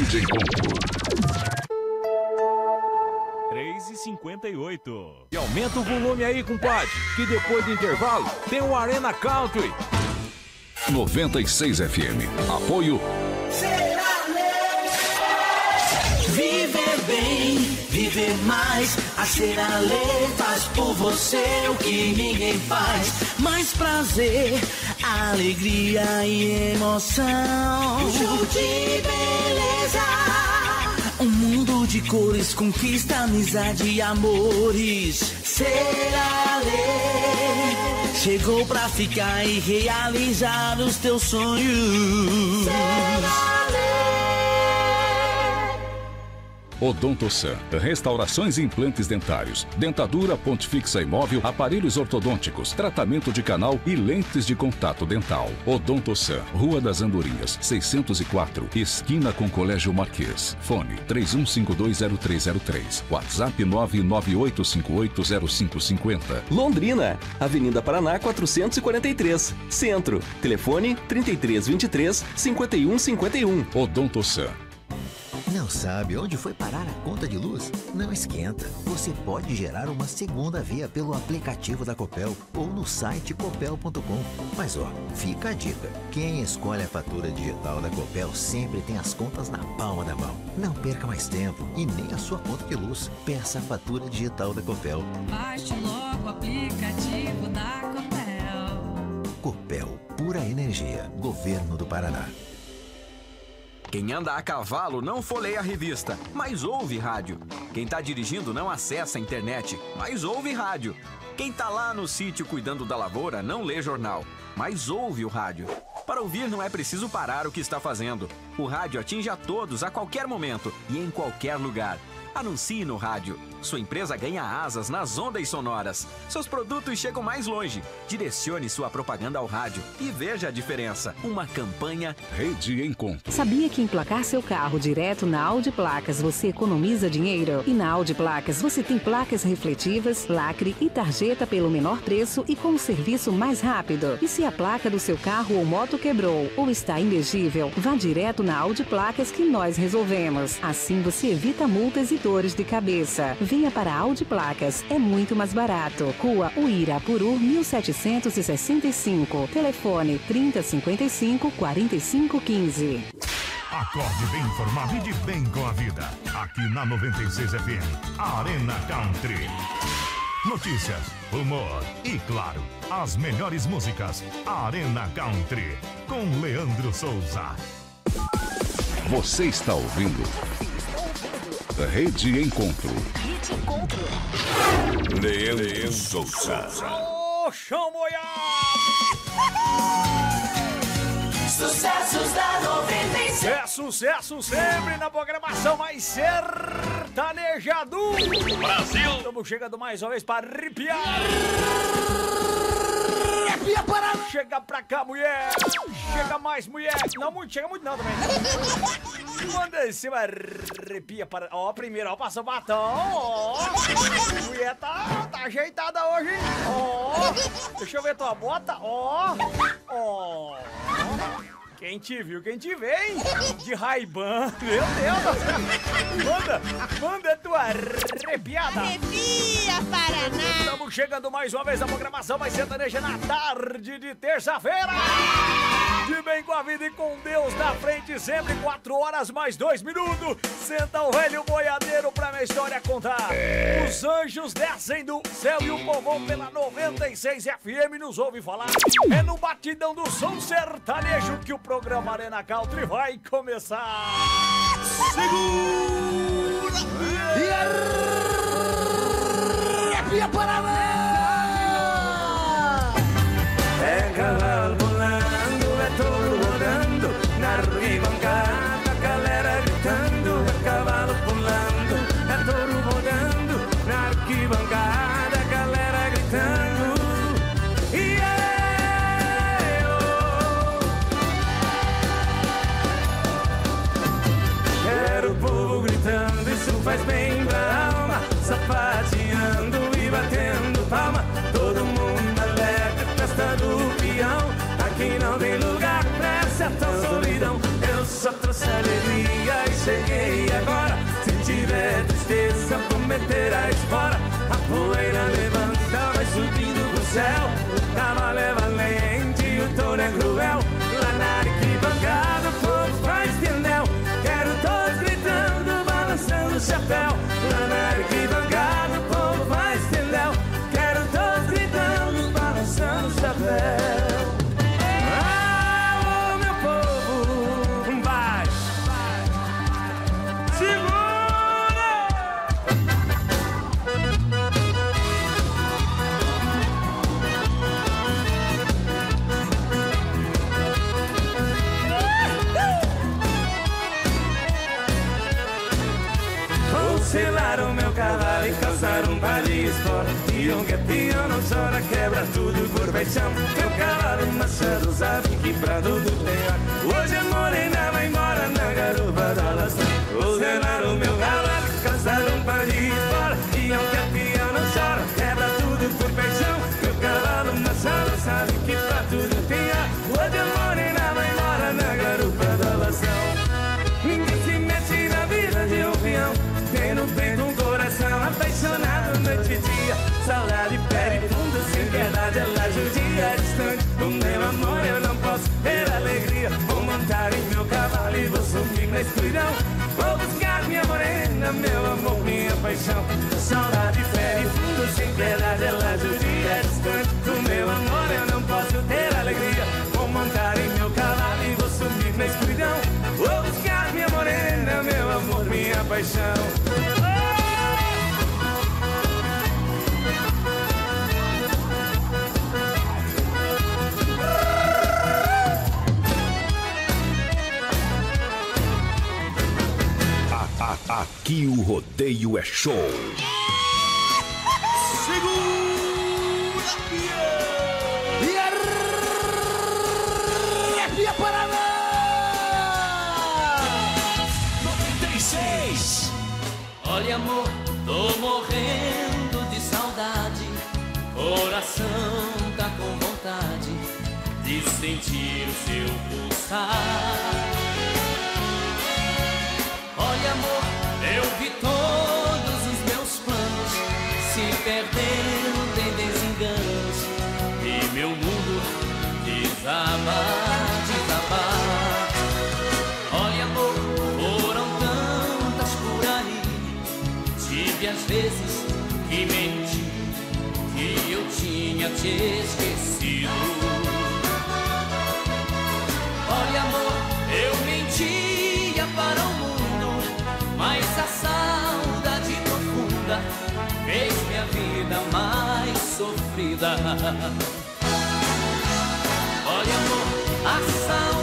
Rede Encontro. 3 e 58 E aumenta o volume aí, compadre, que depois do intervalo tem o Arena Country. 96 FM. Apoio Viver bem, viver mais. A Serale faz por você o que ninguém faz. Mais prazer, alegria e emoção. Show de beleza. Um mundo de cores conquista amizade e amores. Serale chegou pra ficar e realizar os teus sonhos. Odontosan, restaurações e implantes dentários, dentadura, ponte fixa imóvel, aparelhos ortodônticos, tratamento de canal e lentes de contato dental. Odontosan, Rua das Andorinhas, 604, esquina com Colégio Marquês. Fone 31520303, WhatsApp 998580550. Londrina, Avenida Paraná 443, Centro. Telefone 3323 5151. Odontosan. Não sabe onde foi parar a conta de luz? Não esquenta. Você pode gerar uma segunda via pelo aplicativo da Copel ou no site copel.com. Mas ó, fica a dica. Quem escolhe a fatura digital da Copel sempre tem as contas na palma da mão. Não perca mais tempo e nem a sua conta de luz. Peça a fatura digital da Copel. Baixe logo o aplicativo da Copel. Copel, pura energia. Governo do Paraná. Quem anda a cavalo não folheia a revista, mas ouve rádio. Quem tá dirigindo não acessa a internet, mas ouve rádio. Quem tá lá no sítio cuidando da lavoura não lê jornal, mas ouve o rádio. Para ouvir não é preciso parar o que está fazendo. O rádio atinge a todos a qualquer momento e em qualquer lugar. Anuncie no rádio. Sua empresa ganha asas nas ondas sonoras. Seus produtos chegam mais longe. Direcione sua propaganda ao rádio e veja a diferença. Uma campanha Rede Encontro. Sabia que emplacar seu carro direto na Audi Placas você economiza dinheiro? E na Audi Placas você tem placas refletivas, lacre e tarjeta pelo menor preço e com o serviço mais rápido. E se a placa do seu carro ou moto quebrou ou está ilegível, vá direto na Audi Placas que nós resolvemos. Assim você evita multas e dores de cabeça. Venha para Audi Placas, é muito mais barato. Rua Uirapuru 1765. Telefone 3055 4515. Acorde bem informado e de bem com a vida. Aqui na 96 FM, Arena Country. Notícias, humor e, claro, as melhores músicas. Arena Country, com Leandro Souza. Você está ouvindo Rede Encontro. Rede Encontro. Leandro Souza. Ô, chão Sucessos da 96. É sucesso sempre na programação mais sertaneja do Brasil. Estamos chegando mais uma vez para arrepiar. Arrepia para Chega pra cá, mulher. Chega mais, mulher. Não muito, chega muito não também. Manda em cima, arrepia para... Ó, primeiro, ó, passou batom, ó. Mulher tá, tá ajeitada hoje, hein? Ó. Deixa eu ver tua bota, ó. Ó. Quem te viu, quem te vê, hein? De Raiban, meu Deus. Manda, manda tua arrepiada. Arrepia, Paraná. Estamos chegando mais uma vez na programação mais sertaneja na tarde de terça-feira. De bem com a vida e com Deus na frente, sempre 4 horas mais 2 minutos. Senta o velho boiadeiro pra minha história contar. Os anjos descem do céu e o povão pela 96 FM nos ouve falar. É no batidão do som sertanejo que o programa Arena Country vai começar. Segura! E arrepia. É cavalo pulando, é touro rodando, na arquibancada, a galera gritando, é cavalo pulando, é touro rodando, na arquibancada, a galera gritando. Quero o povo gritando, isso faz bem Só trouxe alegria e cheguei agora. Se tiver tristeza, vou a espora. A poeira levanta, vai subindo pro céu. O cavalo é valente, o touro é cruel. E um gatinho não chora, quebra tudo por paixão Meu cavalo machado sabe que pra tudo tem Hoje a morena vai embora sem piedade ela judia distante O meu amor eu não posso ter alegria Vou montar em meu cavalo e vou sumir na escuridão Vou buscar minha morena, meu amor, minha paixão Saudade pede fundo, sem piedade ela judia distante O meu amor eu não posso ter alegria Vou montar em meu cavalo e vou sumir na escuridão Vou buscar minha morena, meu amor, minha paixão. Aqui o rodeio é show. E arrepia Paraná! 96. Olha, amor, tô morrendo de saudade. Coração tá com vontade de sentir o seu pulsar. Amor, eu vi todos os meus planos se perdendo em desenganos. E meu mundo desaba, desabar. Olha, amor, foram tantas por aí. Tive às vezes que mentir, que eu tinha te esquecido. Fez minha vida mais sofrida. Olha, amor, a saudade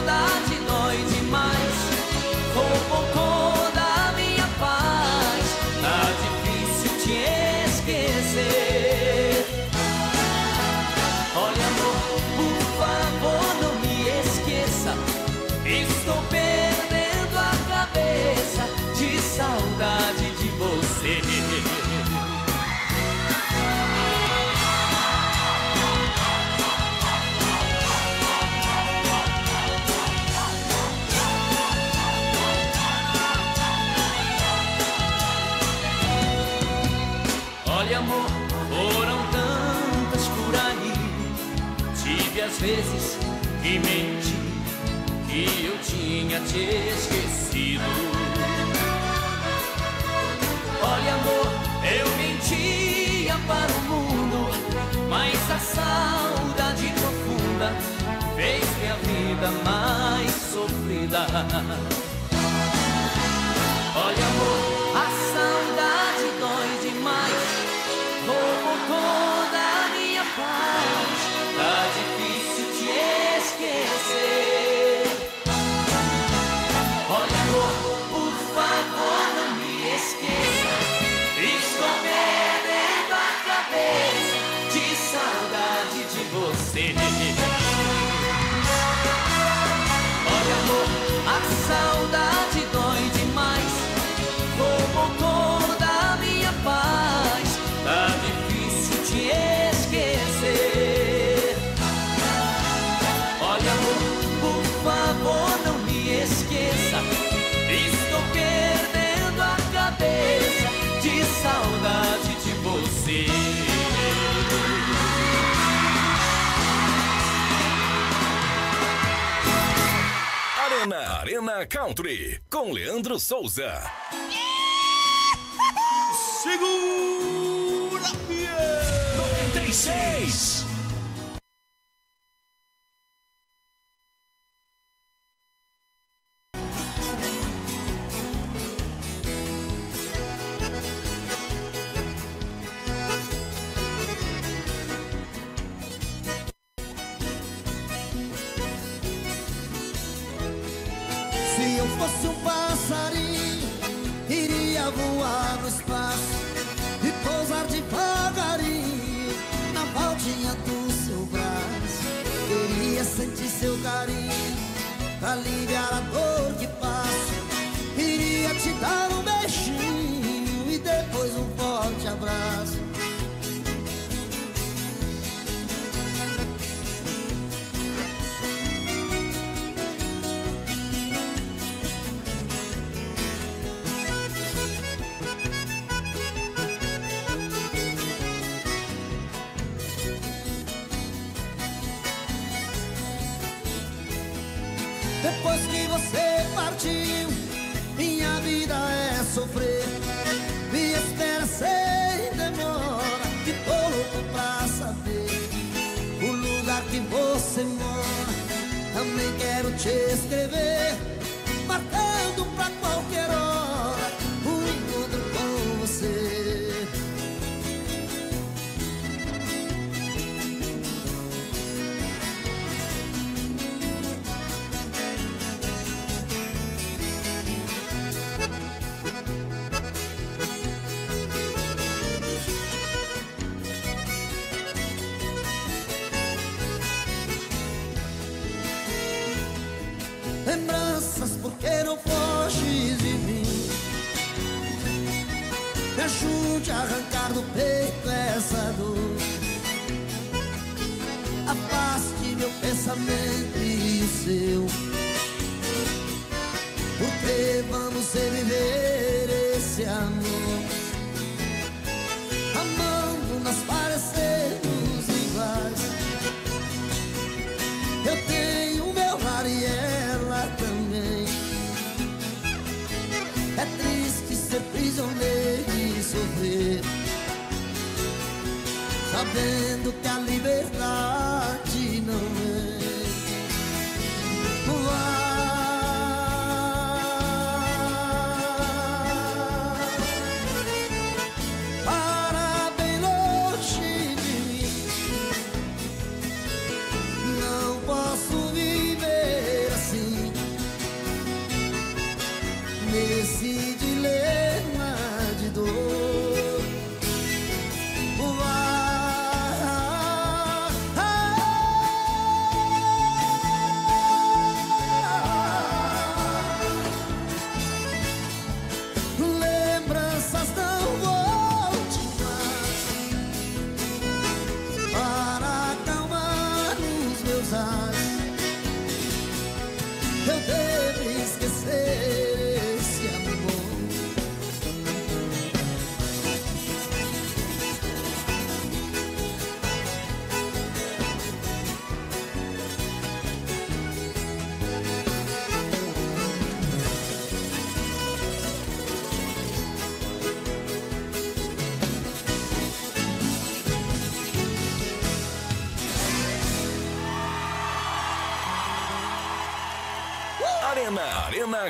mentir, que eu tinha te esquecido. Olha, amor, eu mentia para o mundo, mas a saudade profunda fez minha vida mais sofrida. Olha, amor, a saudade dói demais. Roubou toda a minha paz. Arena, Country, com Leandro Souza. Segura, fiel! 96. Aliviar a dor Depois que você partiu, minha vida é sofrer. Me espera sem demora, que tô louco pra saber o lugar que você mora. Também quero te escrever, marcando pra qualquer hora a arrancar do peito essa dor. Afaste meu pensamento e o seu. Sabendo que a liberdade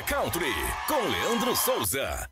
Country, com Leandro Souza.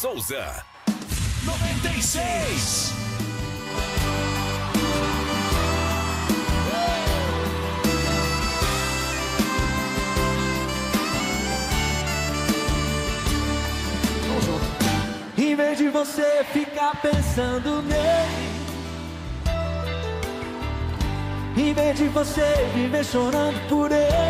Souza. 96. Em vez de você ficar pensando nele. Em vez de você viver chorando por ele.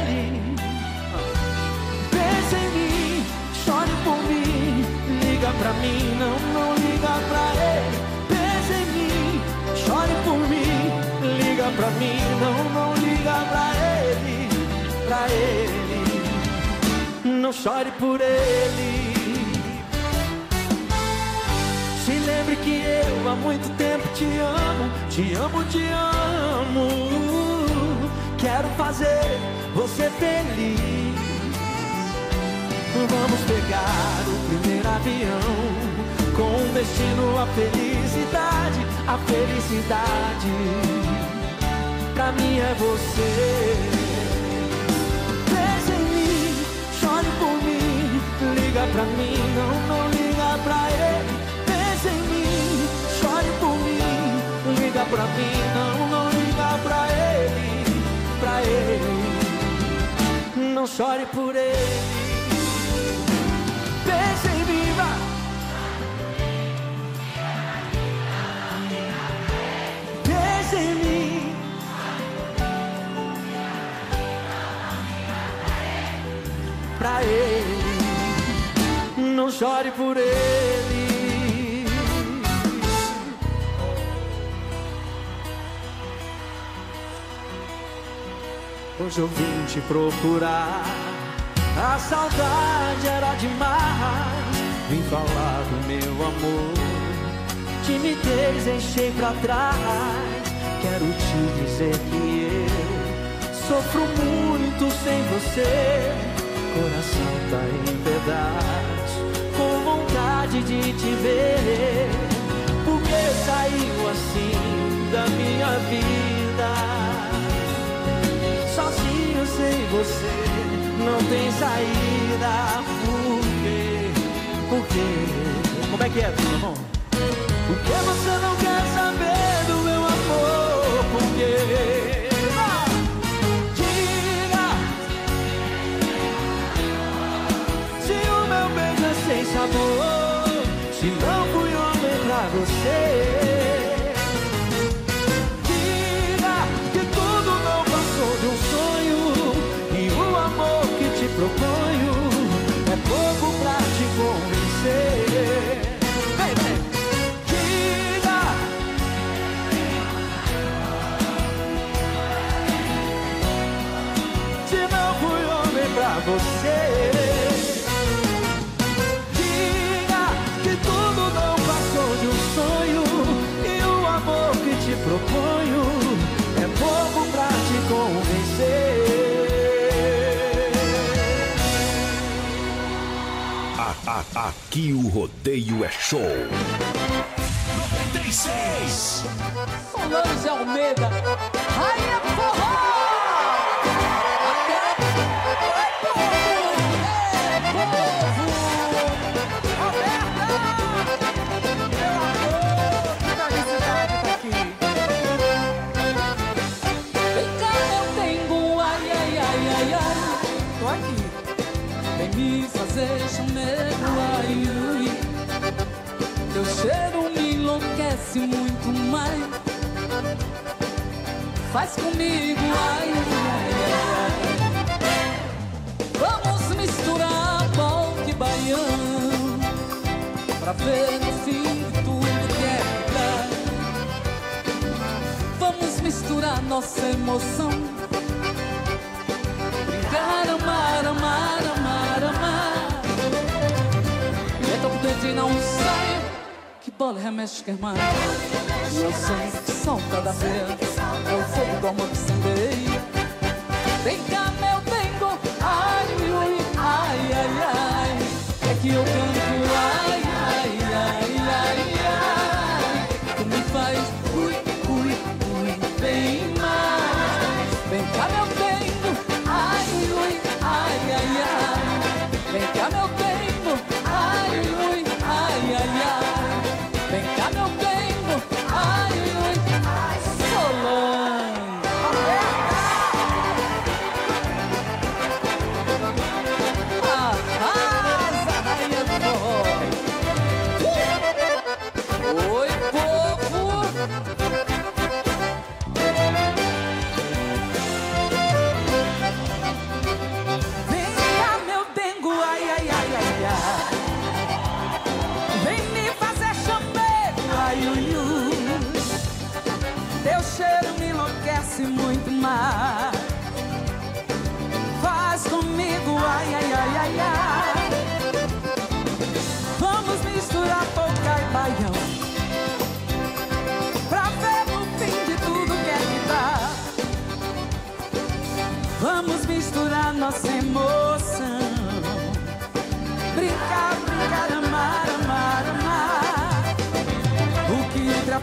mim, não, não liga pra ele. Pense em mim, chore por mim, liga pra mim, não, não liga pra ele, pra ele. Não chore por ele. Se lembre que eu há muito tempo te amo, te amo, te amo. Quero fazer você feliz. Vamos pegar avião com destino à felicidade, a felicidade pra mim é você. Pense em mim, chore por mim, liga pra mim, não, não liga pra ele. Pense em mim, chore por mim, liga pra mim, não, não liga pra ele, pra ele. Não chore por ele. pra ele. Não chore por ele. Hoje eu vim te procurar. A saudade era demais. Vim falar do meu amor. Timidez deixei pra trás. Quero te dizer que eu sofro muito sem você Coração tá em pedaços, com vontade de te ver. Porque saiu assim da minha vida. Sozinho sem você, não tem saída. Por quê? Por quê? Como é que é, meu irmão? Por que você não quer saber do meu amor? Por quê? É A- a- aqui o rodeio é show. 96. Solano de Almeida. Enlouquece muito mais. Faz comigo, ai, ai, ai. Vamos misturar folk baião Pra ver no fim tudo que é Vamos misturar nossa emoção Brincar, amar, amar, amar, amar Entra por dentro e não sai bola remexe que é O meu sangue que solta da veia É o fogo do amor que incendeia Vem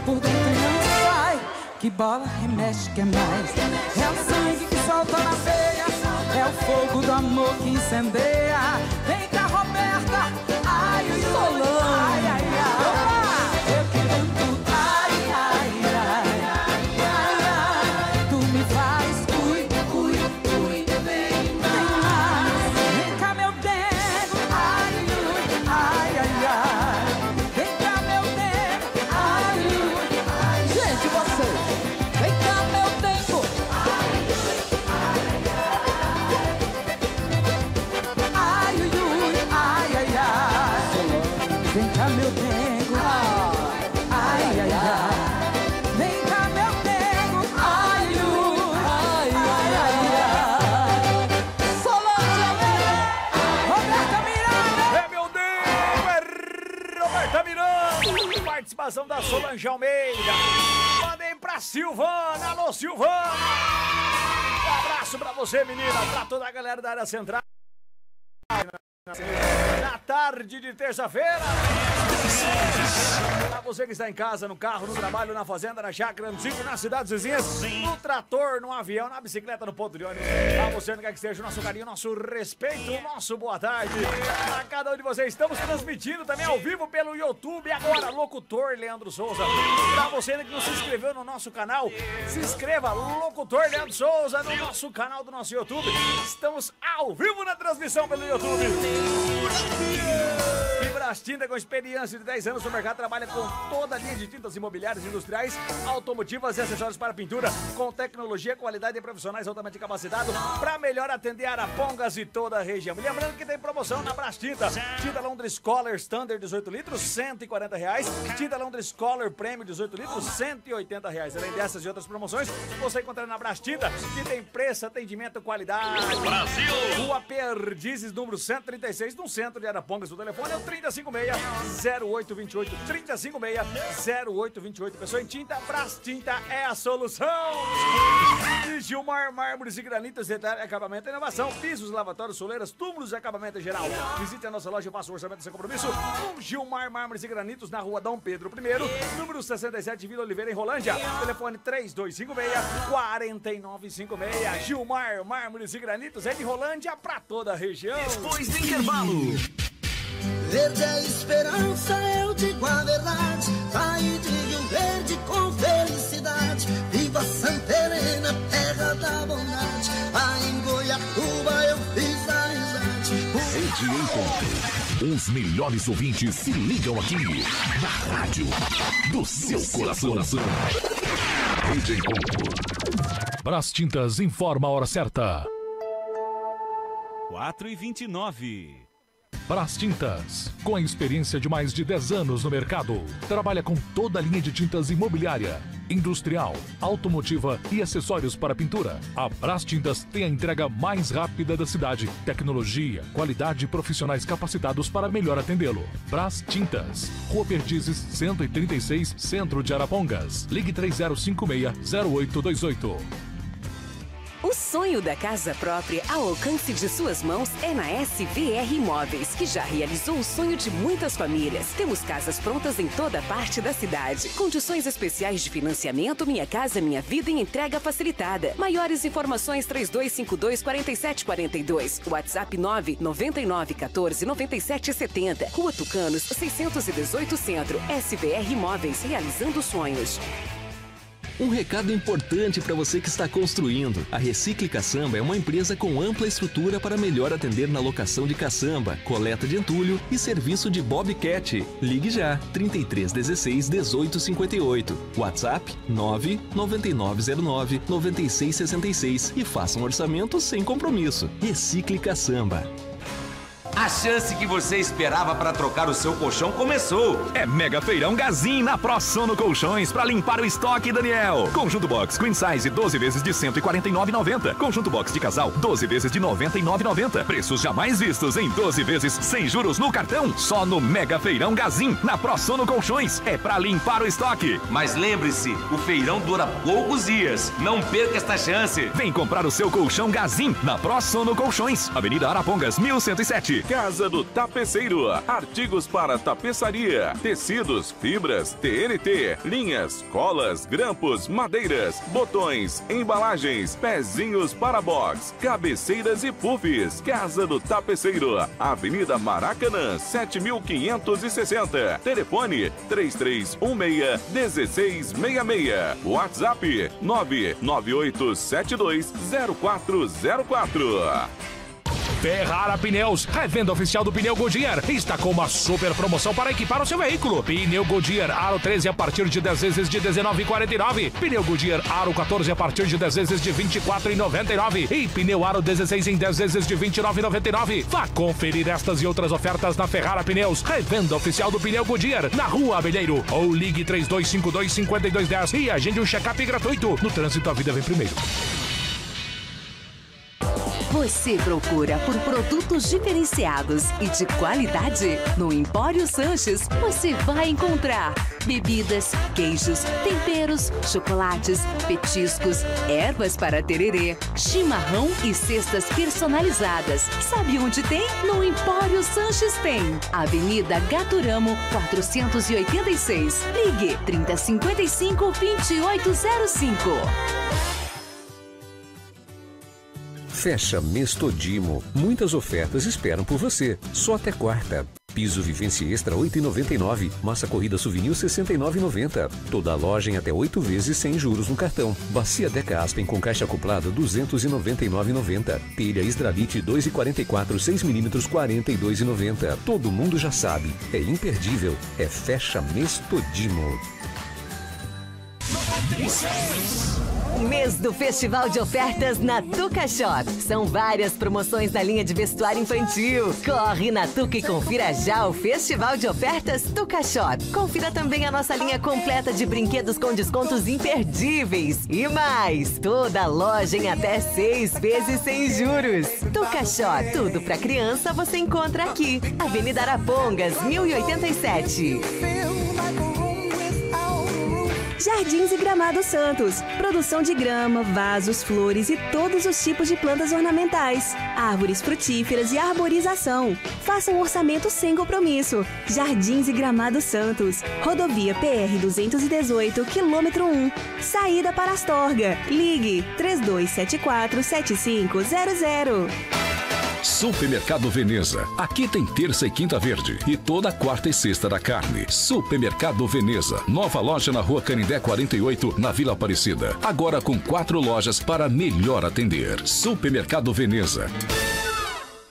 por dentro não sai. Que bola remexe, que é mais. É o sangue que solta na veia. É o fogo do amor que incendeia. Vem cá, Roberta. Ai, ui, ui, Solange Almeida. Mandei pra Silvana. Alô, Silvana. Um abraço pra você, menina. Pra toda a galera da área central. Na tarde de terça-feira. Pra você que está em casa, no carro, no trabalho, na fazenda, na chácara, no sítio, nas cidades vizinhas, no trator, no avião, na bicicleta, no ponto de ônibus. Pra você, onde quer que esteja, o nosso carinho, nosso respeito, o nosso boa tarde. A cada um de vocês, estamos transmitindo também ao vivo pelo YouTube. Agora, locutor Leandro Souza. Pra você que não se inscreveu no nosso canal, se inscreva, locutor Leandro Souza, no nosso canal do nosso YouTube. Estamos ao vivo na transmissão pelo YouTube. Fibras Tinta com experiência de 10 anos no mercado trabalha com toda a linha de tintas imobiliárias, industriais, automotivas e acessórios para pintura, com tecnologia, qualidade e profissionais altamente capacitados para melhor atender Arapongas e toda a região. E lembrando que tem promoção na Brás Tinta. Londres Collar Standard 18 litros, 140 reais. Tinta Londres Collar Premium 18 litros, 180 reais. Além dessas e outras promoções, você encontra na Brás Tinta, que tem preço, atendimento, qualidade. Brasil! Rua Perdizes, número 136, no centro de Arapongas. O telefone é o 3056-0828. 3056-0828. Pessoa em tinta, Brás Tinta é a solução. E Gilmar Mármores e Granitos, detalhe, acabamento e inovação. Pisos, lavatórios, soleiras, túmulos e acabamento geral. Visite a nossa loja e faça o orçamento sem compromisso. Com Gilmar Mármores e Granitos, na rua Dom Pedro I, número 67, Vila Oliveira, em Rolândia. Telefone 3256-4956. Gilmar Mármores e Granitos é de Rolândia pra toda a região. Depois do intervalo. Verde é esperança, eu digo a verdade. Saí de Rio Verde com felicidade. Viva Santa Helena, terra da bondade. Aí em Goiatuba eu fiz amizade. Rede Encontro. Os melhores ouvintes se ligam aqui na rádio do seu coração. Rede Encontro. Brás Tintas informa a hora certa. 4 e 29. Brás Tintas, com a experiência de mais de 10 anos no mercado, trabalha com toda a linha de tintas imobiliária, industrial, automotiva e acessórios para pintura. A Brás Tintas tem a entrega mais rápida da cidade, tecnologia, qualidade e profissionais capacitados para melhor atendê-lo. Brás Tintas, Rua Perdizes 136, Centro de Arapongas. Ligue 3056-0828. O sonho da casa própria ao alcance de suas mãos é na SVR Imóveis, que já realizou o sonho de muitas famílias. Temos casas prontas em toda parte da cidade. Condições especiais de financiamento Minha Casa Minha Vida em entrega facilitada. Maiores informações 3252-4742. WhatsApp 99914-9770. Rua Tucanos 618 Centro. SVR Imóveis, realizando sonhos. Um recado importante para você que está construindo. A Recicle Caçamba é uma empresa com ampla estrutura para melhor atender na locação de caçamba, coleta de entulho e serviço de Bobcat. Ligue já 3316 1858. WhatsApp 99909 9666 e faça um orçamento sem compromisso. Recicle Caçamba. A chance que você esperava para trocar o seu colchão começou. É Mega Feirão Gazin na ProSono Colchões para limpar o estoque, Daniel. Conjunto Box Queen Size 12 vezes de 149,90. Conjunto Box de casal 12 vezes de 99,90. Preços jamais vistos em 12 vezes sem juros no cartão. Só no Mega Feirão Gazin na ProSono Colchões. É para limpar o estoque. Mas lembre-se, o feirão dura poucos dias. Não perca esta chance. Vem comprar o seu colchão Gazin na ProSono Colchões. Avenida Arapongas 1107. Casa do Tapeceiro. Artigos para tapeçaria, tecidos, fibras, TNT, linhas, colas, grampos, madeiras, botões, embalagens, pezinhos para box, cabeceiras e puffs. Casa do Tapeceiro. Avenida Maracanã, 7560. Telefone 3316-1666. WhatsApp 998720404. Ferrara Pneus, revenda oficial do pneu Goodyear, está com uma super promoção para equipar o seu veículo. Pneu Goodyear Aro 13 a partir de 10 vezes de 19,49. Pneu Goodyear Aro 14 a partir de 10 vezes de 24,99. E pneu Aro 16 em 10 vezes de 29,99. Vá conferir estas e outras ofertas na Ferrara Pneus, revenda oficial do pneu Goodyear, na Rua Abelheiro. Ou ligue 3252-5210 e agende um check-up gratuito. No trânsito, a vida vem primeiro. Você procura por produtos diferenciados e de qualidade? No Empório Sanches você vai encontrar bebidas, queijos, temperos, chocolates, petiscos, ervas para tererê, chimarrão e cestas personalizadas. Sabe onde tem? No Empório Sanches tem. Avenida Gaturamo, 486. Ligue 3055 2805. Fecha mês Todimo. Muitas ofertas esperam por você. Só até quarta. Piso Vivência Extra 8,99. Massa corrida souvenir 69,90. Toda a loja em até 8 vezes sem juros no cartão. Bacia Deca Aspen com caixa acoplada 299,90. Telha Israelite 2,44 6mm 42,90. Todo mundo já sabe. É imperdível. É fecha mês Todimo. Mês do Festival de Ofertas na Tuca Shop. São várias promoções na linha de vestuário infantil. Corre na Tuca e confira já o Festival de Ofertas Tuca Shop. Confira também a nossa linha completa de brinquedos com descontos imperdíveis. E mais, toda loja em até seis vezes sem juros. Tuca Shop, tudo pra criança você encontra aqui. Avenida Arapongas, 1087. Jardins e Gramado Santos. Produção de grama, vasos, flores e todos os tipos de plantas ornamentais. Árvores frutíferas e arborização. Faça um orçamento sem compromisso. Jardins e Gramado Santos. Rodovia PR 218, quilômetro 1. Saída para Astorga. Ligue 3274 7500. Supermercado Veneza. Aqui tem terça e quinta verde e toda quarta e sexta da carne. Supermercado Veneza. Nova loja na rua Canindé 48, na Vila Aparecida. Agora com quatro lojas para melhor atender. Supermercado Veneza.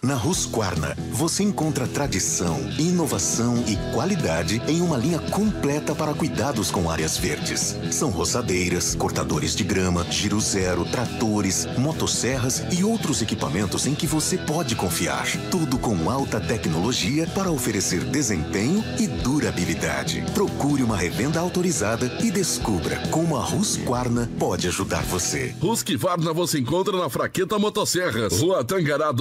Na Husqvarna, você encontra tradição, inovação e qualidade em uma linha completa para cuidados com áreas verdes. São roçadeiras, cortadores de grama, giro zero, tratores, motosserras e outros equipamentos em que você pode confiar. Tudo com alta tecnologia para oferecer desempenho e durabilidade. Procure uma revenda autorizada e descubra como a Husqvarna pode ajudar você. Husqvarna você encontra na Fraqueta Motosserras, Rua Tangará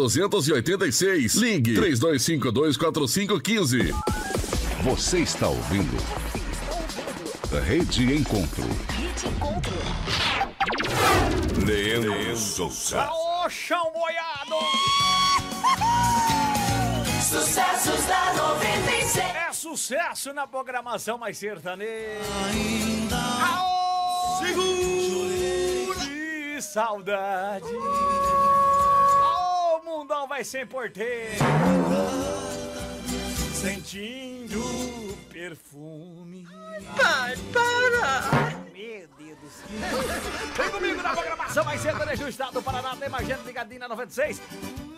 286. Ligue 32524515. Você está ouvindo Rede Encontro. Leandro Souza. Ô, chão boiado! Sucessos da 96. É sucesso na programação mais sertaneja. Ainda Segura! Que saudade! Mundão vai sem porteiro. Sentindo perfume. Pai, para! Meu Deus do céu. Vem comigo na programação mais sertaneja do estado do Paraná. Tem mais gente ligadinha na 96.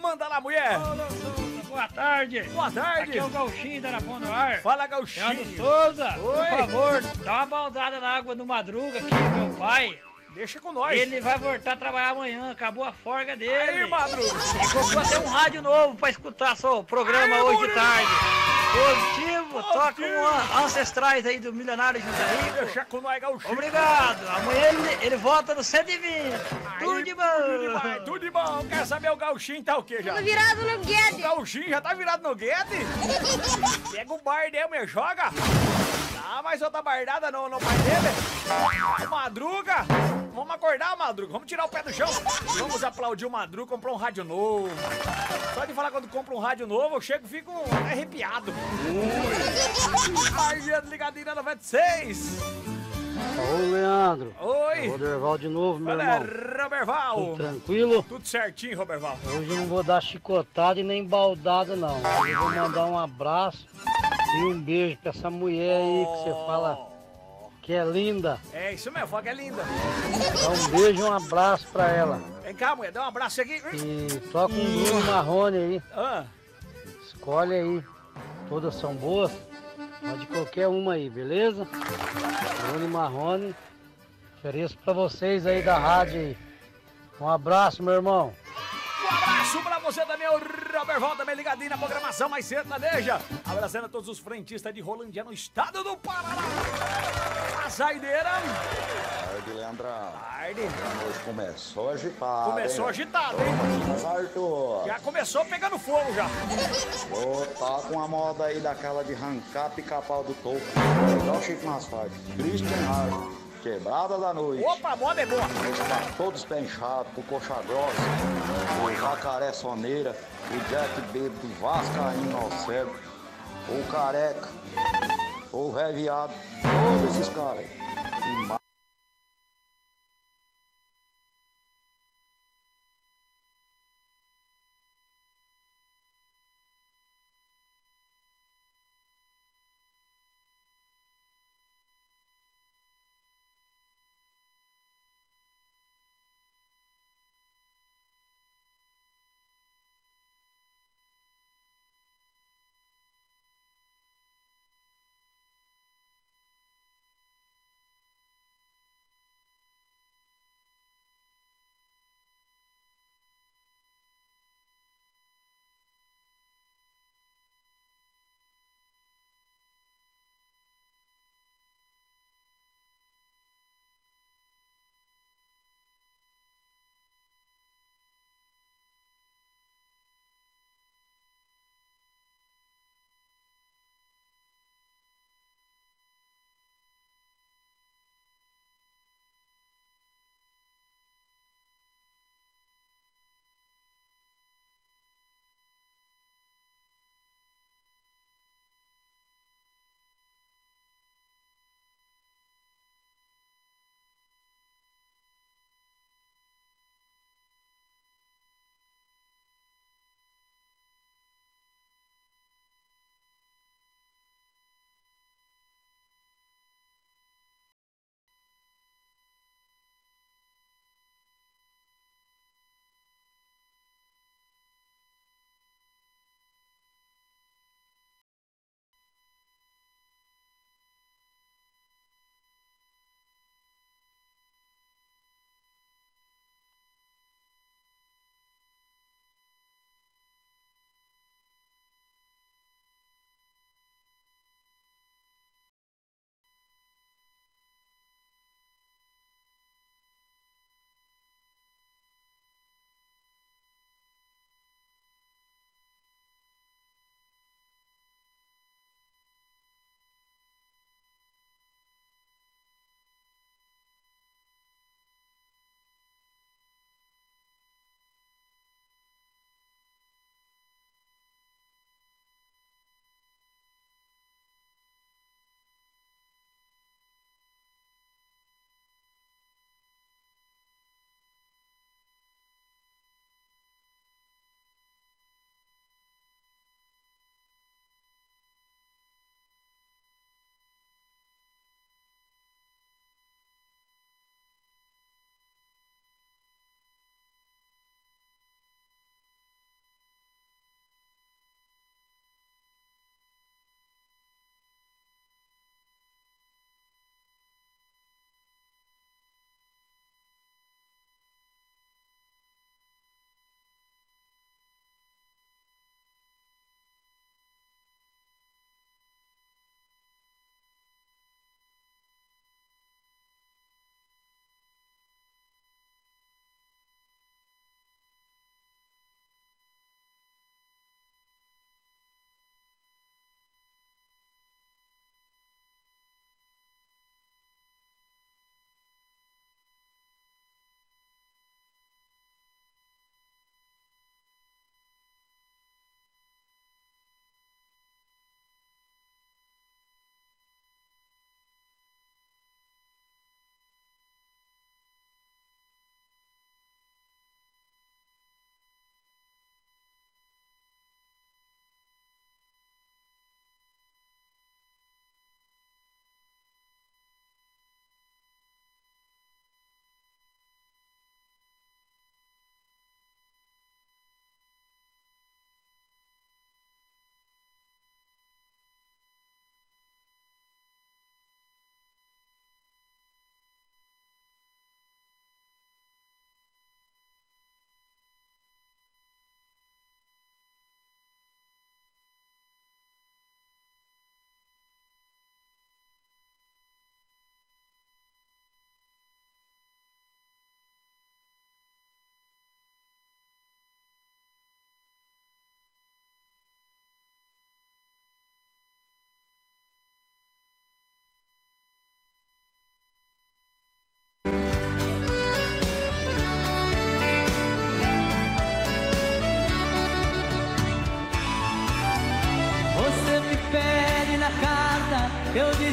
Manda lá, mulher. Boa tarde. Boa tarde. Aqui é o Gauchinho da Arapão do Ar. Fala, Gauchinho. Leandro Souza, por Oi. favor, dá uma baldada na água do Madruga aqui, meu pai. Deixa com nós. Ele vai voltar a trabalhar amanhã, acabou a folga dele. Aí, Madruga. Ele comprou até um rádio novo pra escutar seu programa Aí, hoje de bonito. tarde. Positivo, toca um ancestrais aí do Milionário José Rico. Deixa com nós, Gauchinho. Obrigado. Amanhã ele, ele volta no 120. Tudo de bom. Tudo demais, tudo de bom. Quer saber o Gauchinho tá o quê já? Tudo virado no Guedes. O Gauchinho já tá virado no guete? Pega o bar dele, me joga. Dá mais outra bardada no, no pai dele. Madruga. Vamos acordar, Madruga. Vamos tirar o pé do chão. Vamos aplaudir o Madruga. Comprou um rádio novo. Só de falar quando compra um rádio novo, eu chego e fico arrepiado. Argento ligadinho na 96. Ô, Leandro. Oi. Roderval de novo, meu Olha, irmão. Roberval. Tudo tranquilo? Tudo certinho, Roberval. Hoje eu não vou dar chicotada e nem baldada, não. Hoje eu vou mandar um abraço e um beijo pra essa mulher aí que você fala que é linda. É isso mesmo, fala que é linda. Dá um beijo e um abraço pra ela. Vem cá, mulher, dá um abraço aqui. E toca um Bruno Marrone aí. Ah. Escolhe aí. Todas são boas. Pode qualquer uma aí, beleza? Bruno Marrone. Ofereço pra vocês aí da rádio aí. Um abraço, meu irmão. Um abraço, pra você também, o Robert Val, também ligadinho na programação mais sertaneja. Abraçando a todos os frentistas de Rolandia no estado do Paraná. A saideira. Tarde, Leandra. Tarde. A noite começou agitada. Começou hein? agitado, hein? Arthur, Já começou pegando fogo já. Ô, tá com a moda aí daquela de arrancar pica-pau do topo. Igual Chico no asfalto. Christian Hart, quebrada da noite. Opa, moda é boa. Tá todos pé inchado, pro coxa grossa, o jacaré soneira, o Jack bêbado, vascaíno ao cego, o careca, o ré viado, todos esses caras aí.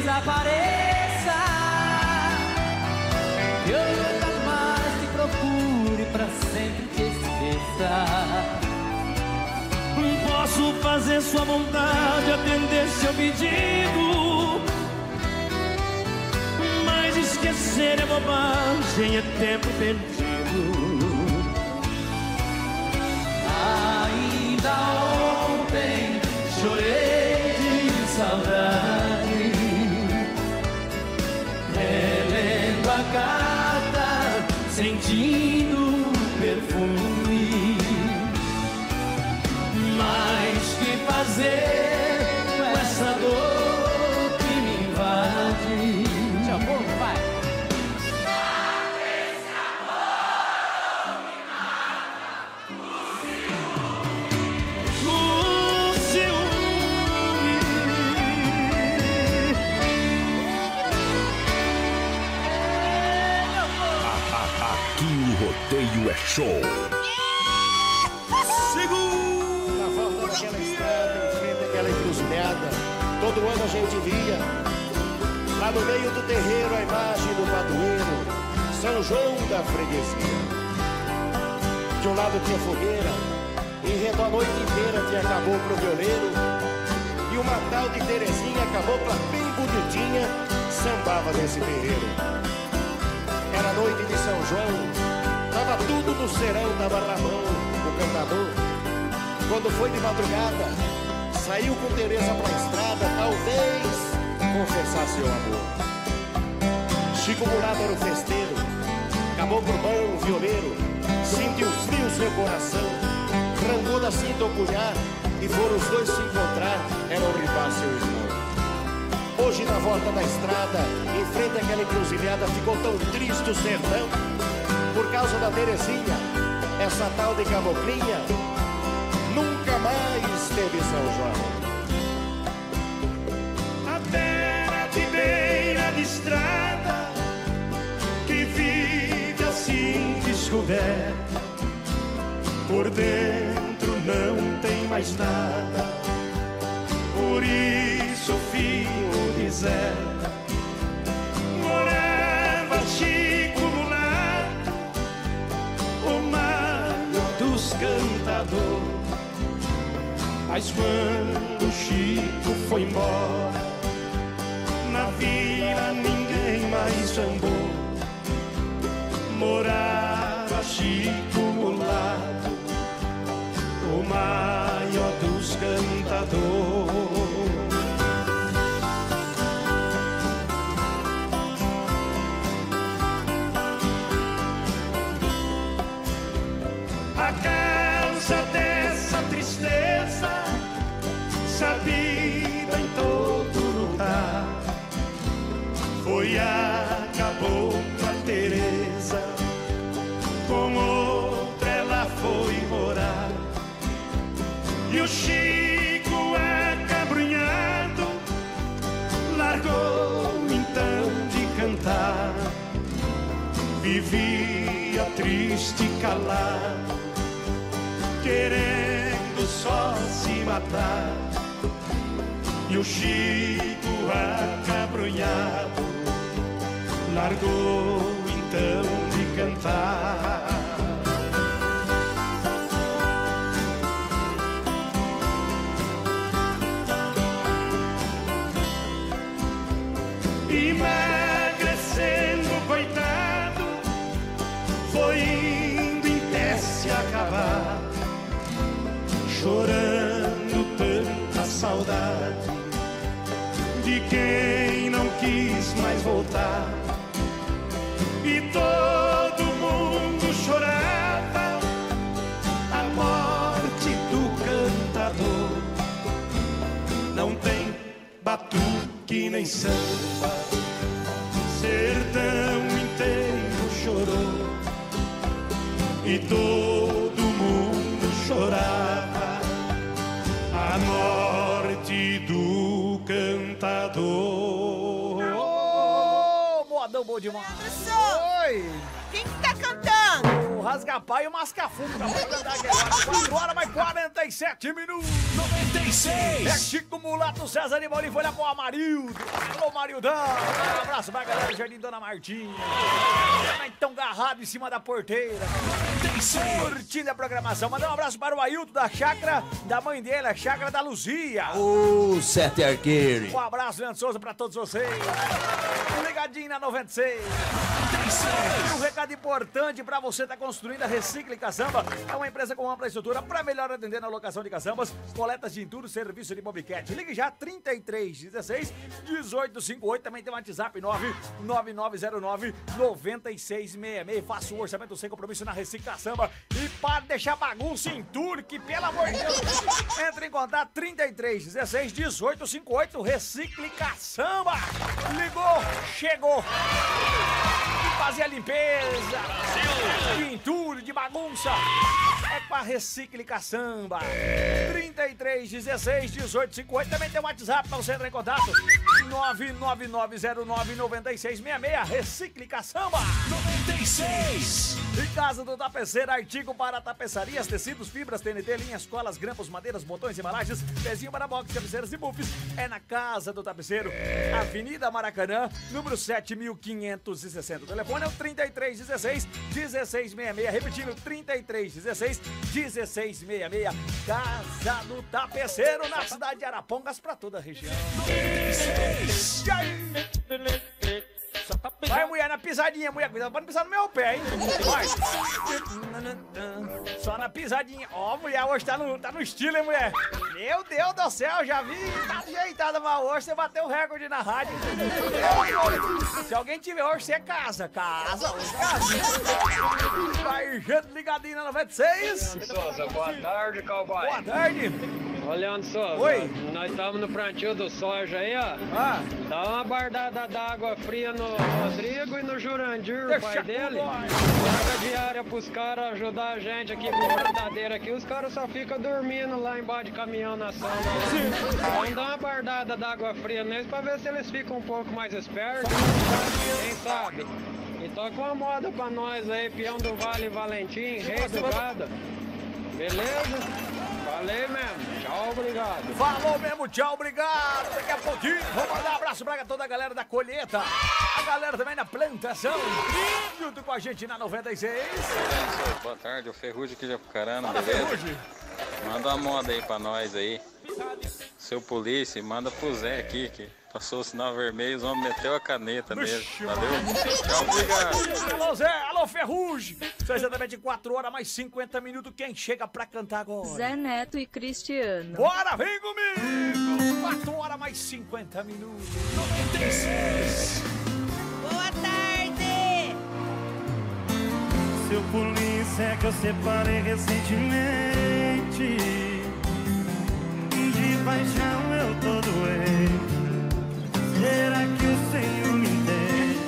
Desapareça. Eu nunca mais te procure pra sempre te esqueça. Posso fazer sua vontade, atender seu pedido. Mas esquecer é bobagem, é tempo perdido. Show. Na volta daquela estrada, em frente àquela encruzilhada, todo ano a gente via, lá no meio do terreiro, a imagem do padroeiro, São João da freguesia. De um lado tinha fogueira, em redor a noite inteira tinha caboclo violeiro, e uma tal de Terezinha, cabocla bem bonitinha, sambava nesse terreiro. Era noite de São João, tava tudo no serão, tava Ramão, o cantador. Quando foi de madrugada, saiu com Teresa pra estrada, talvez confessar seu amor. Chico Murado era o festeiro, caboclo bom, violeiro, sentiu frio seu coração, rangou da cinta o punhar e foram os dois se encontrar, era o rival seu irmão. Hoje na volta da estrada, em frente àquela encruzilhada, ficou tão triste o sertão por causa da Terezinha, essa tal de caboclinha, nunca mais teve São João. A terra de beira de estrada que vive assim descoberta. Por dentro não tem mais nada, por isso fico deserta. Mas quando o Chico foi embora, na vila ninguém mais andou. Morava Chico o Chico acabrunhado largou então de cantar. Vivia triste e calado, querendo só se matar. E o Chico acabrunhado largou então de cantar. Quem não quis mais voltar. E todo mundo chorava a morte do cantador. Não tem batuque nem samba, sertão inteiro chorou. E todo mundo chorava a morte cantador. Ô, modão bom demais. Oi. Quem que tá cantando? O Rasgapá e o Mascafumo. Agora. 4 horas mais 46 57 minutos. 96. É Chico Mulato, César de Bolívar, olha pro Amarildo. Alô, Marildão. Um abraço pra galera do Jardim Dona Martinha. Também tão garrado em cima da porteira. Curtindo a programação. Mandar um abraço para o Ailton da chácara da mãe dele, a chácara da Luzia. Ô, Sete Arqueiro. Um abraço, Leandro Souza, pra todos vocês. Ligadinho na 96. E um recado importante pra você estar construindo a Recicle Caçamba. É uma empresa com ampla estrutura para melhor atender na locação de caçambas, coletas de entulho, serviço de bobcat. Ligue já 33 16 18 58. Também tem um WhatsApp 99909 9666. Faça um orçamento sem compromisso na Recicle Caçamba. E para de deixar bagunça em turque, pelo amor de Deus. Entre em contato 33 16 18 58. Recicle Caçamba. Ligou, chegou. E fazer a limpeza. De entulho, de bagunça. É com a Recicle Caçamba. 33 16 18 58. Também tem o WhatsApp para você entrar em contato. 99909 9666. Recicle Caçamba. 96. E Casa do Tapeceiro, artigo para tapeçarias, tecidos, fibras, TNT, linhas, colas, grampos, madeiras, botões, embalagens, pezinho para box, cabeceiras e buffs. É na Casa do Tapeceiro, Avenida Maracanã, número 7560. O telefone é o 3316 1666. Repetindo, 3316 1666. Casa do Tapeceiro, na cidade de Arapongas, para toda a região. Aí? Vai, mulher, na pisadinha, mulher. Cuidado pra não pisar no meu pé, hein? Vai. Só na pisadinha. Ó, mulher, hoje tá no, tá no estilo, hein, mulher? Meu Deus do céu, já vi. Tá ajeitada, mas hoje você bateu o recorde na rádio. Se alguém tiver hoje, você casa. Casa, hoje casa. Vai, gente ligadinho na 96. Souza, boa tarde, cowboy. Boa tarde. Olhando só, Oi. nós estamos no plantio do soja aí, ó. Ah. Dá uma bardada d'água fria no Rodrigo e no Jurandir, o Deixa pai dele. Paga diária pros caras ajudar a gente aqui com a bardadeira aqui. Os caras só ficam dormindo lá embaixo de caminhão na sala. lá. Então dá uma bardada d'água fria neles pra ver se eles ficam um pouco mais espertos. Quem sabe? E toca uma moda pra nós aí, peão do Vale Valentim, rei do gado. Beleza? Falei mesmo. Tchau, obrigado. Falou mesmo, tchau, obrigado. Daqui a pouquinho, vou mandar um abraço pra toda a galera da colheita. A galera também da plantação. Junto com a gente na 96. Boa tarde, o Ferrugem aqui de Apucarana, Fala, beleza? Ferrugem. Manda uma moda aí pra nós aí. Seu polícia, manda pro Zé aqui, que passou o sinal vermelho, os homens meteu a caneta nele. Valeu? Tchau, obrigado. Alô, Zé, alô, Ferrugem. São exatamente 4 horas mais 50 minutos. Quem chega pra cantar agora? Zé Neto e Cristiano. Bora, vem comigo! 4 horas mais 50 minutos. 96. Boa tarde! Seu polícia é que eu separei recentemente De paixão eu tô doente Será que o Senhor me entende?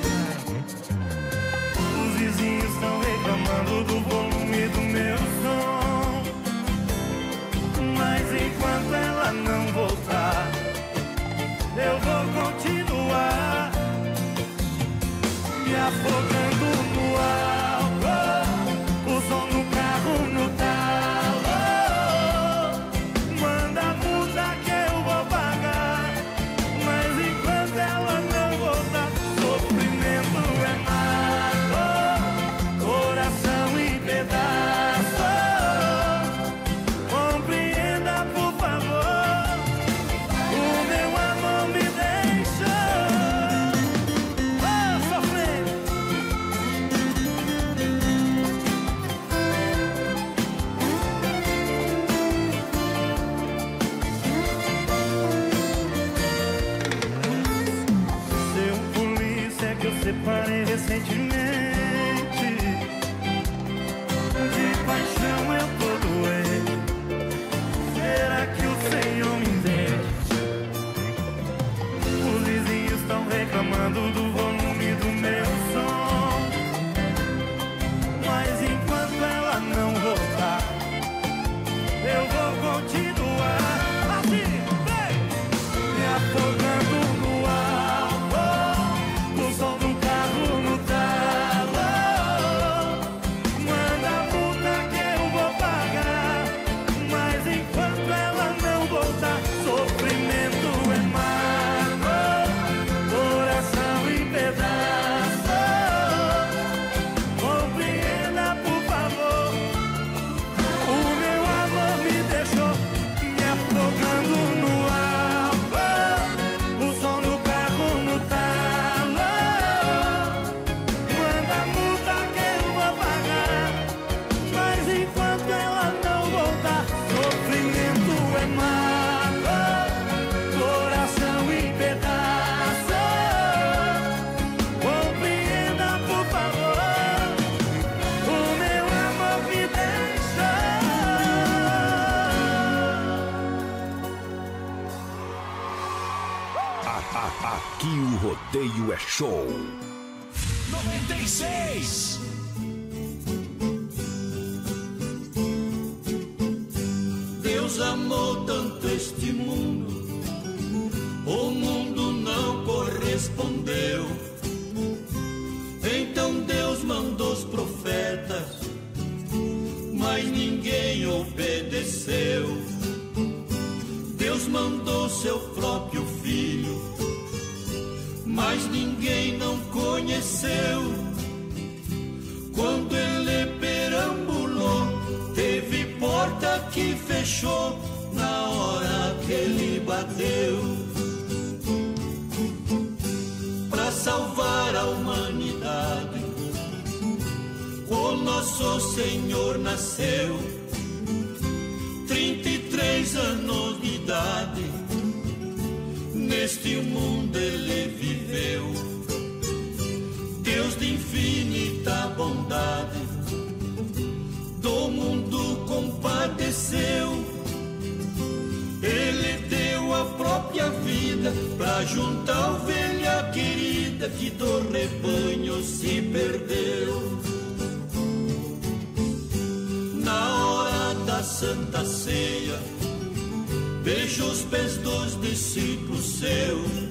Os vizinhos estão reclamando do volume do meu som Mas enquanto ela não voltar Eu vou continuar Me afogando o rodeio é show. Quando ele perambulou, teve porta que fechou na hora que ele bateu. Para salvar a humanidade, o nosso Senhor nasceu. 33 anos de idade, neste mundo ele bondade, do mundo compadeceu. Ele deu a própria vida pra juntar ovelha querida que do rebanho se perdeu. Na hora da Santa Ceia, beijo os pés dos discípulos seus.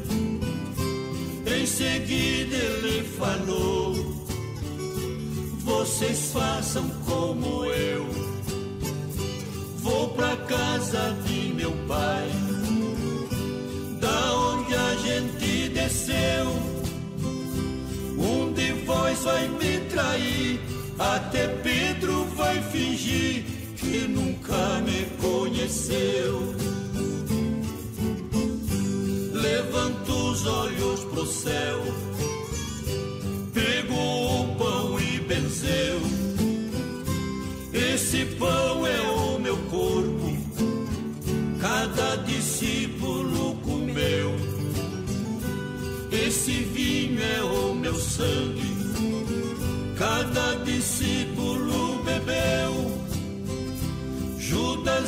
Em seguida ele falou: Vocês façam como eu. Vou pra casa de meu pai, da onde a gente desceu. Um de vós vai me trair, até Pedro vai fingir que nunca me conheceu. Levanto os olhos pro céu,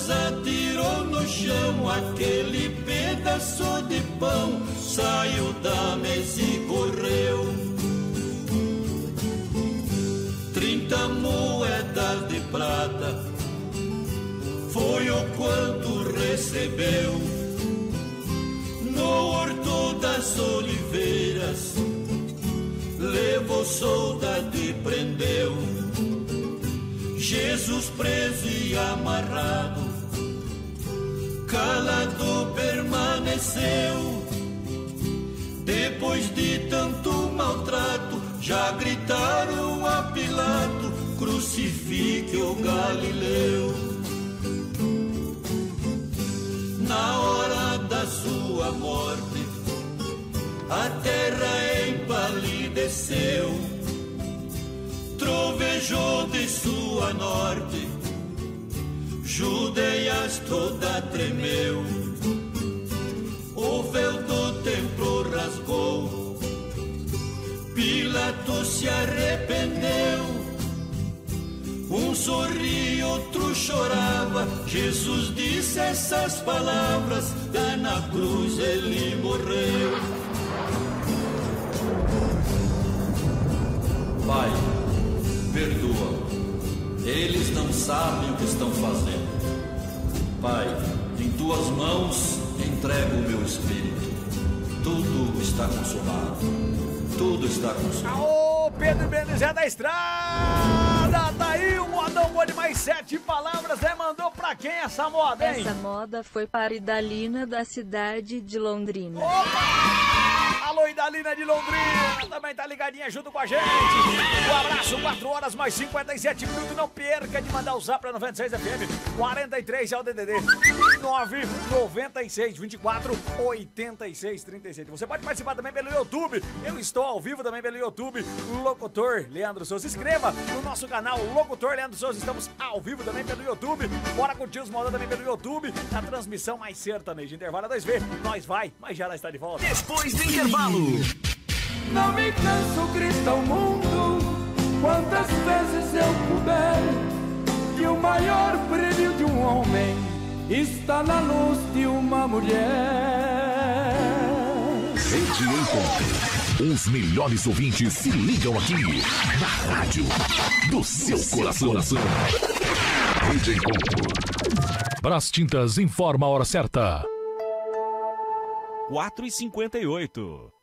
Atirou no chão aquele pedaço de pão, saiu da mesa e correu. Trinta moedas de prata foi o quanto recebeu no horto das oliveiras. Levou soldado e prendeu. Jesus preso e amarrado, calado permaneceu. Depois de tanto maltrato, já gritaram a Pilato: crucifique o Galileu. Na hora da sua morte, a terra empalideceu trovejou de sua norte, Judeias toda tremeu, o véu do templo rasgou, Pilatos se arrependeu. Um sorria, outro chorava. Jesus disse essas palavras, lá na cruz ele morreu. Pai, perdoa. Eles não sabem o que estão fazendo. Pai, em tuas mãos entrego o meu espírito. Tudo está consumado. Tudo está consumado. Ô, Pedro Benizé da Estrada! Tá aí o modão bom de mais sete palavras, né? Mandou pra quem essa moda, hein? Essa moda foi para Idalina da cidade de Londrina. Alô, Idalina de Londrina, também tá ligadinha junto com a gente. Um abraço, 4 horas mais 57 minutos. Não perca de mandar o zap pra 96 FM. 43 é o DDD. 9 96 24 86 37. Você pode participar também pelo YouTube. Eu estou ao vivo também pelo YouTube. Locutor Leandro Souza. Inscreva no nosso canal Locutor Leandro Souza. Estamos ao vivo também pelo YouTube. Bora curtir os moda também pelo YouTube. Na transmissão mais sertaneja. Intervalo 2V. Nós vai, mas já ela está de volta. Depois do intervalo. Não me canso, grita o mundo, quantas vezes eu puder, que o maior brilho de um homem está na luz de uma mulher. Rede Encontro. Os melhores ouvintes se ligam aqui na rádio do seu coração. Rede Encontro. Brás Tintas informa a hora certa. 4 e 58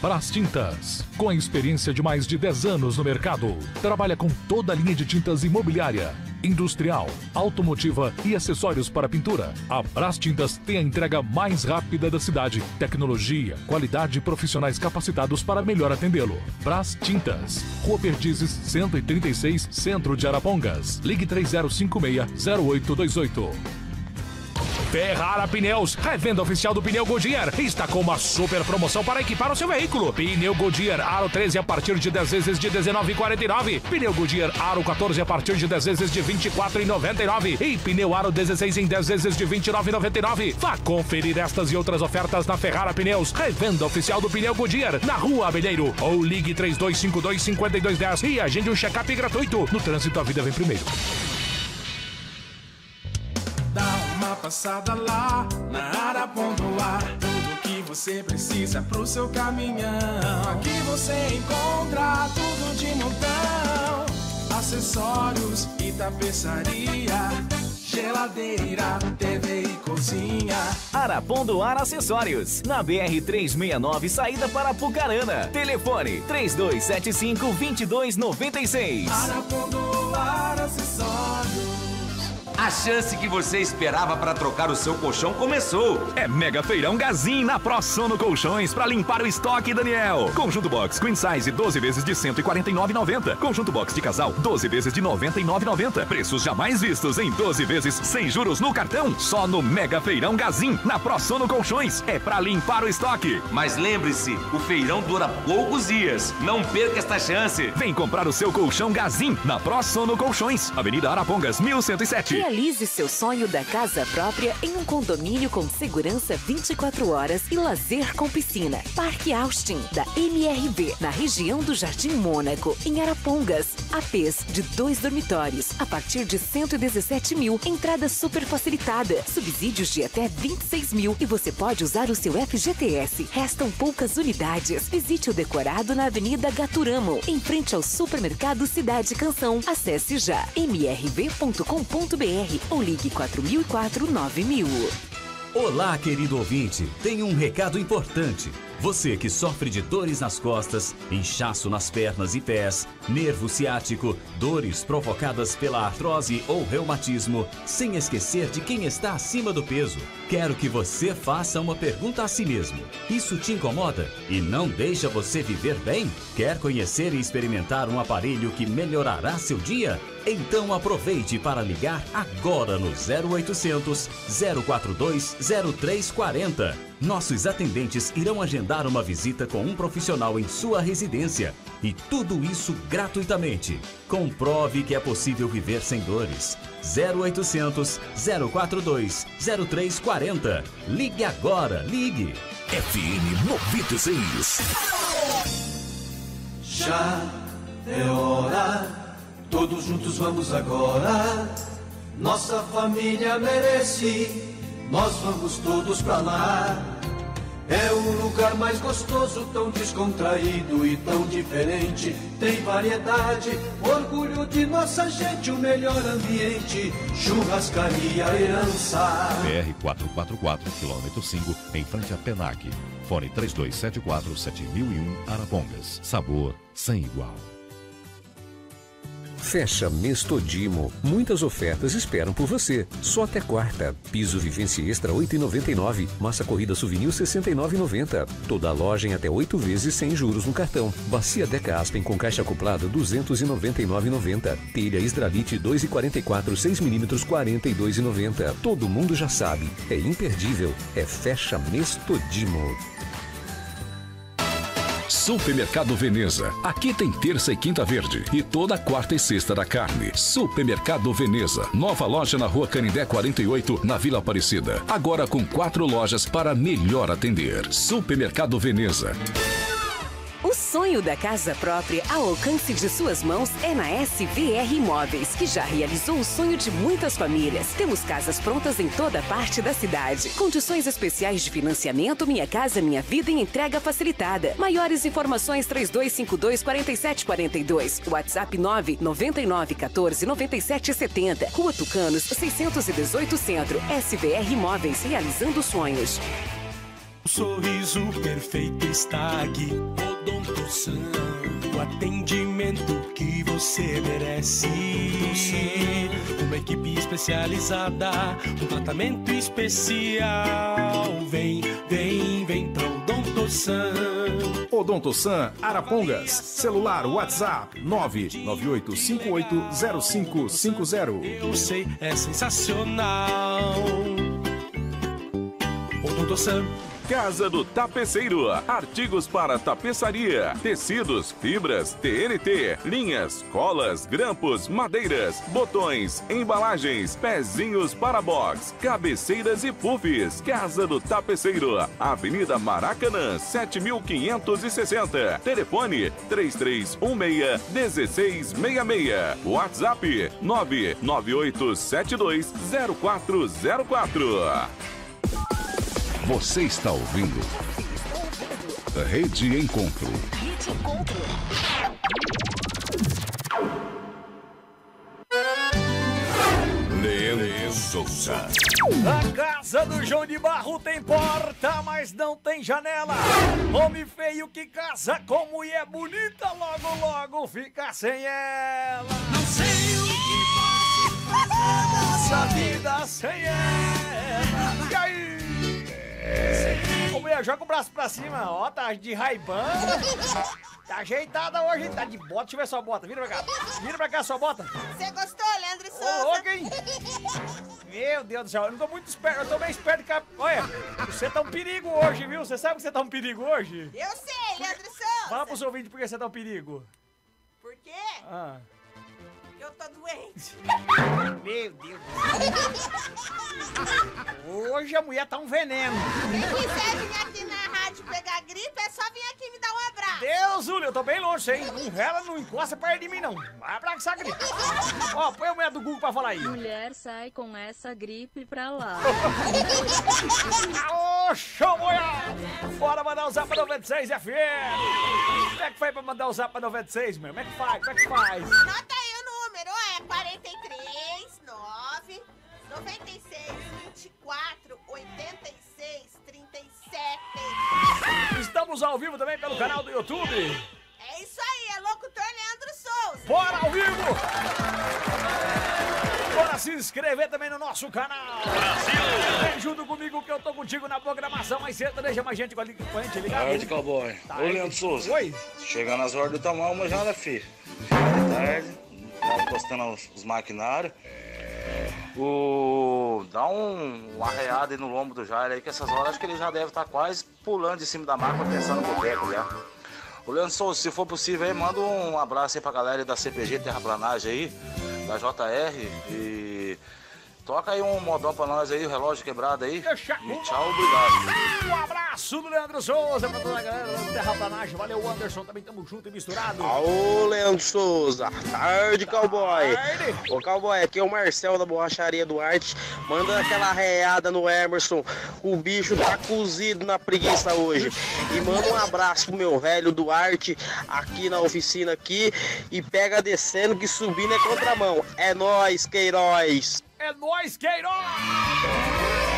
Brás Tintas, com a experiência de mais de 10 anos no mercado, trabalha com toda a linha de tintas imobiliária, industrial, automotiva e acessórios para pintura. A Brás Tintas tem a entrega mais rápida da cidade, tecnologia, qualidade e profissionais capacitados para melhor atendê-lo. Brás Tintas, Rua Perdizes 136, Centro de Arapongas. Ligue 3056-0828. Ferrara Pneus, revenda oficial do pneu Goodyear, está com uma super promoção para equipar o seu veículo. Pneu Goodyear Aro 13 a partir de 10 vezes de 19,49. Pneu Goodyear Aro 14 a partir de 10 vezes de 24,99. E pneu Aro 16 em 10 vezes de 29,99. Vá conferir estas e outras ofertas na Ferrara Pneus, revenda oficial do pneu Goodyear, na Rua Abelheiro. Ou ligue 3252-5210 e agende um check-up gratuito. No trânsito, a vida vem primeiro. Uma passada lá na Arapondoa. Tudo que você precisa pro seu caminhão. Aqui você encontra tudo de montão: acessórios e tapeçaria. Geladeira, TV e cozinha. Arapondoar Acessórios, na BR 369, saída para Pucarana. Telefone 3275 2296. Arapondoar Acessórios. A chance que você esperava para trocar o seu colchão começou. É Mega Feirão Gazin na ProSono Colchões para limpar o estoque, Daniel. Conjunto Box Queen Size 12 vezes de 149,90. Conjunto Box de casal 12 vezes de 99,90. Preços jamais vistos em 12 vezes sem juros no cartão. Só no Mega Feirão Gazin na ProSono Colchões. É para limpar o estoque. Mas lembre-se, o feirão dura poucos dias. Não perca esta chance. Vem comprar o seu colchão Gazin na ProSono Colchões. Avenida Arapongas 1107. Realize seu sonho da casa própria em um condomínio com segurança 24 horas e lazer com piscina. Parque Austin, da MRV, na região do Jardim Mônaco, em Arapongas. APs de dois dormitórios, a partir de 117 mil. Entrada super facilitada, subsídios de até 26 mil e você pode usar o seu FGTS. Restam poucas unidades. Visite o decorado na Avenida Gaturamo, em frente ao supermercado Cidade Canção. Acesse já mrv.com.br ou ligue 4004 9000. Olá, querido ouvinte. Tenho um recado importante. Você que sofre de dores nas costas, inchaço nas pernas e pés, nervo ciático, dores provocadas pela artrose ou reumatismo, sem esquecer de quem está acima do peso. Quero que você faça uma pergunta a si mesmo. Isso te incomoda e não deixa você viver bem? Quer conhecer e experimentar um aparelho que melhorará seu dia? Então aproveite para ligar agora no 0800 042 0340. Nossos atendentes irão agendar uma visita com um profissional em sua residência. E tudo isso gratuitamente. Comprove que é possível viver sem dores. 0800 042 0340. Ligue agora, ligue. FM 96. Já é hora, todos juntos vamos agora. Nossa família merece, nós vamos todos pra lá. É o lugar mais gostoso, tão descontraído e tão diferente. Tem variedade, orgulho de nossa gente, o melhor ambiente. Churrascaria Herança. BR 444, quilômetro 5, em frente a Penac. Fone 3274 7001 Arapongas. Sabor sem igual. Fecha mês Todimo. Muitas ofertas esperam por você. Só até quarta. Piso Vivência Extra 8,99. Massa corrida Souvenir 69,90. Toda loja em até oito vezes sem juros no cartão. Bacia Deca Aspen com caixa acoplada 299,90. Telha Israelite 2,44 6 mm 42,90. Todo mundo já sabe. É imperdível. É fecha mês Todimo. Supermercado Veneza. Aqui tem terça e quinta verde e toda quarta e sexta da carne. Supermercado Veneza. Nova loja na rua Canindé 48, na Vila Aparecida. Agora com quatro lojas para melhor atender. Supermercado Veneza. O sonho da casa própria ao alcance de suas mãos é na SVR Imóveis, que já realizou o sonho de muitas famílias. Temos casas prontas em toda parte da cidade. Condições especiais de financiamento Minha Casa Minha Vida em entrega facilitada. Maiores informações 3252 4742. WhatsApp 999 14 97 70. Rua Tucanos 618 Centro. SVR Imóveis realizando sonhos. Sorriso perfeito está aqui. Odonto San, o atendimento que você merece. Uma equipe especializada, um tratamento especial. Vem, vem, vem pra Odonto San. Odonto San Arapongas. Celular WhatsApp 998580550. Eu sei, é sensacional. Odonto San. Casa do Tapeceiro. Artigos para tapeçaria, tecidos, fibras, TNT, linhas, colas, grampos, madeiras, botões, embalagens, pezinhos para box, cabeceiras e puffs. Casa do Tapeceiro. Avenida Maracanã, 7560. Telefone 3316-1666. WhatsApp 998720404. Você está ouvindo Rede Encontro. Rede Encontro. Leandro Souza. A casa do João de Barro tem porta, mas não tem janela. Homem feio que casa com mulher bonita, logo, logo fica sem ela. Não sei o que posso fazer nossa vida sem ela. E aí? Ô mulher, joga o braço pra cima, ó, tá de raiban. Tá ajeitada hoje, hein? Tá de bota, deixa eu ver sua bota, vira pra cá. Vira pra cá sua bota. Você gostou, Leandro Ô, Souza? louco, hein? Meu Deus do céu, eu não tô muito esperto, eu tô bem esperto que a... Olha, você tá um perigo hoje, viu? Você sabe que você tá um perigo hoje? Eu sei, Leandro Souza. Fala pros ouvintes por que você tá um perigo. Por quê? Ah. Eu tô doente. Meu Deus do céu. Hoje a mulher tá um veneno. Quem quiser vir aqui na rádio pegar gripe, é só vir aqui me dar um abraço. Deus, Júlio, eu tô bem longe, hein? Não rela, não encosta perto de mim, não. Vai pra essa gripe. Ó, põe a mulher do Google pra falar aí. Mulher sai com essa gripe pra lá. Ô, show, mulher! Bora mandar o zap pra 96 FM. Como é que foi pra mandar o zap pra 96, meu? Como é que faz? Como é que faz? Anota aí 43 9 96 24 86 37. Estamos ao vivo também pelo canal do YouTube. É isso aí, é locutor Leandro Souza. Bora ao vivo! Bora se inscrever também no nosso canal. Brasil! Vem junto comigo que eu tô contigo na programação mais cedo. Deixa mais gente com a, li- com a gente ligado. Tarde, cowboy. Tá Ô, aí. Leandro Souza. Oi. Chegando as horas de tomar uma já, né, filho? De tarde. Tá encostando os, os maquinários. O... Dá um, uma arreada aí no lombo do Jair aí, que essas horas acho que ele já deve estar quase pulando de cima da máquina, pensando no boteco já. O Leandro Souza, se for possível aí, manda um abraço aí pra galera da CPG Terraplanagem aí, da JR e toca aí um modão pra nós aí, o relógio quebrado aí. E tchau, obrigado. Um abraço do Leandro Souza pra toda a galera da Terraplanagem. Valeu, Anderson. Também tamo junto e misturado. Ô, Leandro Souza, tarde, cowboy. Tarde. Ô, cowboy, aqui é o Marcel da Borracharia Duarte. Manda aquela reada no Emerson. O bicho tá cozido na preguiça hoje. E manda um abraço pro meu velho Duarte aqui na oficina aqui. E pega descendo que subindo é contramão. É nóis, Queiroz. É nóis, Queiroz!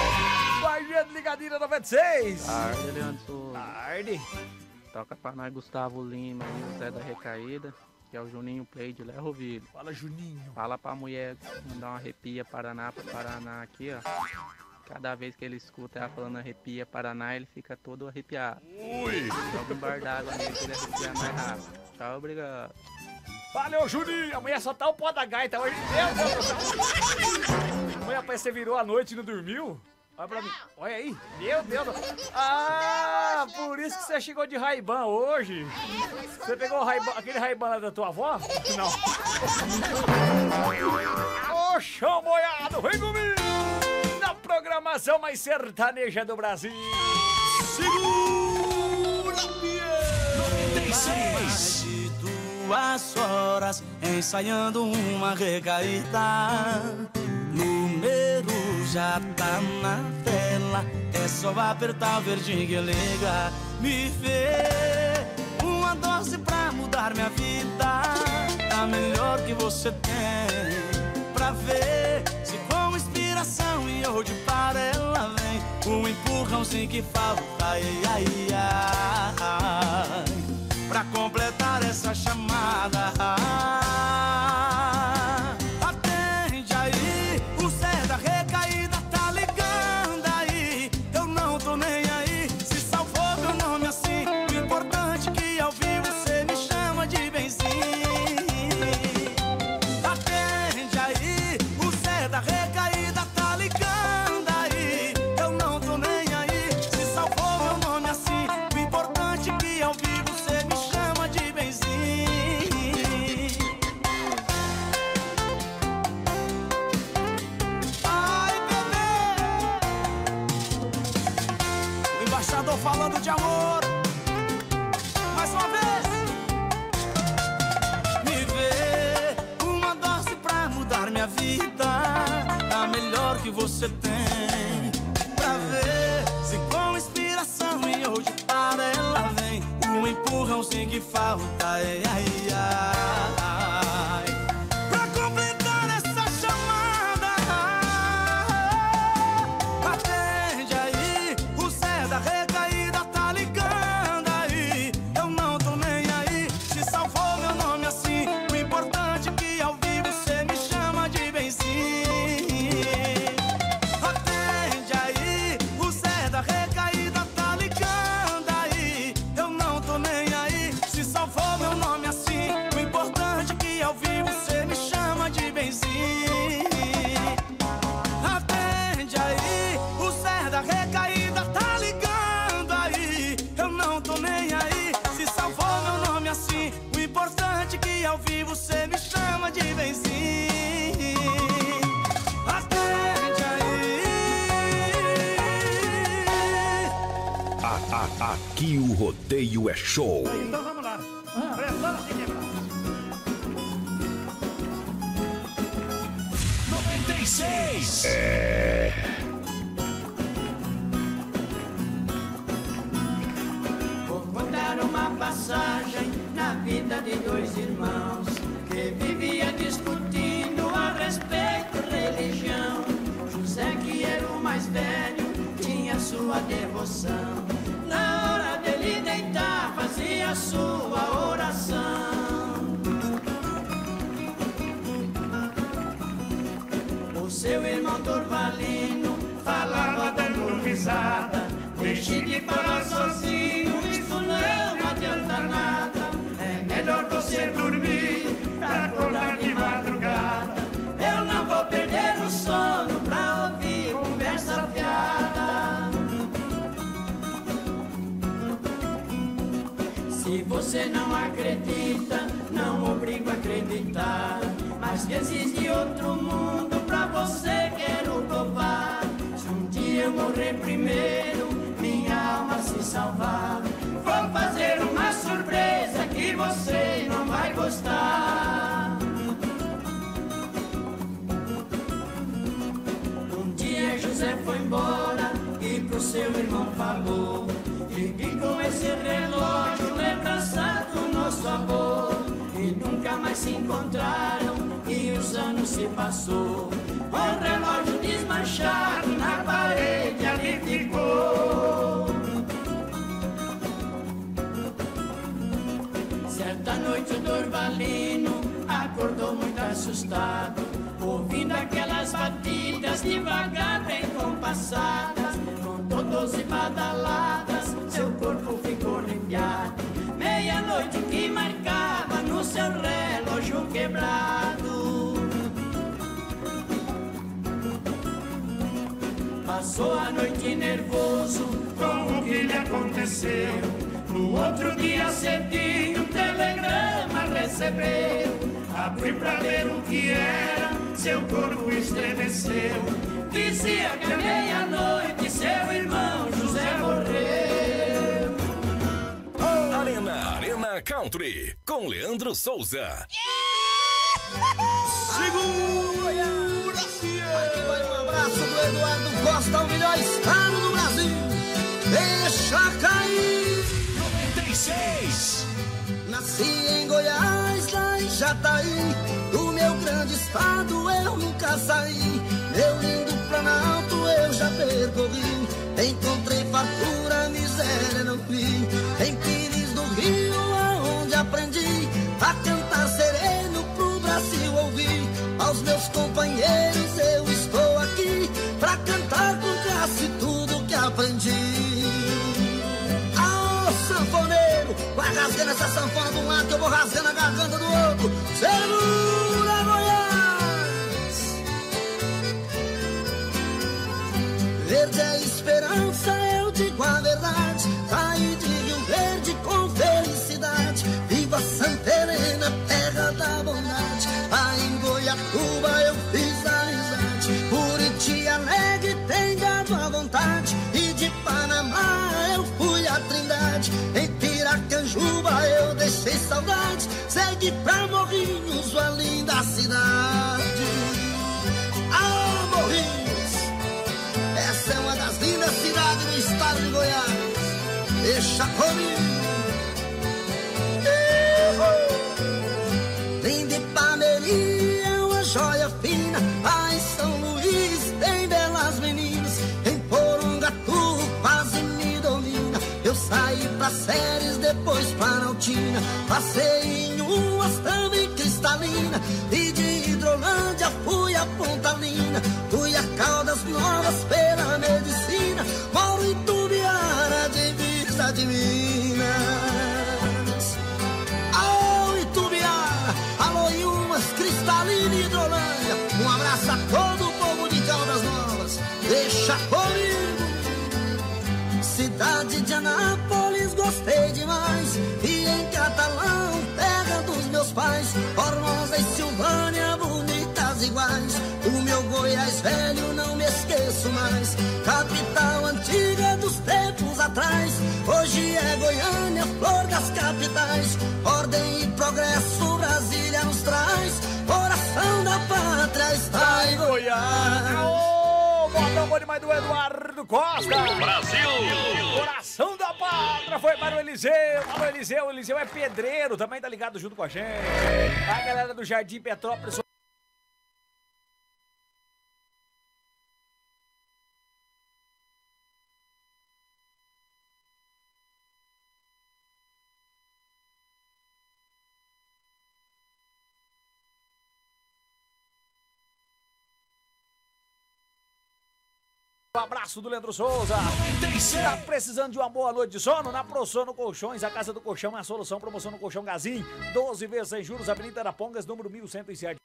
Gente, ligadinha 96. Tarde, Leandro Souza. Tarde. Toca pra nós Gustavo Lima e o Zé da Recaída, que é o Juninho Play de Lerroville. Fala, Juninho. Fala pra mulher mandar uma arrepia Paraná pra Paraná aqui, ó. Cada vez que ele escuta ela falando arrepia Paraná, ele fica todo arrepiado. Ui! Joga um bar d'água nele que ele arrepia mais rápido. Tchau, obrigado. Valeu, Juninho. Amanhã só tá o pó da gaita hoje. Meu Deus. Amanhã parece que você virou a noite e não dormiu. Olha pra mim. Olha aí. Meu Deus. do- Ah, por isso que você chegou de Raiban hoje. Você pegou o Ray-Ban- aquele Raiban lá da tua avó? Não. Ô, chão boiado, vem comigo. Na programação mais sertaneja do Brasil. Segura, 96. de duas horas ensaiando uma recaída. Número já tá na tela, é só apertar o verdinho que liga. Me vê uma dose pra mudar minha vida, a melhor que você tem. Pra ver se com inspiração e hoje para ela vem um empurrãozinho que falta. Ai, ai, ai pra completar essa chamada. Que falta. Ai, ai. Rodeio é show. Então vamos lá. Pressão assim quebrado. 96. É. Vou contar uma passagem na vida de dois irmãos que vivia discutindo a respeito religião. José, que era o mais velho, tinha sua devoção. Risada. Deixe de falar sozinho, isso não adianta nada. É melhor você dormir pra acordar de madrugada. Eu não vou perder o sono pra ouvir conversa fiada. Se você não acredita, não obrigo a acreditar. Mas que existe outro mundo pra você quero provar. Um eu morrer primeiro, minha alma se salvar. Vou fazer uma surpresa que você não vai gostar. Um dia José foi embora e pro seu irmão falou. Fique com esse relógio, lembrança do nosso amor. E nunca mais se encontraram e os anos se passou. O relógio desmanchado na assustado, ouvindo aquelas batidas devagar, bem compassadas, contou doze badaladas, seu corpo ficou arrepiado. Meia-noite que marcava no seu relógio quebrado. Passou a noite nervoso com o que lhe aconteceu. No outro dia cedinho, um telegrama recebeu. Abri pra ver o que era, seu corpo estremeceu. Dizia que à meia-noite seu irmão José morreu. Arena, Arena Country, com Leandro Souza. Segura! Aqui vai um abraço do Eduardo Costa, o melhor estado do Brasil. Deixa cair. 96. Nasci em Goiás, em Jataí. Do meu grande estado eu nunca saí. Meu lindo Planalto eu já percorri. Encontrei fartura, miséria não vi. Em Pires do Rio, aonde aprendi a cantar sereno pro Brasil ouvir. Aos meus companheiros vai rasgando essa sanfona de um lado que eu vou rasgando a garganta do outro. Segura, Goiás! Verde é esperança, eu digo a verdade. Segue pra Morrinhos, uma linda cidade. Ah, Morrinhos! Essa é uma das lindas cidades do estado de Goiás. Deixa comigo. Saí pra séries, depois Planaltina. Passei em umas também cristalina. E de Hidrolândia fui a Pontalina. Fui a Caldas Novas pela medicina. Moro em Tubiara, divisa de Minas. Alô, Itubiara, alô, Yumas, Cristalina e Hidrolândia. Um abraço a todo o povo de Caldas Novas. Deixa comigo. Cidade de Anápolis, gostei demais. E em Catalão, terra dos meus pais. Formosa e Silvânia, bonitas iguais. O meu Goiás velho não me esqueço mais. Capital antiga dos tempos atrás. Hoje é Goiânia, flor das capitais. Ordem e progresso, Brasília nos traz. Coração da pátria está em Goiás. Ô, botão bom demais do Eduardo Costa. Brasil. Coração da pátria foi para o Eliseu. Alô, Eliseu. O Eliseu é pedreiro, também tá ligado junto com a gente. A galera do Jardim Petrópolis. Um abraço do Leandro Souza. Tá precisando de uma boa noite de sono? Na ProSono Colchões, a Casa do Colchão é a solução. Promoção no Colchão Gazin. 12 vezes sem juros, Avenida Arapongas, número 1107.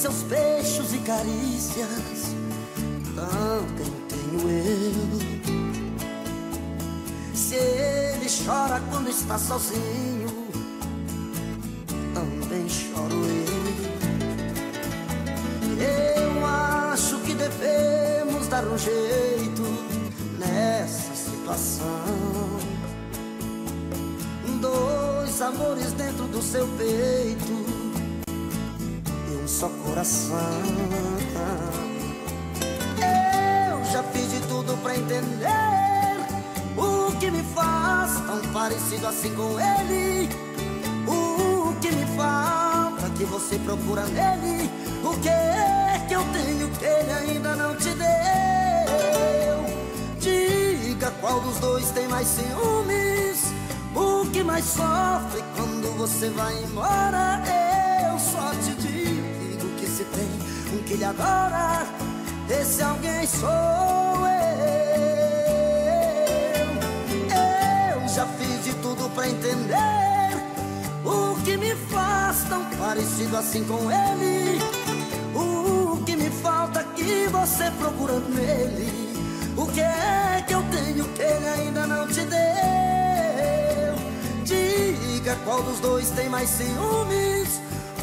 Seus beijos e carícias, também tenho eu. Se ele chora quando está sozinho, também choro eu. Eu acho que devemos dar um jeito nessa situação. Dois amores dentro do seu peito só coração. Eu já fiz de tudo pra entender o que me faz tão parecido assim com ele. O que me falta que você procura nele. O que é que eu tenho que ele ainda não te deu? Diga qual dos dois tem mais ciúmes. O que mais sofre quando você vai embora? Que lhe adora, esse alguém sou eu. Eu já fiz de tudo pra entender o que me faz tão parecido assim com ele. O que me falta que você procura nele. O que é que eu tenho que ele ainda não te deu? Diga qual dos dois tem mais ciúmes.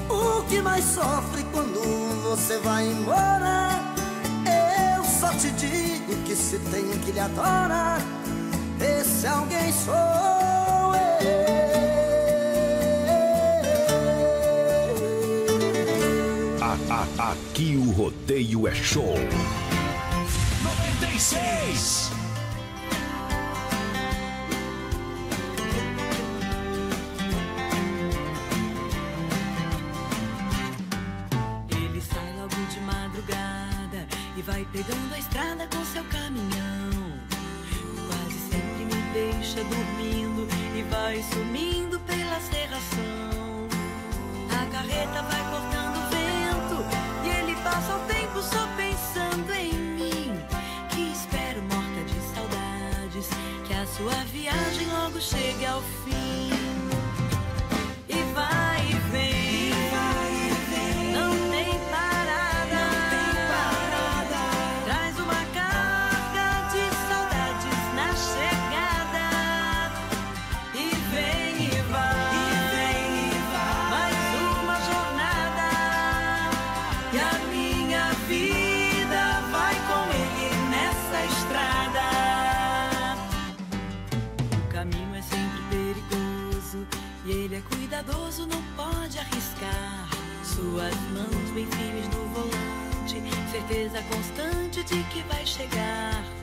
O que mais sofre quando você vai embora? Eu só te digo que se tem um que lhe adora, esse alguém sou A- a- aqui o rodeio é show. 96. Cuidadoso, não pode arriscar. Suas mãos bem firmes no volante, certeza constante de que vai chegar.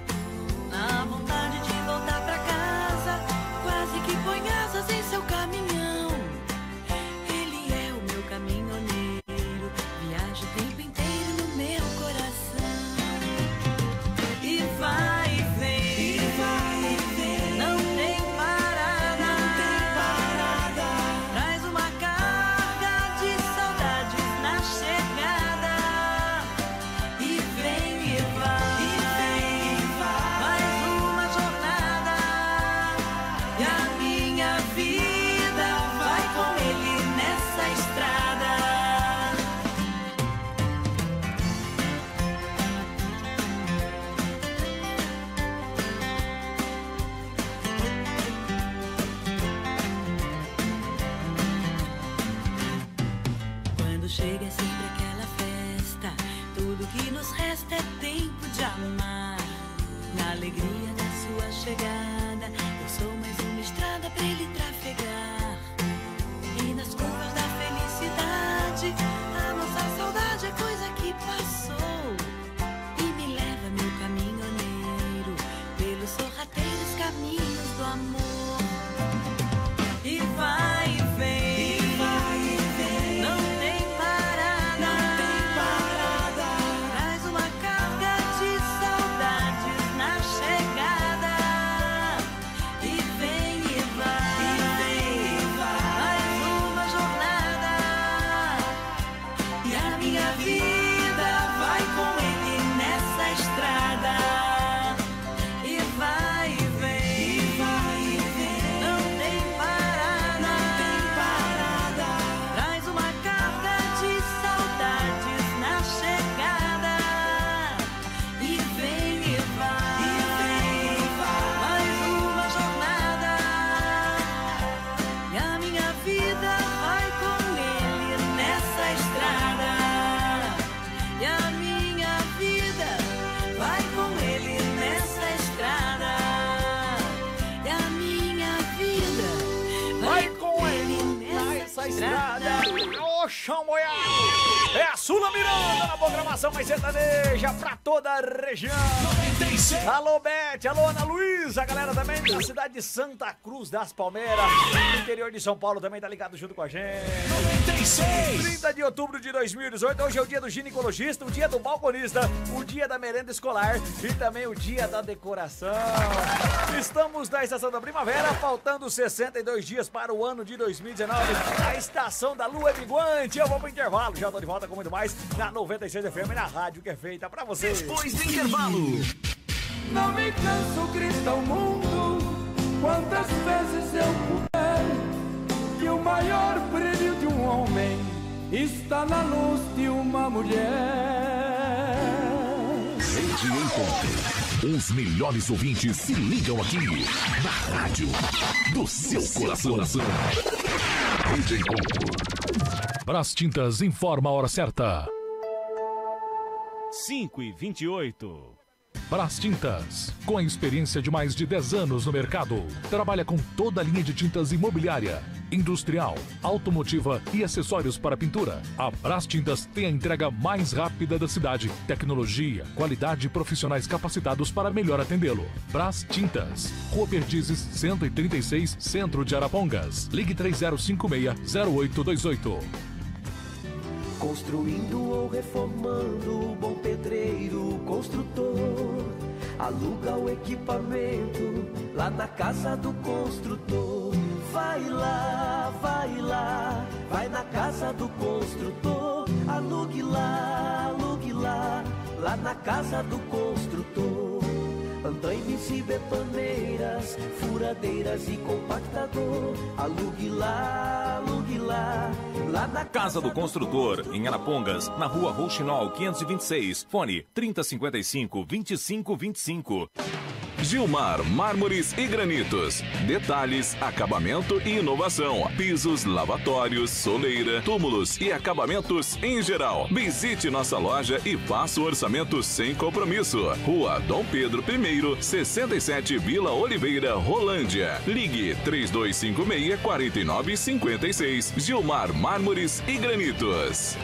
Cidade de Santa Cruz das Palmeiras. No interior de São Paulo também tá ligado junto com a gente. 96. 30 de outubro de 2018. Hoje é o dia do ginecologista, o dia do balconista, o dia da merenda escolar e também o dia da decoração. Estamos na estação da primavera, faltando 62 dias para o ano de 2019. A estação da lua é minguante. Eu vou pro intervalo. Já tô de volta com muito mais na 96 FM, na rádio que é feita pra você. Depois do intervalo. Não me canso, grita o mundo, quantas vezes eu puder, que o maior brilho de um homem está na luz de uma mulher. Rede Encontro. Os melhores ouvintes se ligam aqui na rádio do seu coração. Rede Encontro. Brás Tintas informa a hora certa. 5 e 28. Brás Tintas, com a experiência de mais de 10 anos no mercado, trabalha com toda a linha de tintas imobiliária, industrial, automotiva e acessórios para pintura. A Brás Tintas tem a entrega mais rápida da cidade, tecnologia, qualidade e profissionais capacitados para melhor atendê-lo. Brás Tintas, Rua Perdizes 136, Centro de Arapongas. Ligue 3056-0828. Construindo ou reformando, bom pedreiro, construtor. Aluga o equipamento lá na casa do construtor. Vai lá, vai lá, vai na casa do construtor. Alugue lá, alugue lá, lá na casa do construtor. Andaimes e betoneiras, furadeiras e compactador. Alugue lá, alugue lá, Casa do Construtor, em Arapongas, na rua Rouxinol 526. Fone 3055 2525. Gilmar Mármores e Granitos. Detalhes, acabamento e inovação. Pisos, lavatórios, soleira, túmulos e acabamentos em geral. Visite nossa loja e faça o orçamento sem compromisso. Rua Dom Pedro I, 67 Vila Oliveira, Rolândia. Ligue 3256 4956. Gilmar Mármores e Granitos.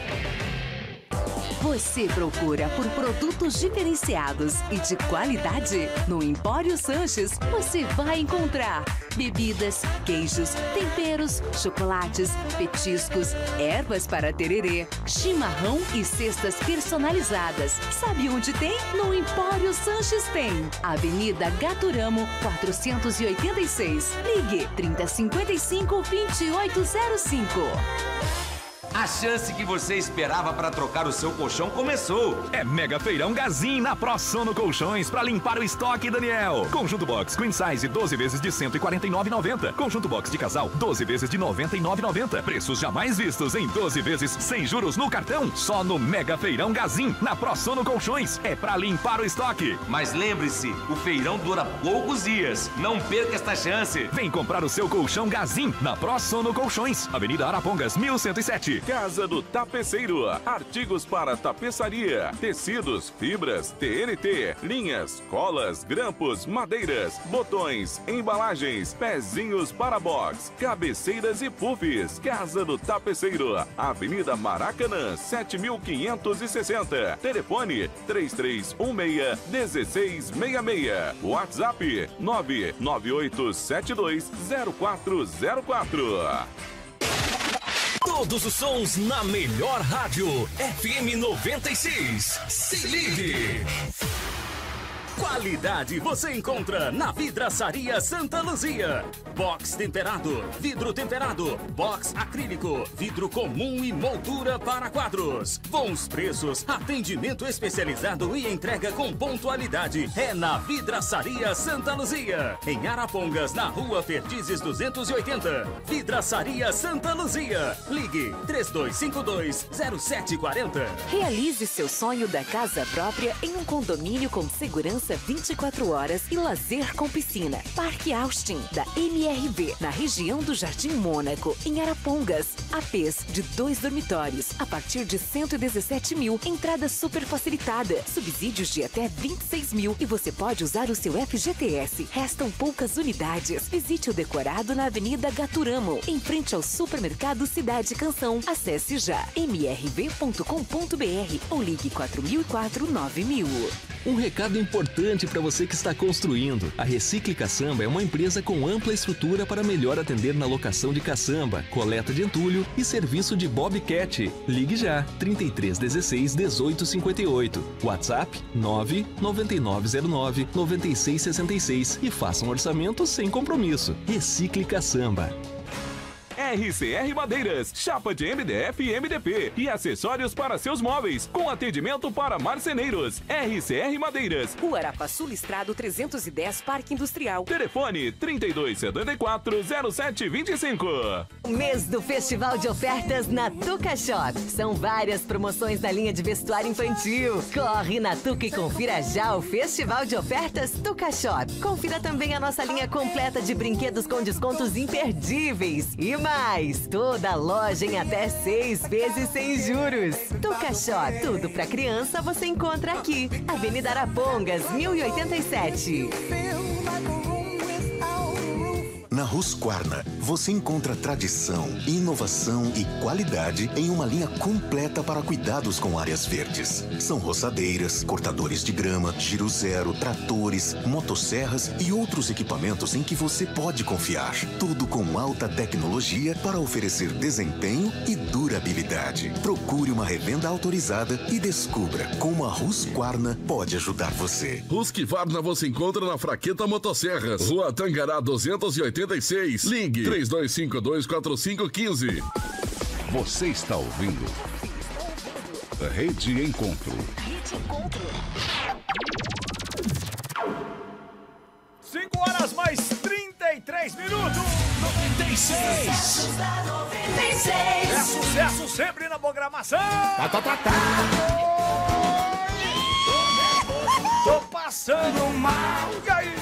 Você procura por produtos diferenciados e de qualidade? No Empório Sanches você vai encontrar bebidas, queijos, temperos, chocolates, petiscos, ervas para tererê, chimarrão e cestas personalizadas. Sabe onde tem? No Empório Sanches tem. Avenida Gaturamo 486. Ligue 3055 2805. A chance que você esperava para trocar o seu colchão começou. É Mega Feirão Gazin na ProSono Colchões para limpar o estoque, Daniel. Conjunto Box Queen Size 12 vezes de 149,90. Conjunto Box de casal 12 vezes de 99,90. Preços jamais vistos em 12 vezes sem juros no cartão. Só no Mega Feirão Gazin na ProSono Colchões. É para limpar o estoque. Mas lembre-se, o feirão dura poucos dias. Não perca esta chance. Vem comprar o seu colchão Gazin na ProSono Colchões. Avenida Arapongas 1107. Casa do Tapeceiro. Artigos para tapeçaria, tecidos, fibras, TNT, linhas, colas, grampos, madeiras, botões, embalagens, pezinhos para box, cabeceiras e puffs. Casa do Tapeceiro. Avenida Maracanã, 7560. Telefone 3316-1666. WhatsApp 998720404. Todos os sons na melhor rádio. FM 96. Se ligue. Qualidade você encontra na Vidraçaria Santa Luzia. Box temperado, vidro temperado, box acrílico, vidro comum e moldura para quadros. Bons preços, atendimento especializado e entrega com pontualidade. É na Vidraçaria Santa Luzia. Em Arapongas, na rua Perdizes 280. Vidraçaria Santa Luzia. Ligue 3252-0740. Realize seu sonho da casa própria em um condomínio com segurança segurança 24 horas e lazer com piscina. Parque Austin, da MRV, na região do Jardim Mônaco, em Arapongas. APs de dois dormitórios, a partir de 117 mil, entrada super facilitada, subsídios de até 26 mil e você pode usar o seu FGTS. Restam poucas unidades. Visite o decorado na Avenida Gaturamo, em frente ao supermercado Cidade Canção. Acesse já mrv.com.br ou ligue 4004 9000. Um recado importante para você que está construindo. A Recicle Caçamba é uma empresa com ampla estrutura para melhor atender na locação de caçamba, coleta de entulho e serviço de Bobcat. Ligue já 3316 1858. WhatsApp 99909 9666 e faça um orçamento sem compromisso. Recicle Caçamba. RCR Madeiras, chapa de MDF e MDP e acessórios para seus móveis, com atendimento para marceneiros. RCR Madeiras. Rua Arapaçu Listrado 310, Parque Industrial. Telefone 3274 0725. Mês do Festival de Ofertas na Tuca Shop. São várias promoções da linha de vestuário infantil. Corre na Tuca e confira já o Festival de Ofertas Tuca Shop. Confira também a nossa linha completa de brinquedos com descontos imperdíveis. E mais, toda loja em até seis vezes sem juros. Tuca Shop, tudo pra criança você encontra aqui. Avenida Arapongas, 1087. Na Husqvarna, você encontra tradição, inovação e qualidade em uma linha completa para cuidados com áreas verdes. São roçadeiras, cortadores de grama, giro zero, tratores, motosserras e outros equipamentos em que você pode confiar. Tudo com alta tecnologia para oferecer desempenho e durabilidade. Procure uma revenda autorizada e descubra como a Husqvarna pode ajudar você. Husqvarna você encontra na Fraqueta Motosserras, Rua Tangará 286. Ligue 32524515. Você está ouvindo Rede Encontro. 5 horas mais 33 minutos. 96. É sucesso sempre na programação. Tá, tá, tá, tá. Tô passando mal. E aí?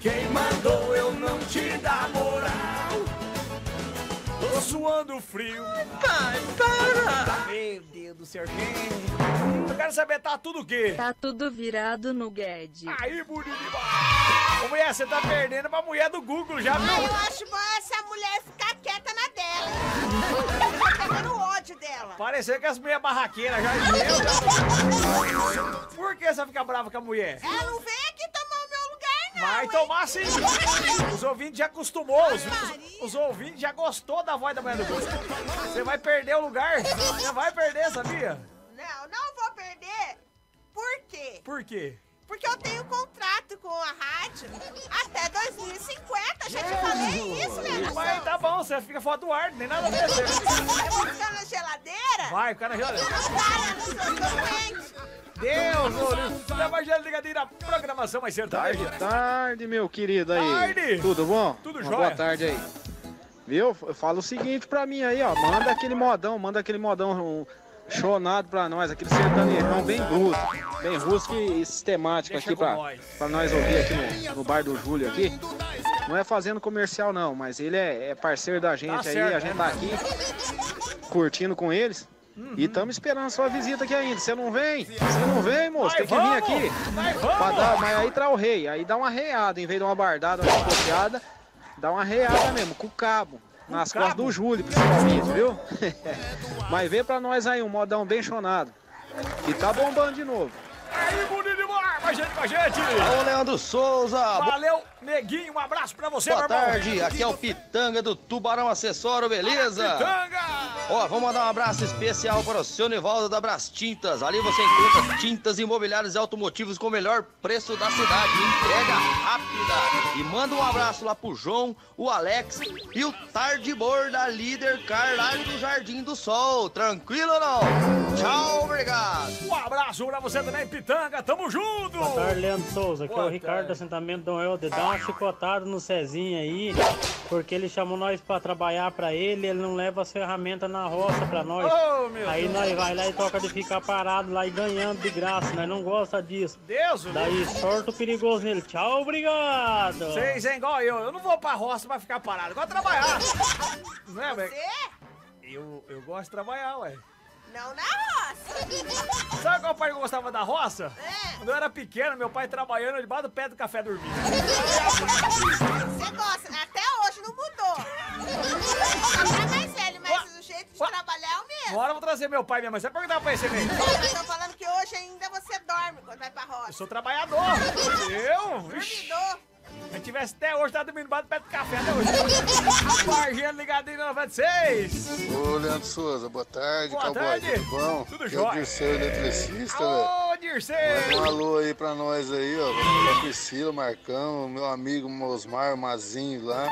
Quem mandou eu não te dar moral? Tô suando frio. Pai, para! Meu Deus do céu, gente. Eu quero saber, tá tudo o quê? Tá tudo virado no Guedes. Aí, bonito demais. Ô, mulher, você tá perdendo pra mulher do Google já, viu? Ah, eu acho bom essa mulher ficar quieta na dela. Tá pegando ódio dela. Pareceu que as mulheres barraqueiras já. Deus. Por que você fica brava com a mulher? Ela não vem aqui tomar Vai tomar sim. Os ouvintes já acostumou, os, os, os ouvintes já gostou da voz da mulher do Google. Você vai perder o lugar? Você vai perder, sabia? Não, não vou perder. Por quê? Por quê? Porque eu tenho contrato com a rádio até 2050. Já te falei isso, né? Mas tá bom, você fica fora do ar, nem nada a ver. Eu vou ficar na geladeira? Vai, fica na geladeira. Não né? Não sou doente. Deus, Lourenço. Evangelho ligadinho na programação mais cedo. Tarde, tarde, meu querido aí. Tarde. Tudo bom? Tudo Uma jóia. Boa tarde aí. Viu? Eu falo o seguinte pra mim aí, ó. Manda aquele modão, manda aquele modão chonado pra nós, aquele sertanejão bem bruto, bem rústico e sistemático Deixa aqui pra, nós. pra nós ouvir aqui no, no bar do Júlio aqui. Não é fazendo comercial não, mas ele é, é parceiro da gente Tá aí, certo, a gente é. tá aqui curtindo com eles. Uhum. E estamos esperando sua visita aqui ainda. Você não vem? Você não vem, moço? Tem que vir aqui. Vai, vamos! dar- mas aí traz o rei. Aí dá uma reada, em vez de uma bardada, uma chicoteada, dá uma reada mesmo, com o cabo. Nas costas do Júlio, principalmente, viu? mas vê pra nós aí um modão bem chonado. E tá bombando de novo. A gente, com a gente. Alô, Leandro Souza. Valeu, neguinho, um abraço pra você, Boa meu irmão. tarde, aqui é o Pitanga do Tubarão Acessório, beleza? Pitanga! Ó, vamos mandar um abraço especial para o seu Nivaldo da Brás Tintas. Ali você encontra tintas imobiliárias e automotivos com o melhor preço da cidade. Entrega rápida. E manda um abraço lá pro João, o Alex e o Tardibor da Líder Car lá do Jardim do Sol. Tranquilo ou não? Tchau, obrigado. Um abraço pra você também, Pitanga. Tamo junto. Boa tarde, Leandro Souza. Aqui é Boa o Ricardo do assentamento Dom Helder. Dá uma chicotada no Cezinho aí, porque ele chamou nós pra trabalhar pra ele ele não leva as ferramentas na roça pra nós. Oh, meu Aí Deus. nós vai lá e toca de ficar parado lá e ganhando de graça. Nós não gosta disso. Deus, o Daí sorte o perigoso nele. Tchau, obrigado. Vocês é igual eu. Eu não vou pra roça pra ficar parado. Eu gosto de trabalhar. Não é, velho? Eu, eu gosto de trabalhar, ué. Não na roça. Sabe qual parte que eu gostava da roça? Quando eu era pequeno, meu pai trabalhando debaixo do pé do café dormindo. Você gosta, né? até hoje não mudou. É mais velho, mas o jeito de trabalhar é o mesmo. Agora eu vou trazer meu pai e minha mãe. Você vai perguntar pra esse mesmo. Eu tô falando que hoje ainda você dorme quando vai pra roça. Eu sou trabalhador. Eu? Dormidor. Se tivesse até hoje, tava dormindo debaixo do pé do café até hoje. Varginha ligadinho na 96. Ô, Leandro Souza, boa tarde, Boa cowboy, tarde. tudo bom? Tudo jóia. É o Dirceu, eletricista, velho. Ô, Dirceu. Manda um alô aí pra nós aí, ó, pra Priscila, Marcão, meu amigo Mosmar, o Mazinho lá.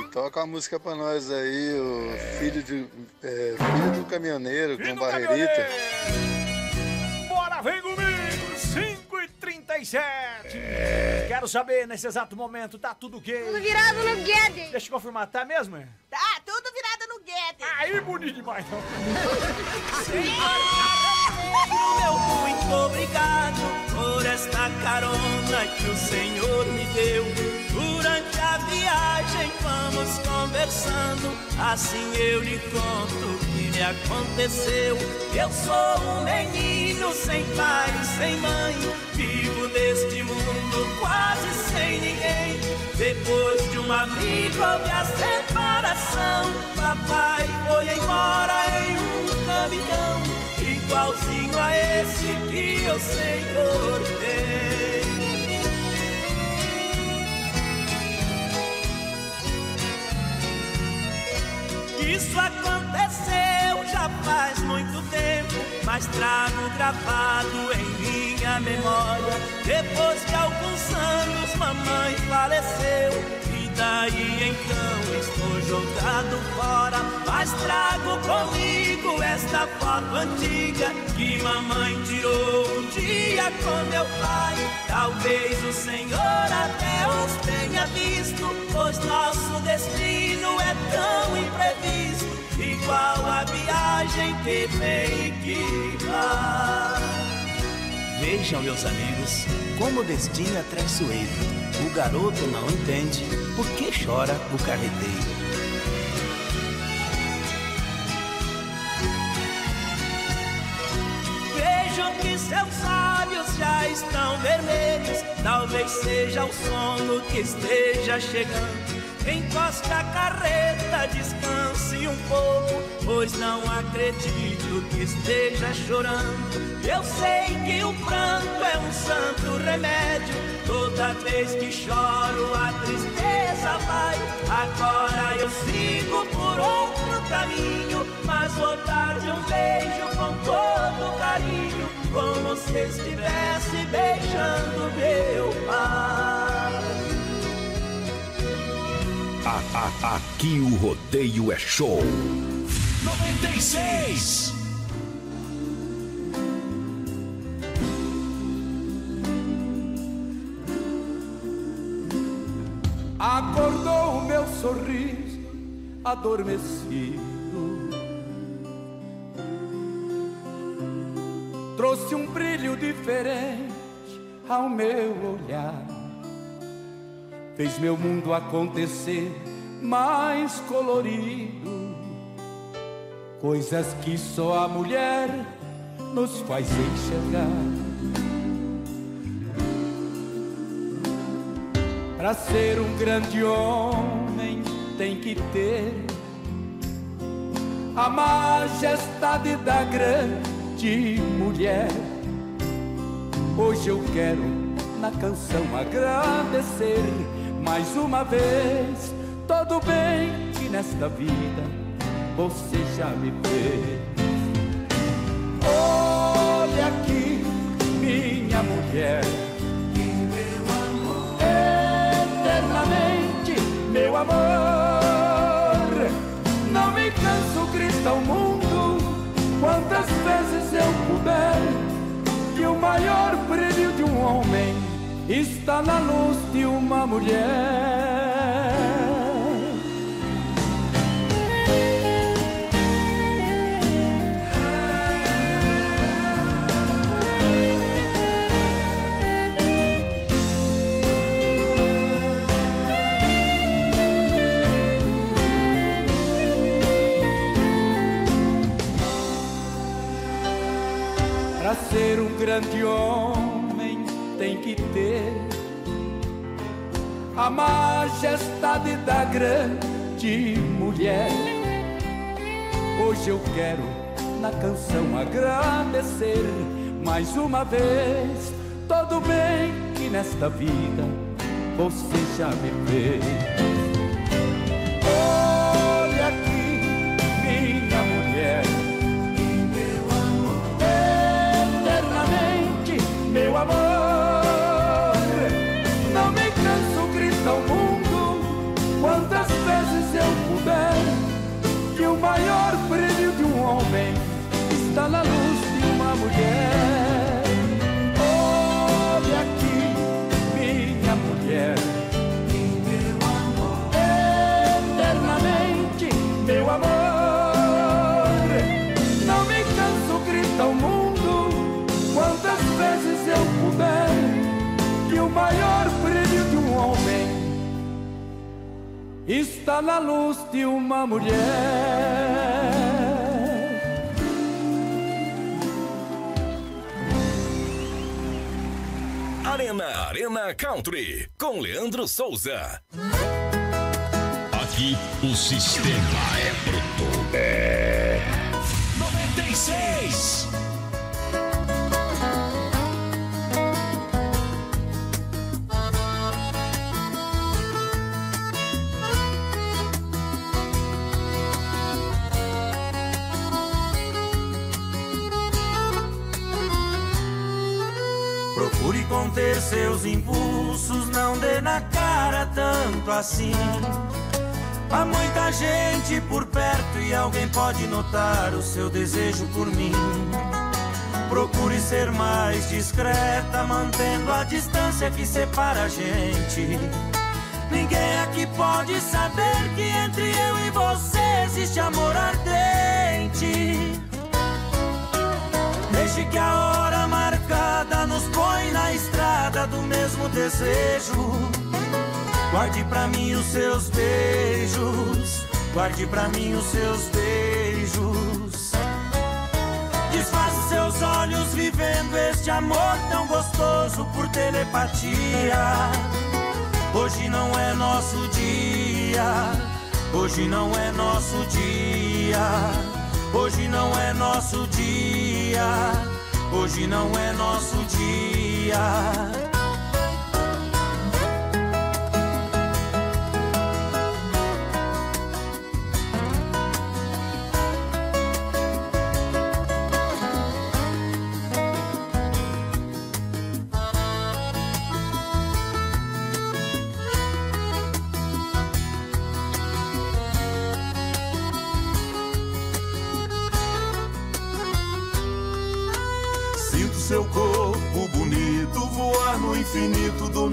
E toca uma música pra nós aí, o filho, de, é, filho do caminhoneiro com barreirita. Bora, vem comigo! 5 e 37 Quero saber, nesse exato momento, tá tudo o quê? Tudo virado no Guedes. Deixa eu confirmar, tá mesmo? é? Tá, tudo virado no Guedes. Aí, bonito demais, não. Meu muito obrigado por esta carona que o Senhor me deu. Durante a viagem vamos conversando, assim eu lhe conto o que me aconteceu. Eu sou um menino sem pai sem mãe, vivo neste mundo quase sem ninguém. Depois de uma briga houve a separação, papai foi embora em um caminhão igualzinho a esse que o Senhor tem. Isso aconteceu já faz muito tempo, mas trago gravado em minha memória. Depois de alguns anos, mamãe faleceu. Daí então estou jogado fora. Mas trago comigo esta foto antiga que mamãe tirou um dia com meu pai. Talvez o Senhor até os tenha visto, pois nosso destino é tão imprevisto, igual a viagem que vem e que vai. Vejam, meus amigos, como o destino é traiçoeiro. O garoto não entende por que chora o carreteiro. Vejam que seus olhos já estão vermelhos. Talvez seja o sono que esteja chegando. Encoste a carreta, descanse um pouco, pois não acredito que esteja chorando. Eu sei que o pranto é um santo remédio. Toda vez que choro, a tristeza vai. Agora eu sigo por outro caminho, mas vou dar de um beijo com todo carinho, como se estivesse beijando meu pai. A- a- aqui o rodeio é show. 96. Acordou o meu sorriso adormecido. Trouxe um brilho diferente ao meu olhar. Fez meu mundo acontecer mais colorido. Coisas que só a mulher nos faz enxergar. Para ser um grande homem tem que ter a majestade da grande mulher. Hoje eu quero na canção agradecer mais uma vez todo o bem que nesta vida você já me fez. Olha aqui, minha mulher. eternamente, meu amor. Não me canso, grita ao mundo, quantas vezes eu puder, que o maior brilho de um homem está na luz de uma mulher. para ser um grande homem que ter a majestade da grande mulher. Hoje eu quero na canção agradecer mais uma vez todo o bem que nesta vida você já me fez. Está na luz de uma mulher. Arena, Arena Country, com Leandro Souza. Aqui o sistema é bruto. É. 96. Conter seus impulsos, não dê na cara tanto assim. Há muita gente por perto e alguém pode notar o seu desejo por mim. Procure ser mais discreta, mantendo a distância que separa a gente. Ninguém aqui pode saber que entre eu e você existe amor ardente. Deixe que a hora marcada nos põe na estrada do mesmo desejo. Guarde pra mim os seus beijos. Guarde pra mim os seus beijos. Disfarce seus olhos vivendo este amor tão gostoso por telepatia. Hoje não é nosso dia. Hoje não é nosso dia. Hoje não é nosso dia. Hoje não é nosso dia.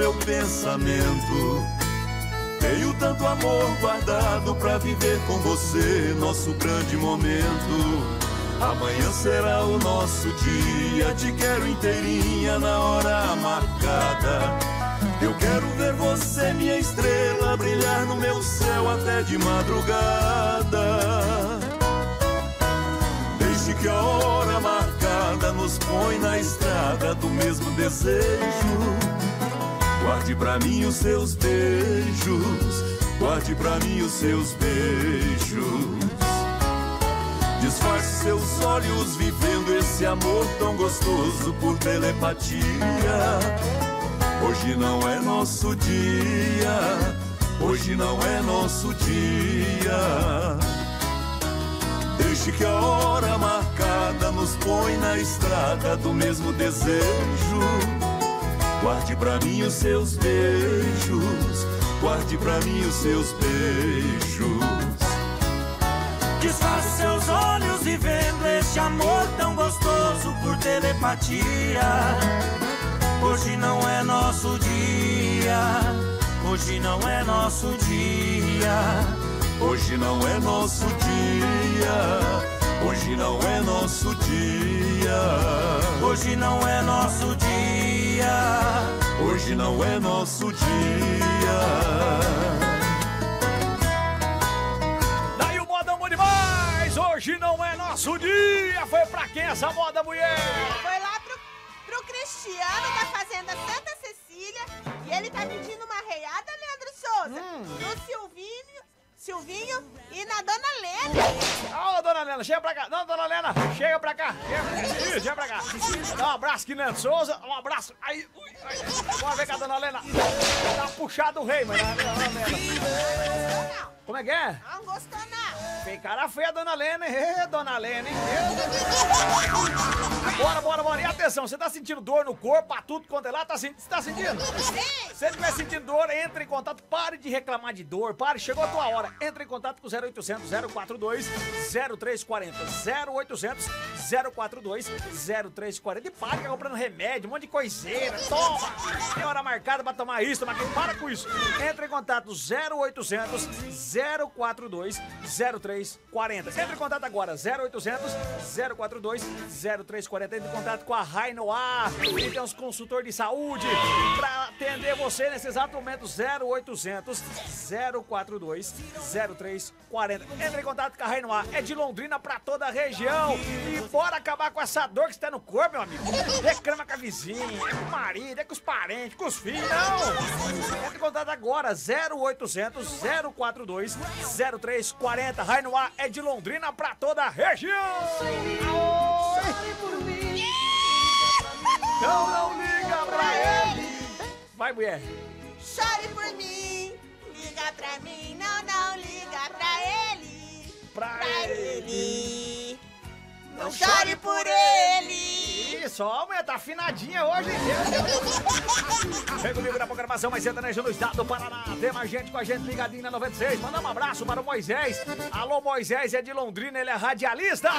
Meu pensamento. Tenho tanto amor guardado pra viver com você nosso grande momento. Amanhã será o nosso dia, te quero inteirinha na hora marcada. Eu quero ver você, minha estrela, brilhar no meu céu até de madrugada. Desde que a hora marcada nos põe na estrada do mesmo desejo. Guarde pra mim os seus beijos, guarde pra mim os seus beijos. Disfarce seus olhos vivendo esse amor tão gostoso por telepatia. Hoje não é nosso dia, hoje não é nosso dia. Deixe que a hora marcada nos põe na estrada do mesmo desejo. Guarde pra mim os seus beijos, guarde pra mim os seus beijos. Disfarce seus olhos vivendo este amor tão gostoso por telepatia. Hoje não é nosso dia, hoje não é nosso dia. Hoje não é nosso dia, hoje não é nosso dia. Hoje não é nosso dia, hoje não é nosso dia. Daí o modão bom demais! Hoje não é nosso dia! Foi pra quem essa moda, mulher? Foi lá pro, pro Cristiano da Fazenda Santa Cecília e ele tá pedindo uma reiada, Leandro Souza, Hum. no Silvinho, Silvinho e na Dona Lena. Ô, dona Lena, chega pra cá. Não, dona Lena, chega pra cá. Chega, chega pra cá. Dá um abraço aqui, Leandro Souza. Um abraço. Aí, ui, aí. Bora ver com a dona Lena. Tá puxado o rei, mas a dona Lena. Como é que é? Não gostou não. Tem cara feia, dona Lena. Ê, dona Lena, hein? Bora, bora, bora. E atenção, você tá sentindo dor no corpo, pra tudo quanto é lá? Tá, você tá sentindo? Se você estiver sentindo dor, entre em contato. Pare de reclamar de dor. Pare, chegou a tua hora. Entre em contato com 0800 042 0340. 0800 042 0340. E pare, fica comprando remédio, um monte de coiseira. Toma! Tem hora marcada pra tomar isso, aquilo. Para com isso. Entre em contato 0800 042 0340. Entre em contato agora 0800 042 0340. Entre em contato com a Rainoar. E tem uns consultores de saúde pra atender você nesse exato momento 0800 042 0340. Entre em contato com a Rainoar. É de Londrina pra toda a região. E bora acabar com essa dor que está no corpo, meu amigo. Reclama com a vizinha, com o marido, é com os parentes, com os filhos. Não! Entre em contato agora 0800 042 0340. Rainoar é de Londrina pra toda a região. Não, não liga pra ele. Vai, mulher. Chore por mim, liga pra mim, não, não liga pra ele. Pra, ele. Não chore por ele. Isso, ó, mulher, tá afinadinha hoje. Vem comigo na programação mais sertaneja no estado do Paraná. Tem mais gente com a gente ligadinho na 96. Manda um abraço para o Moisés. Alô, Moisés é de Londrina, ele é radialista.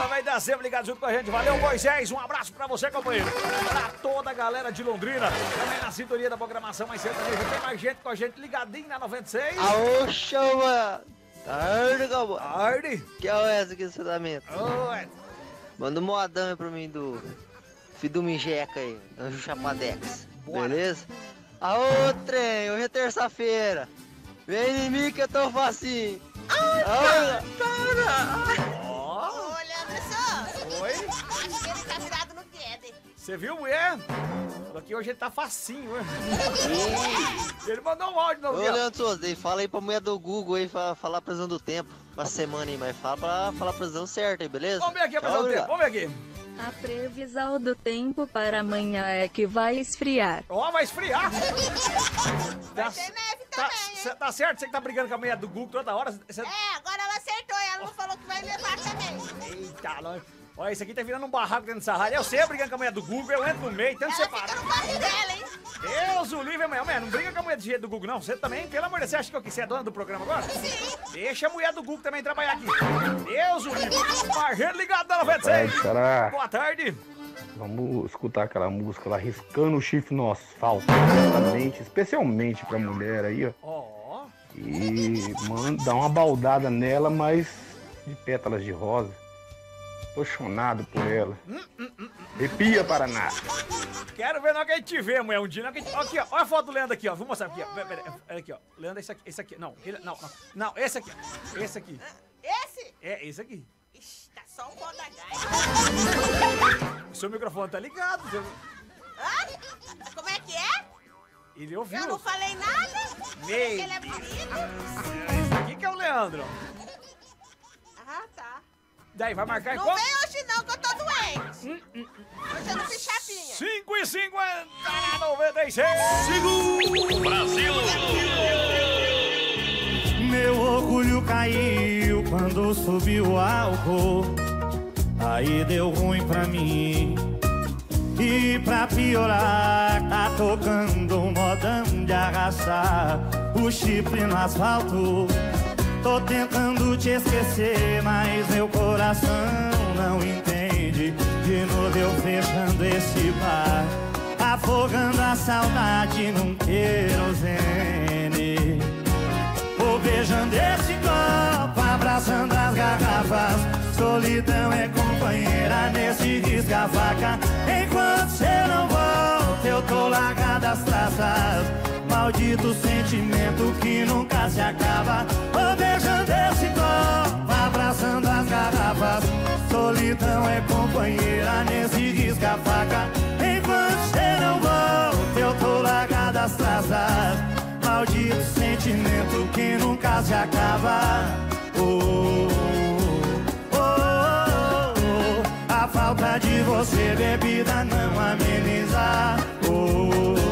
Também dá sempre ligado junto com a gente. Valeu, Moisés. Um abraço pra você, companheiro. Pra toda a galera de Londrina. Também na sintonia da programação mais sertaneja. Tem mais gente com a gente ligadinho na 96. Aô, chama! Tarde, cowboy! Tarde! Que é o essa aqui do fundamento? Oi! Manda um modão aí pra mim do. Filho do Mijeca aí, Anjo Chapadex. Beleza? Aô, trem, hoje é terça-feira. Vem em mim que eu tô facinho. Aô, Ô, Leandro Souza. Oi? Acho que ele tá virado. Você viu, mulher? Falou que hoje ele tá facinho, né? Ele mandou um áudio no Ô, Leandro fala aí pra mulher do Google aí, fa- falar a previsão do tempo. Uma semana aí, mas fala pra falar a previsão certa aí, beleza? Vamos ver aqui a previsão do tempo. Vamos ver aqui. A previsão do tempo para amanhã é que vai esfriar. Ó, vai esfriar. Tá, tá, cê- tá certo? Você que tá brigando com a mulher do Google toda hora. Cê... É, agora ela acertou e ela não falou que vai levar também. Eita, nós. Olha, isso aqui tá virando um barraco dentro dessa rádio. Eu sei brigando com a mulher do Google, eu entro no meio, tento separar. dela, hein? Deus o livre, mulher. Mulher, não briga com a mulher do jeito do Google, não. Você também, pelo amor de Deus, você acha que eu que você é dona do programa agora? Sim. Deixa a mulher do Google também trabalhar aqui. Deus o livre. Margendo ligado da 96. É, será? Boa tarde. Vamos escutar aquela música lá, riscando o chifre no asfalto. Especialmente, especialmente pra mulher aí, ó. Ó. E manda, dá uma baldada nela, mas de pétalas de rosa. Apaixonado por ela. Arrepia, Paraná. Quero ver na hora que a gente vê, mulher, um dia. na hora que a gente- Aqui, ó. Olha a foto do Leandro aqui, ó. Vou mostrar aqui, ó. Pera, pera, Olha aqui, ó. Leandro, esse aqui. Esse aqui. Não, ele- não, não. Não, esse aqui. Esse aqui. Esse? É, esse aqui. Ixi, tá só um pó da seu microfone tá ligado. seu- Hã? Como é que é? Ele ouviu. Eu não falei nada. Meio. Que ele é bonito. Esse aqui que é o Leandro. Ah, tá. Daí, vai marcar Não qual? vem hoje não, que eu tô doente. Hoje eu não fiz chapinha. 5 e 50 na 96. Brasil! Meu orgulho caiu quando subiu o álcool. Aí deu ruim pra mim. E pra piorar, tá tocando um modão de arrastar o chifre no asfalto. Tô tentando te esquecer, mas meu coração não entende. De novo eu fechando esse bar, afogando a saudade num querosene. Vou beijando esse copo, abraçando as garrafas. Solidão é companheira nesse risca-faca. Enquanto cê não volta, eu tô largado as traças. Maldito sentimento que nunca se acaba. Vou beijando esse copo, abraçando as garrafas. Solidão é companheira nesse risca-faca Enquanto você não volta, eu tô largada as traças Maldito sentimento que nunca se acaba. Oh, oh, oh, oh, A falta de você, bebida, não ameniza. Oh. oh, oh.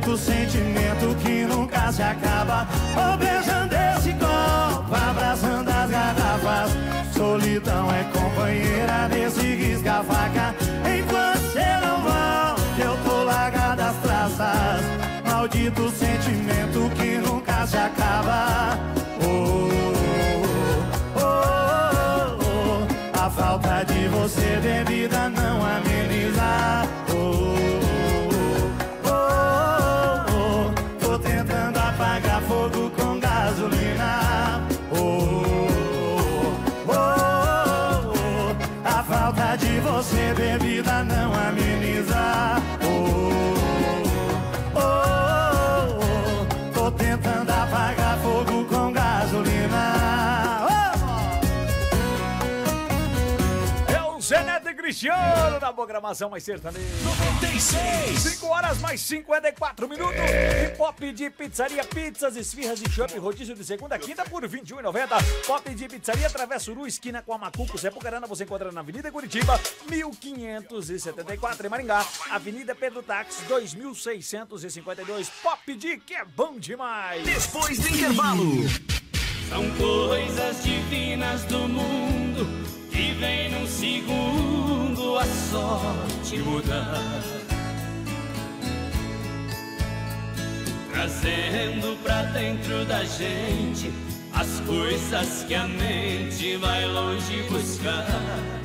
Maldito sentimento que nunca se acaba. Beijando esse copo, abraçando as garrafas. Solidão é companheira nesse risca-faca. Enquanto você não volta, eu tô largado às traças. Maldito sentimento que nunca se acaba. Oh, oh, oh, oh. A falta de você, bebida, não ameniza. Programação mais sertaneja. 96! 5 horas mais 54 minutos. É. E Pop de Pizzaria, pizzas, esfirras e chopp, rodízio de segunda a quinta por R$ 21,90. Pop de Pizzaria, Travessa Uru, esquina com a Macuco, Zé Pucarana, você encontra na Avenida Curitiba, 1574 em Maringá. Avenida Pedro Tax, 2652. Pop de que é bom demais. Depois do intervalo. São coisas divinas do mundo que vem num segundo a sorte mudar. Trazendo pra dentro da gente as coisas que a mente vai longe buscar.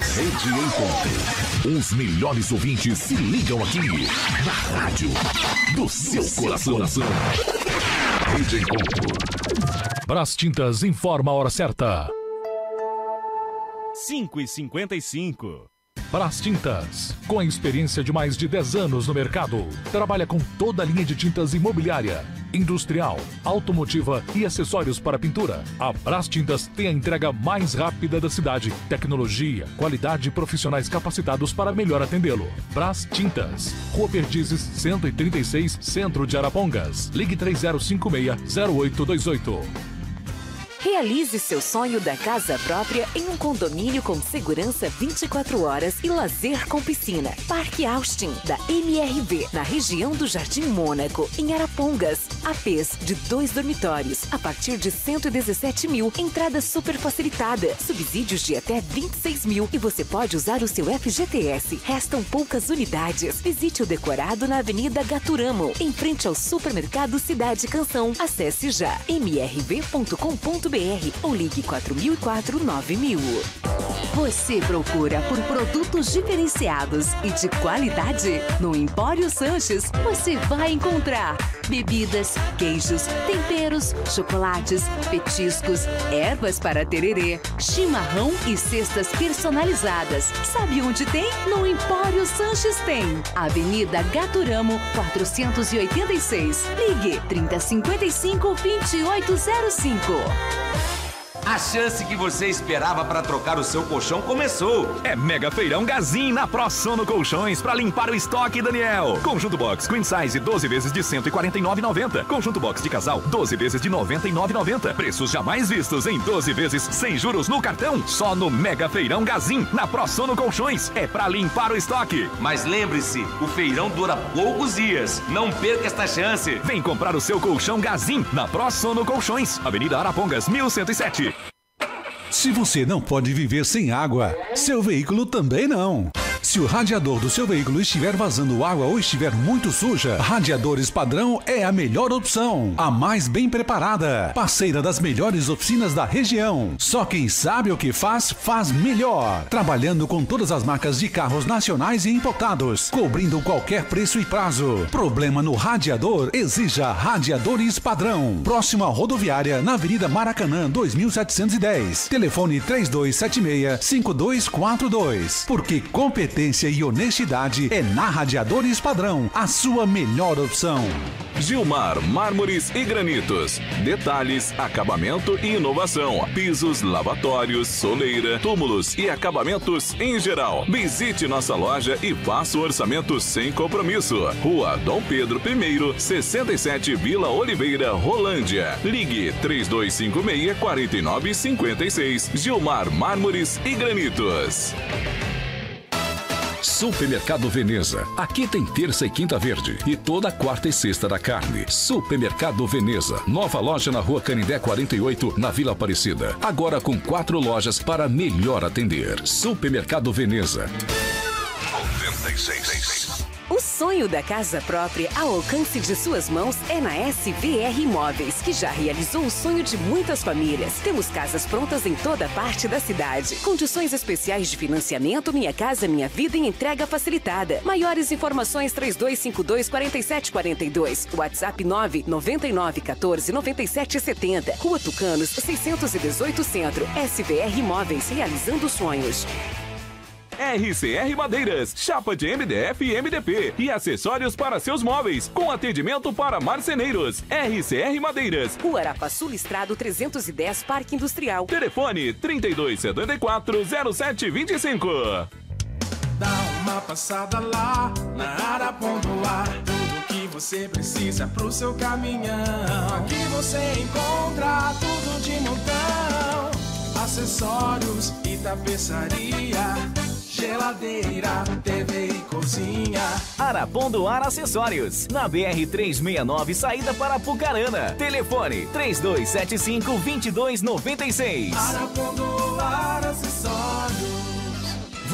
Rede Encontro. Os melhores ouvintes se ligam aqui na rádio do seu coração. Rede Encontro. Brás Tintas informa a hora certa. 5 e 55. Brás Tintas, com a experiência de mais de 10 anos no mercado, trabalha com toda a linha de tintas imobiliária, industrial, automotiva e acessórios para pintura. A Brás Tintas tem a entrega mais rápida da cidade, tecnologia, qualidade e profissionais capacitados para melhor atendê-lo. Brás Tintas, Rua Perdizes, 136, Centro de Arapongas. Ligue 3056-0828. Realize seu sonho da casa própria em um condomínio com segurança 24 horas e lazer com piscina. Parque Austin, da MRV, na região do Jardim Mônaco, em Arapongas. APs de dois dormitórios, a partir de 117 mil. Entrada super facilitada. Subsídios de até 26 mil. E você pode usar o seu FGTS. Restam poucas unidades. Visite o decorado na Avenida Gaturamo, em frente ao supermercado Cidade Canção. Acesse já mrv.com.br ou ligue 4004 9000. Você procura por produtos diferenciados e de qualidade? No Empório Sanches você vai encontrar bebidas, queijos, temperos, chocolates, petiscos, ervas para tererê, chimarrão e cestas personalizadas. Sabe onde tem? No Empório Sanches tem. Avenida Gaturamo 486. Ligue 3055 2805. Bye. A chance que você esperava para trocar o seu colchão começou. É Mega Feirão Gazin na ProSono Colchões para limpar o estoque, Daniel. Conjunto Box Queen Size 12 vezes de 149,90. Conjunto Box de casal 12 vezes de 99,90. Preços jamais vistos em 12 vezes sem juros no cartão. Só no Mega Feirão Gazin na ProSono Colchões. É para limpar o estoque. Mas lembre-se, o feirão dura poucos dias. Não perca esta chance. Vem comprar o seu colchão Gazin na ProSono Colchões, Avenida Arapongas 1107. Se você não pode viver sem água, seu veículo também não. Se o radiador do seu veículo estiver vazando água ou estiver muito suja, Radiadores Padrão é a melhor opção. A mais bem preparada. Parceira das melhores oficinas da região. Só quem sabe o que faz, faz melhor. Trabalhando com todas as marcas de carros nacionais e importados. Cobrindo qualquer preço e prazo. Problema no radiador? Exija Radiadores Padrão. Próxima rodoviária, na Avenida Maracanã, 2710. Telefone 3276-5242. Porque competência e honestidade é na Radiadores Padrão, a sua melhor opção. Gilmar Mármores e Granitos. Detalhes, acabamento e inovação. Pisos, lavatórios, soleira, túmulos e acabamentos em geral. Visite nossa loja e faça o orçamento sem compromisso. Rua Dom Pedro I, 67 Vila Oliveira, Rolândia. Ligue 3256 4956. Gilmar Mármores e Granitos. Supermercado Veneza. Aqui tem terça e quinta verde e toda quarta e sexta da carne. Supermercado Veneza. Nova loja na rua Canindé 48, na Vila Aparecida. Agora com quatro lojas para melhor atender. Supermercado Veneza. 96. O sonho da casa própria ao alcance de suas mãos é na SVR Imóveis, que já realizou o sonho de muitas famílias. Temos casas prontas em toda parte da cidade. Condições especiais de financiamento Minha Casa Minha Vida em entrega facilitada. Maiores informações 3252 4742. WhatsApp 999 14 97 70. Rua Tucanos 618 Centro. SVR Imóveis realizando sonhos. RCR Madeiras, chapa de MDF e MDP e acessórios para seus móveis, com atendimento para marceneiros. RCR Madeiras. Rua Arapaçu Listrado 310, Parque Industrial. Telefone 3274 0725. Dá uma passada lá na Arapondoar. Tudo que você precisa pro seu caminhão. Aqui você encontra tudo de montão. Acessórios e tapeçaria geladeira, TV e cozinha. Arapondoar Acessórios, na BR 369, saída para Pucarana. Telefone 3275 2296. Arapondoar Acessórios.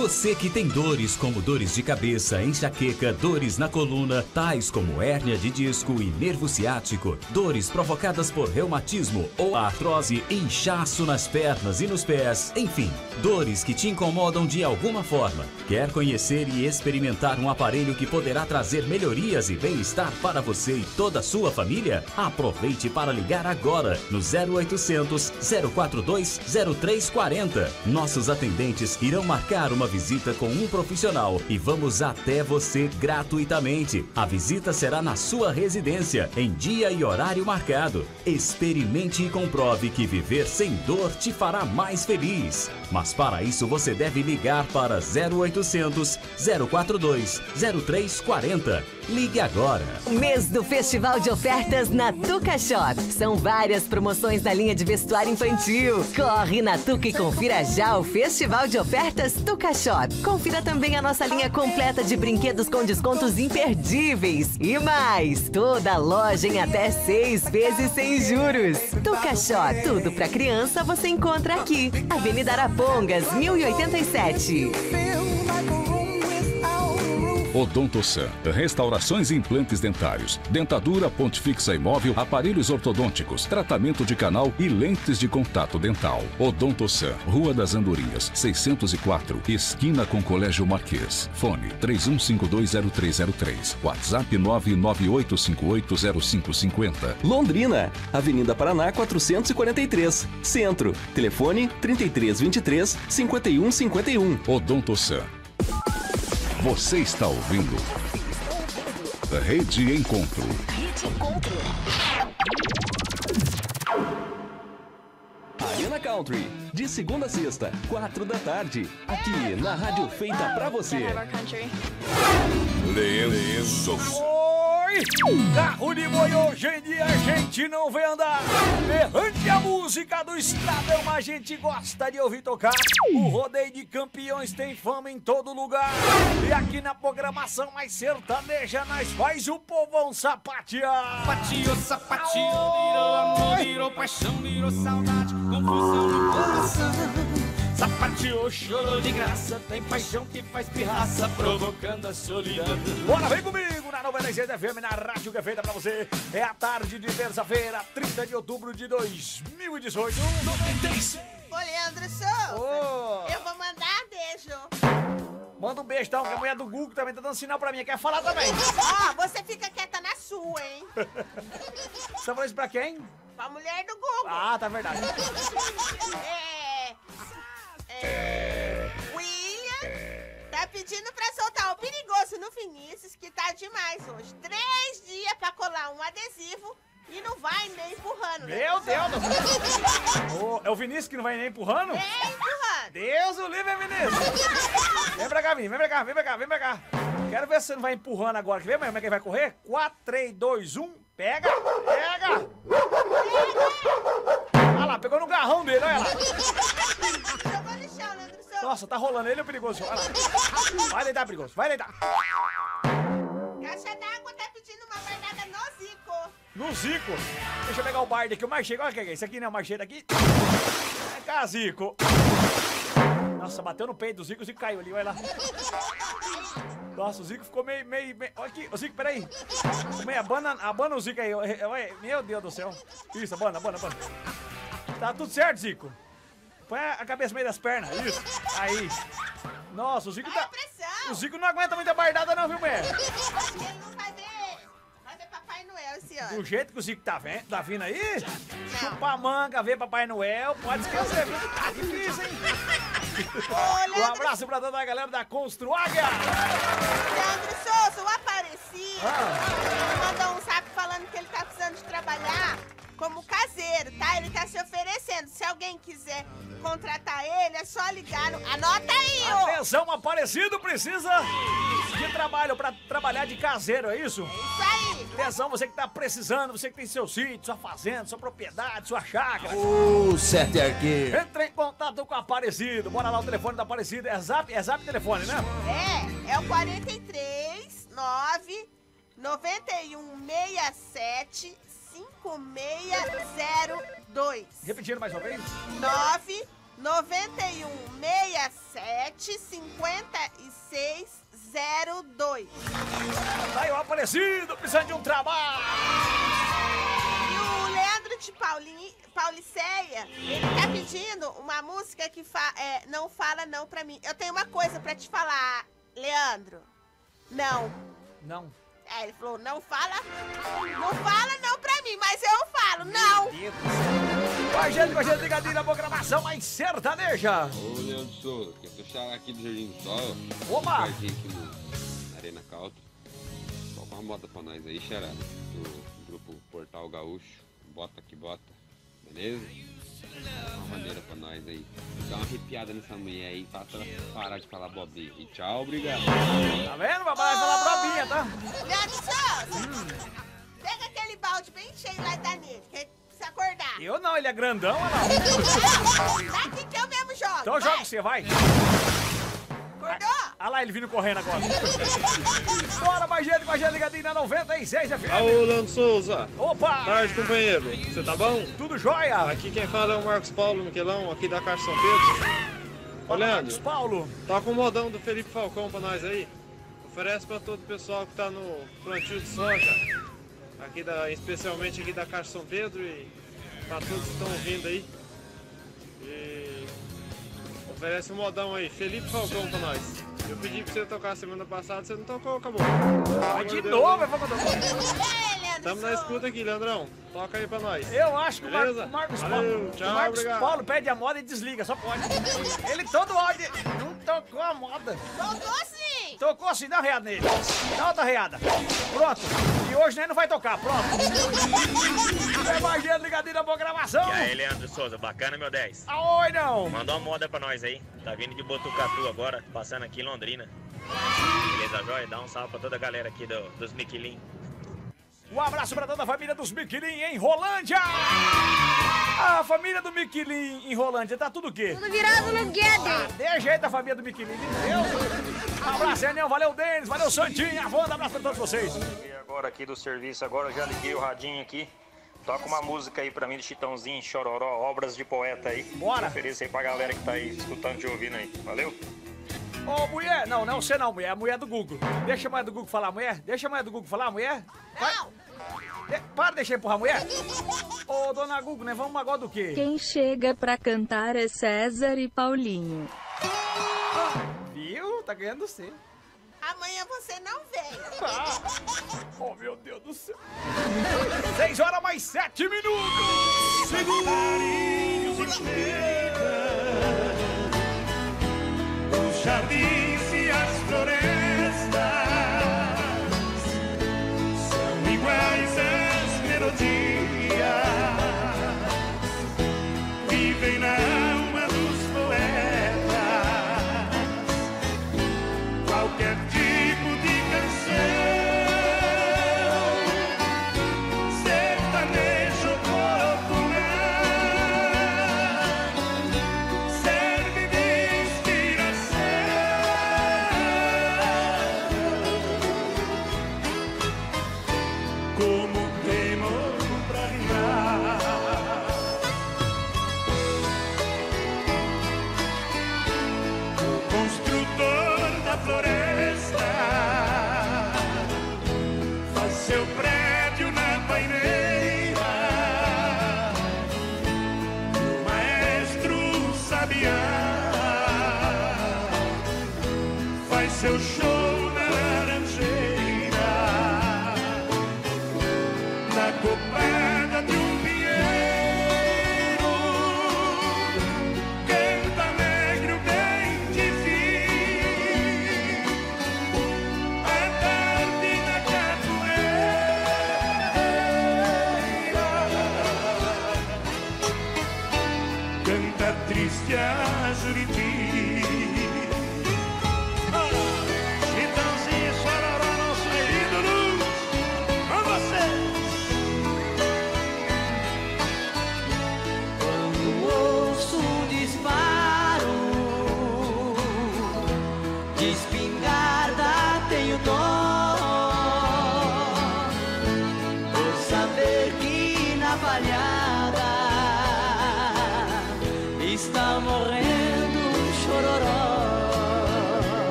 Você que tem dores como dores de cabeça, enxaqueca, dores na coluna, tais como hérnia de disco e nervo ciático, dores provocadas por reumatismo ou artrose, inchaço nas pernas e nos pés, enfim, dores que te incomodam de alguma forma. Quer conhecer e experimentar um aparelho que poderá trazer melhorias e bem-estar para você e toda a sua família? Aproveite para ligar agora no 0800 042 0340. Nossos atendentes irão marcar uma visita com um profissional e vamos até você gratuitamente. A visita será na sua residência, em dia e horário marcado. Experimente e comprove que viver sem dor te fará mais feliz. Mas para isso você deve ligar para 0800 042 0340. Ligue agora. Mês do Festival de Ofertas na Tuca Shop. São várias promoções da linha de vestuário infantil. Corre na Tuca e confira já o Festival de Ofertas Tuca Shop. Confira também a nossa linha completa de brinquedos com descontos imperdíveis. E mais, toda loja em até seis vezes sem juros. Tuca Shop, tudo pra criança você encontra aqui. Avenida Arapongas, 1087. Odontosan, restaurações e implantes dentários, dentadura, ponte fixa imóvel, aparelhos ortodônticos, tratamento de canal e lentes de contato dental. Odontosan, Rua das Andorinhas, 604, esquina com Colégio Marquês. Fone 31520303, WhatsApp 998580550. Londrina, Avenida Paraná 443, Centro. Telefone 3323 5151. Odontosan. Você está ouvindo Rede Encontro. Arena Country. De segunda a sexta, quatro da tarde. Aqui na Rádio Feita Pra Você. Lenço. Carro de boi hoje em dia a gente não vê andar. Errante a música do estradão, a gente gosta de ouvir tocar. O rodeio de campeões tem fama em todo lugar. E aqui na programação mais sertaneja, nós faz o povão sapatear. Sapateou, sapateou, virou amor, virou paixão, virou saudade, confusão no coração. Sapateou, chorou de graça, tem paixão que faz pirraça, provocando a solidão. Bora, vem comigo na 96 FM, na rádio que é feita pra você. É a tarde de terça-feira, 30 de outubro de 2018. 96. Ô, Leandro Souza, Ô. eu vou mandar beijo. Manda um beijo, então, que a mulher do Google também tá dando sinal pra mim. Quer falar também? Ó, você fica quieta na sua, hein? Você tá falando isso pra quem? Pra mulher do Google. Ah, tá verdade. É. É. William tá pedindo pra soltar o perigoso no Vinícius, que tá demais hoje. Três dias pra colar um adesivo e não vai nem empurrando, né? Meu Deus do céu. É o Vinícius que não vai nem empurrando? É, empurrando. Deus o livre, Vinícius. Vem pra cá, Vini. Vem pra cá, vem pra cá, vem pra cá. Quero ver se você não vai empurrando agora. Quer ver como é que ele vai correr? 4, 3, 2, 1. Pega, pega. Olha lá, pegou no garrão dele, olha lá. Jogou no chão, Leandro Souza. Nossa, tá rolando ele, é perigoso. Olha lá. Vai deitar, perigoso. Vai deitar. Caixa d'água tá pedindo uma guardada no Zico. No Zico. Deixa eu pegar o bardo aqui, o mais cheio. Olha o que é isso aqui, né? O mais cheio daqui. É cá, Zico. Nossa, bateu no peito do Zico, o Zico caiu ali, olha lá. Nossa, o Zico ficou meio, meio, meio... Olha aqui, ô Zico, peraí. Abana, abana o Zico aí. Olha, Meu Deus do céu. Isso, abana, abana, abana. Tá tudo certo, Zico? Põe a cabeça no meio das pernas, isso. Aí. Nossa, o Zico tá... O Zico não aguenta muita bardada não, viu, mulher? Ele não vai ver. Vai ver Papai Noel esse ano. Do jeito que o Zico tá, vendo, tá vindo aí, chupa a manga, ver Papai Noel, pode esquecer, viu? Tá difícil, hein? Um abraço pra toda a galera da Construaga! Leandro Souza, o Aparecido, Ah. mandou um zap falando que ele tá precisando de trabalhar como caseiro, tá? Ele tá se oferecendo. Se alguém quiser contratar ele, é só ligar no... Anota aí, ô! Atenção, Aparecido precisa de trabalho pra trabalhar de caseiro, é isso? Isso aí! Atenção, você que tá precisando, você que tem seu sítio, sua fazenda, sua propriedade, sua chácara. Ô, sete arqueiro. Entre em contato com o Aparecido. Bora lá, o telefone do Aparecido. É zap, é zap telefone, né? É, é o 43 9 91 67 5602. Repetindo mais uma vez. 9 91 67 5602. Tá aí o Aparecido, precisando de um trabalho. E o Leandro de Pauli, Pauliceia, ele tá pedindo uma música que fa, é, não fala não pra mim. Eu tenho uma coisa pra te falar, Leandro. Não. Não. É, ele falou, não fala, não fala não pra mim, mas eu falo, não. Com a gente, com a gente ligadinho na programação mais sertaneja. Ô, Leandro Souza, que eu tô xará aqui do Jardim do Sol. Opa! Aqui no, na Arena Country. Toca uma moda pra nós aí, xará. Do grupo Portal Gaúcho. Bota que bota. Beleza? Uma maneira pra nós aí. Dá uma arrepiada nessa mulher aí, pra ela parar de falar bobinha. E tchau, obrigado. Tá vendo? Vai falar brabinha, tá? Leandro Souza, pega aquele balde bem cheio lá dá nele, que ele precisa acordar. Eu não, ele é grandão, olha lá. Dá aqui que eu mesmo jogo. Então vai. joga você, vai. Acordou? Olha lá ele vindo correndo agora. Bora, mais gente, a gente ligadinho na 96 FM. Alô, Leandro Souza. Opa! Tarde, companheiro. Você tá bom? Tudo jóia? Aqui quem fala é o Marcos Paulo Miquelão, aqui da Caixa São Pedro. Leandro. Marcos Paulo. Tá com o modão do Felipe Falcão pra nós aí? Oferece pra todo o pessoal que tá no plantio de soja. Aqui da, especialmente aqui da Caixa São Pedro e pra todos que estão ouvindo aí. Oferece um modão aí, Felipe Falcão pra nós. Eu pedi pra você tocar semana passada, você não tocou, acabou. Ah, de novo, eu vou tocar. Tamo na escuta aqui, Leandrão. Toca aí pra nós. Eu acho que o, Mar o Marcos Valeu, Paulo. tchau, o Marcos obrigado. Paulo pede a moda e desliga, só pode. Ele todo áudio. Não tocou a moda. Tocou sim! Tocou sim, dá uma reada nele. Dá outra reada. Pronto. E hoje nem não vai tocar, pronto. Tem mais ligadinho na programação. E aí, Leandro Souza, bacana, meu 10? Aoi, não. Mandou uma moda pra nós aí. Tá vindo de Botucatu agora, passando aqui em Londrina. Beleza, jóia? Dá um salve pra toda a galera aqui do, dos Miquelin. Um abraço pra toda a família dos Miquelin em Rolândia. A família do Miquelin em Rolândia tá tudo o quê? Tudo virado no Guedes. Ah, dê jeito a família do Miquelin, entendeu? Abraço, Enel. Valeu, Denis. Valeu, Santinho. Avanda, abraço pra todos vocês. Agora aqui do serviço, agora já liguei o radinho aqui. Toca uma música aí pra mim do Chitãozinho, Chororó, obras de poeta aí. Bora. Ofereça aí pra galera que tá aí escutando, te ouvindo aí. Valeu? Ô, mulher, não, não você não, mulher, é a mulher do Google. Deixa a mulher do Google falar, mulher. Deixa a mulher do Google falar, mulher. Não. De, para, deixa eu empurrar a mulher. Ô, dona Google, né? Vamos agora do quê? Quem chega pra cantar é César e Paulinho. Viu? Tá ganhando você. Amanhã você não vem. Ah. Oh, meu Deus do céu. 6 horas mais 7 minutos. Segurinhos Os as florestas são iguais às melodias. Vivem na capoeira Canta triste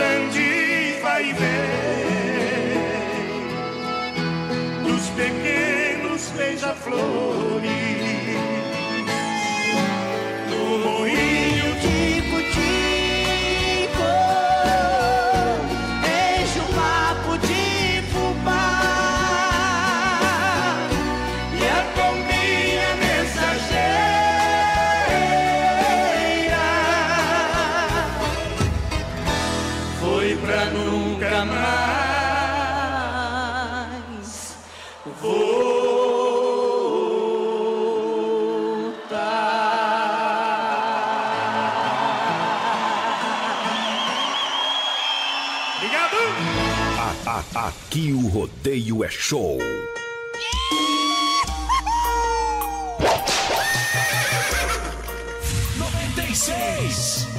constante vai e vem dos pequenos beija-flores, rodeio é show.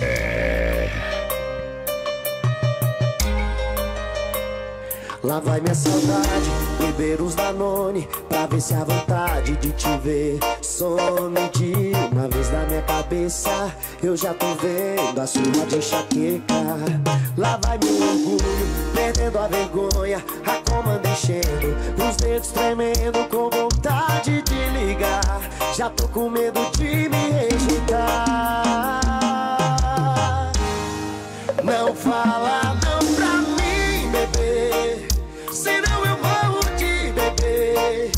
É. Lá vai minha saudade, beber uns Danone Pra ver se a vontade de te ver some de uma vez na minha cabeça, eu já tô vendo a sua de enxaqueca. Lá vai meu orgulho, perdendo a vergonha, a comanda enchendo, os dedos tremendo com vontade de ligar. Já tô com medo de me rejeitar. Não fala não pra mim, bebê. Senão eu morro de bebê.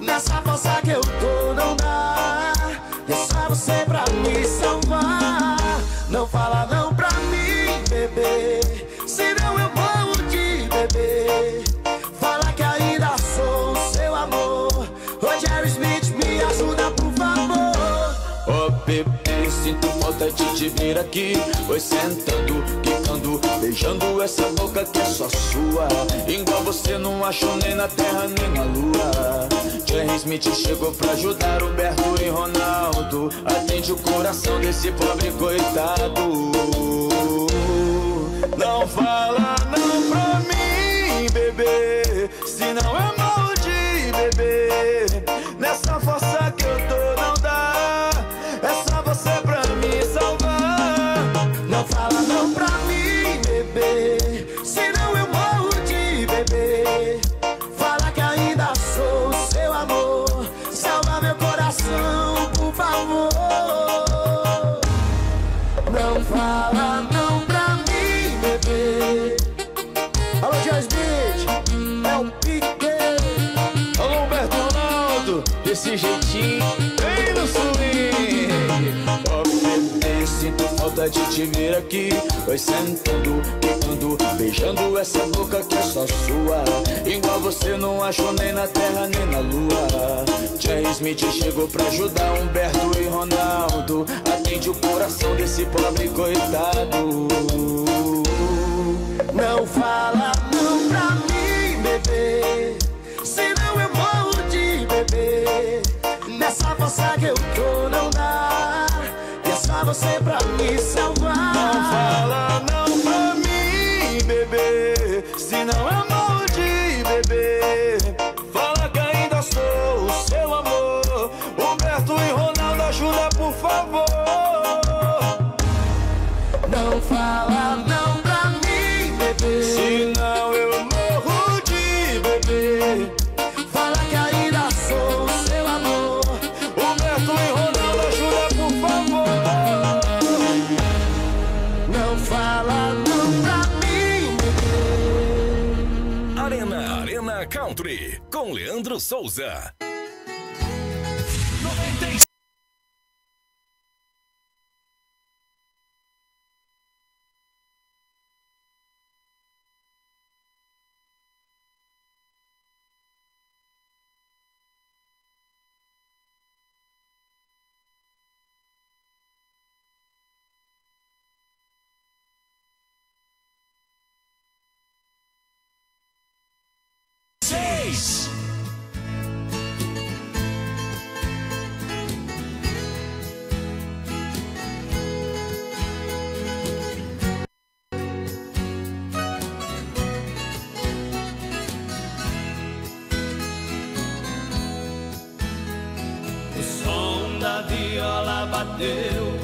Nessa força que eu tô, não dá. É só você pra me salvar. Não fala não pra Fala que ainda sou seu amor. Jerry Smith, me ajuda, por favor. Ô bebê, sinto falta de te ver aqui. Oi sentando, quicando, beijando essa boca que é só sua. Igual você não achou nem na terra nem na lua. Jerry Smith chegou pra ajudar Humberto e Ronaldo. Atende o coração desse pobre coitado. Não fala não pra mim, desse jeitinho Vem no swing sinto falta de te ver aqui. Oi sentando, quicando, beijando essa boca que é só sua. Igual você não achou nem na terra nem na lua. Jerry Smith chegou pra ajudar Humberto e Ronaldo. Atende o coração desse pobre coitado. Não fala não pra mim, bebê. Senão eu Nessa força que eu tô, não dá. E é só você pra me salvar. Não fala não pra mim, bebê Senão eu morro de bebê Fala que ainda sou o seu amor Humberto e Ronaldo, ajuda por favor Não fala não pra mim, bebê. Senão eu morro com Leandro Souza. Viola bateu,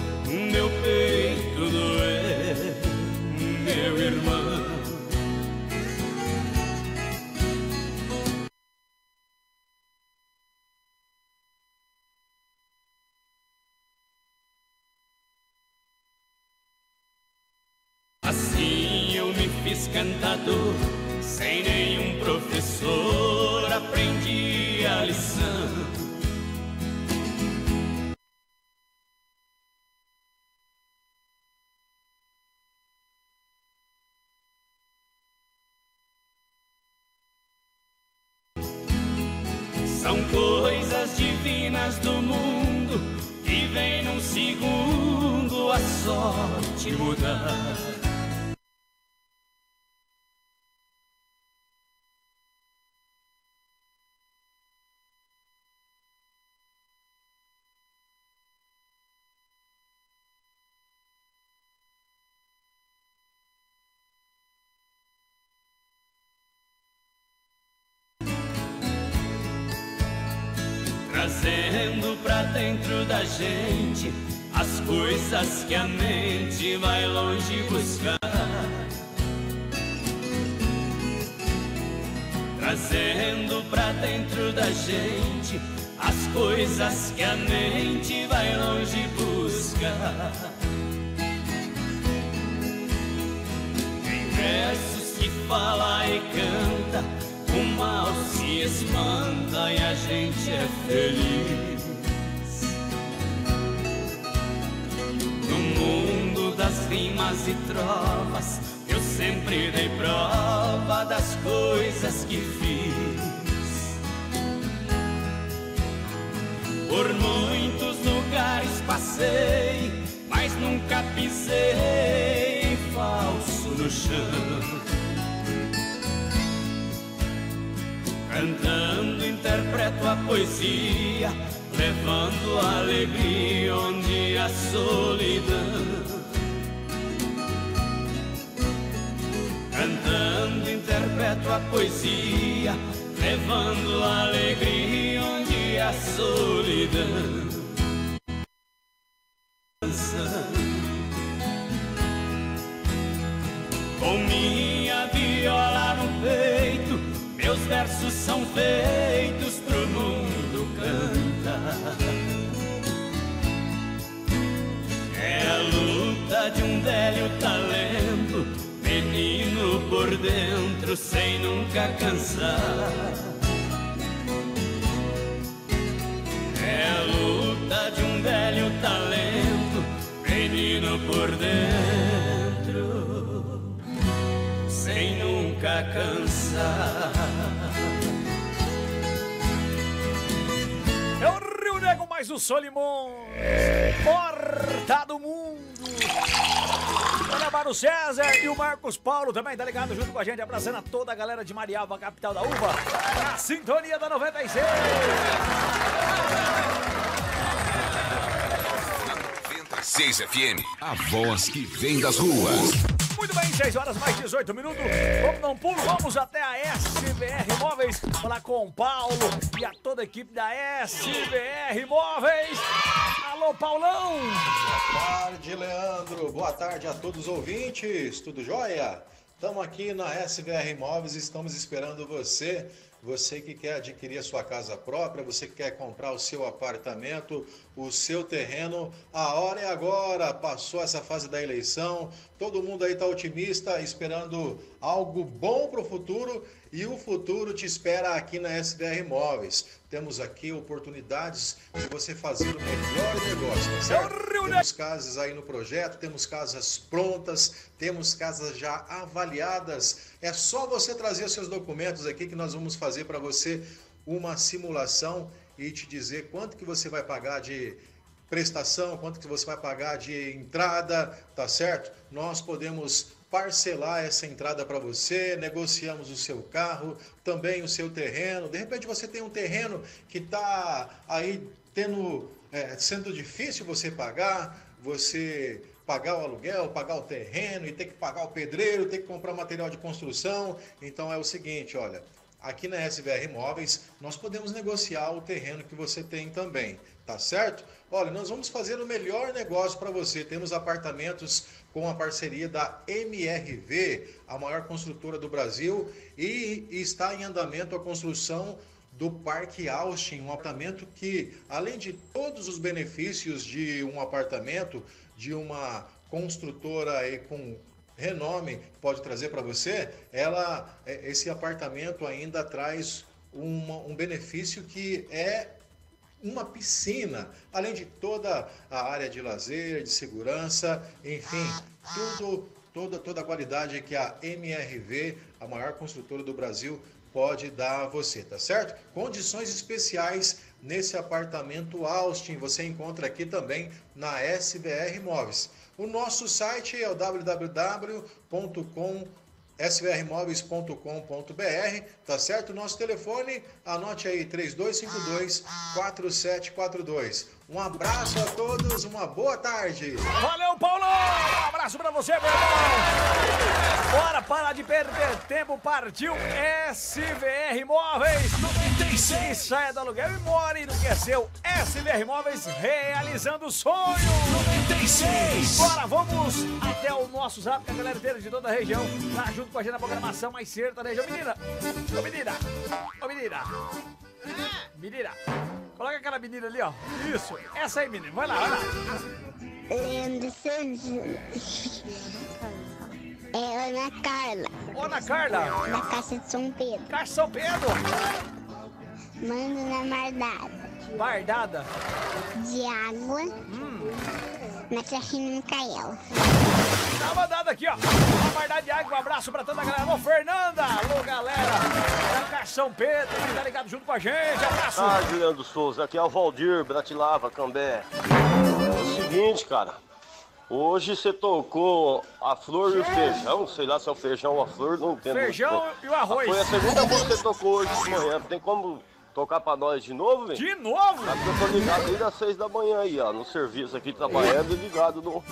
trazendo pra dentro da gente as coisas que a mente vai longe buscar. Trazendo pra dentro da gente as coisas que a mente vai longe buscar. Em versos que fala e canta, o mal se espanta e a gente é feliz. No mundo das rimas e trovas, eu sempre dei prova das coisas que fiz. Por muitos lugares passei, mas nunca pisei falso no chão. Cantando interpreto a poesia, levando alegria onde a solidão. Cantando interpreto a poesia, levando alegria onde a solidão. Versos são feitos pro mundo cantar. É a luta de um velho talento, menino por dentro, sem nunca cansar. É a luta de um velho talento, menino por dentro, nunca cansar. É o Rio Negro mais o Solimões. Porta do mundo. Ana Mário César e o Marcos Paulo também tá ligado junto com a gente, abraçando a toda a galera de Marialva, capital da uva, na sintonia da 96. 6 FM, a voz que vem das ruas. Muito bem, 6 horas mais 18 minutos. Vamos dar um pulo, vamos até a SBR Móveis falar com o Paulo e a toda a equipe da SBR Móveis. Alô, Paulão! Boa tarde, Leandro. Boa tarde a todos os ouvintes. Tudo jóia? Estamos aqui na SVR Imóveis, estamos esperando você. Você que quer adquirir a sua casa própria, você que quer comprar o seu apartamento, o seu terreno, a hora é agora. Passou essa fase da eleição, todo mundo aí está otimista, esperando algo bom para o futuro e o futuro te espera aqui na SVR Imóveis. Temos aqui oportunidades de você fazer o melhor negócio, tá certo? Temos casas aí no projeto, temos casas prontas, temos casas já avaliadas. É só você trazer seus documentos aqui que nós vamos fazer para você uma simulação e te dizer quanto que você vai pagar de prestação, quanto que você vai pagar de entrada, tá certo? Nós podemos parcelar essa entrada para você, negociamos o seu carro, também o seu terreno. De repente você tem um terreno que está aí tendo, é, sendo difícil você pagar, você pagar o aluguel, pagar o terreno e ter que pagar o pedreiro, ter que comprar material de construção. Então é o seguinte, olha, aqui na SVR Imóveis nós podemos negociar o terreno que você tem também, tá certo? Olha, nós vamos fazer o melhor negócio para você. Temos apartamentos com a parceria da MRV, a maior construtora do Brasil, e está em andamento a construção do Parque Austin, um apartamento que, além de todos os benefícios de um apartamento, de uma construtora aí com renome pode trazer para você, ela, é, esse apartamento ainda traz uma, um benefício que é uma piscina, além de toda a área de lazer, de segurança, enfim, tudo, toda, toda a qualidade que a MRV, a maior construtora do Brasil, pode dar a você, tá certo? Condições especiais nesse apartamento Austin, você encontra aqui também na SBR Imóveis. O nosso site é o www.com svrmóveis.com.br, tá certo? Nosso telefone, anote aí, 3252-4742. Um abraço a todos, uma boa tarde. Valeu, Paulo! Um abraço pra você, meu irmão! Bora parar de perder tempo, partiu SVR Móveis 96 E saia do aluguel e more no que é seu. SVR Móveis realizando o sonho. 96. Bora, vamos até o nosso zap, que a galera inteira de toda a região tá junto com a gente na programação mais certa da região. Menina, ô menina, ô menina. Menina, coloca aquela menina ali, ó. Isso, essa aí, menina. Vai lá, vai lá. Leandro. É Ana Carla. Ana Carla. Da Caixa de São Pedro. Caixa de São Pedro. Mando na Mardada. Bardada. De água. Na Serrina Micael. Tá mandado aqui, ó. Uma bardada de água, um abraço pra toda a galera. Alô, Fernanda. Alô, galera. Da São Pedro, que tá ligado junto com a gente. Abraço. Ah, Juliano Souza, aqui é o Valdir, Bratilava, Cambé. É o seguinte, cara. Hoje você tocou a flor e o feijão, sei lá se é o feijão ou a flor, não entendo. Feijão e o arroz. Foi a segunda música que você tocou hoje de manhã. Tem como tocar pra nós de novo, velho? De novo? É porque eu tô ligado desde as seis da manhã aí, ó, no serviço aqui trabalhando e ligado no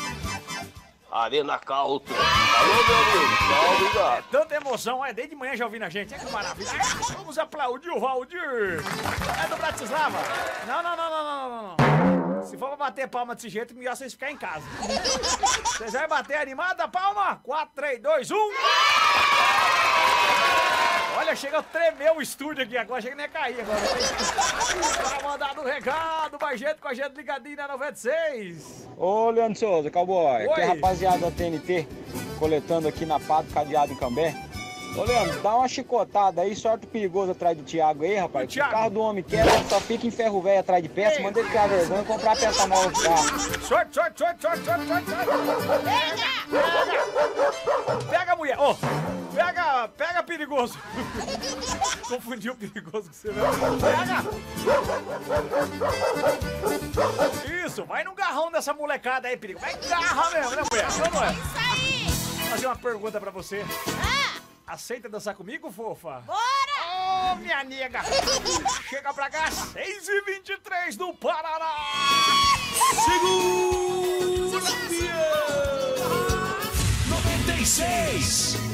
Arena Calto. Alô, meu amigo, tchau, obrigado. Tanta emoção, é desde manhã já ouvindo a gente, é que maravilha. É, vamos aplaudir o Valdir. É do Bratislava? Não, não, não, não, não, não, não. Se for pra bater palma desse jeito, melhor vocês ficarem em casa. Vocês vão bater animada, palma? 4, 3, 2, 1. Olha, chega a tremer o estúdio aqui agora, chega nem a cair agora. Tá mandado um recado, mais gente com a gente ligadinho na 96. Ô, Leandro Souza, cowboy, aqui é a Oi. rapaziada da TNT, coletando aqui na pá do cadeado em Cambé. Ô, Leandro, dá uma chicotada aí, sorte perigoso atrás do Thiago aí, rapaz. que O carro do homem quer, só fica em ferro velho atrás de peça, manda ele criar vergonha e comprar peça nova pro carro. Sorte, sorte, sorte, sorte, sorte, sorte, sorte. Pega! Pega! Mulher! Ô, pega, pega perigoso. Confundiu o perigoso com você mesmo. Pega! Isso, vai no garrão dessa molecada aí, perigo. Vai garra mesmo, né, mulher? Não, não é? Isso aí! Vou fazer uma pergunta pra você. Aceita dançar comigo, fofa? Bora! Ô, minha nega! Chega pra cá, 6 e 23 do Paraná! Segura, Fiel! 96.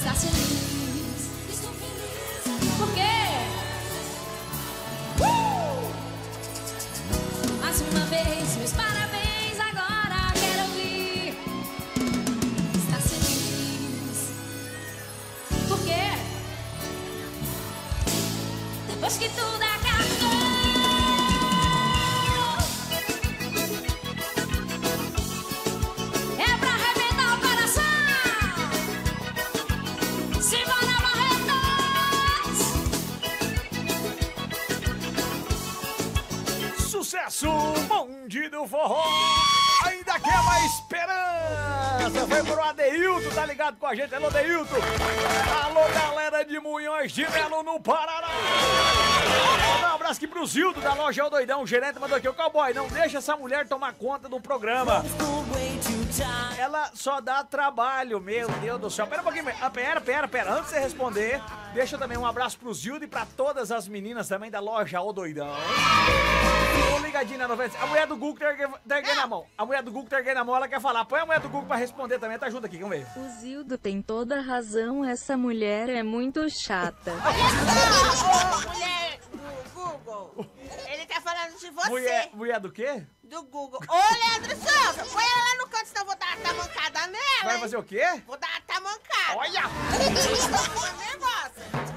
Está com a gente? Alô, Adeilton. Zildo da loja O Doidão. O gerente mandou aqui, o cowboy, não deixa essa mulher tomar conta do programa. Ela só dá trabalho, meu Deus do céu. Pera um pouquinho, ah, pera, pera, pera. Antes de você responder, deixa também um abraço pro Zildo e pra todas as meninas também da loja O Doidão. Tô ligadinho na 90. A mulher do Google tá erguendo tá erguendo a mão. A mulher do Google tá erguendo a mão, ela quer falar. Põe a mulher do Google pra responder também. Tá junto aqui, vamos ver. O Zildo tem toda razão, essa mulher é muito chata. Ô, mulher do Google, ele você. Mulher, mulher do quê? Do Google. Ô, Leandro Souza, põe ela lá no canto, senão eu vou dar uma tamancada nela. Vai hein? fazer o quê? Vou dar uma tamancada. Olha!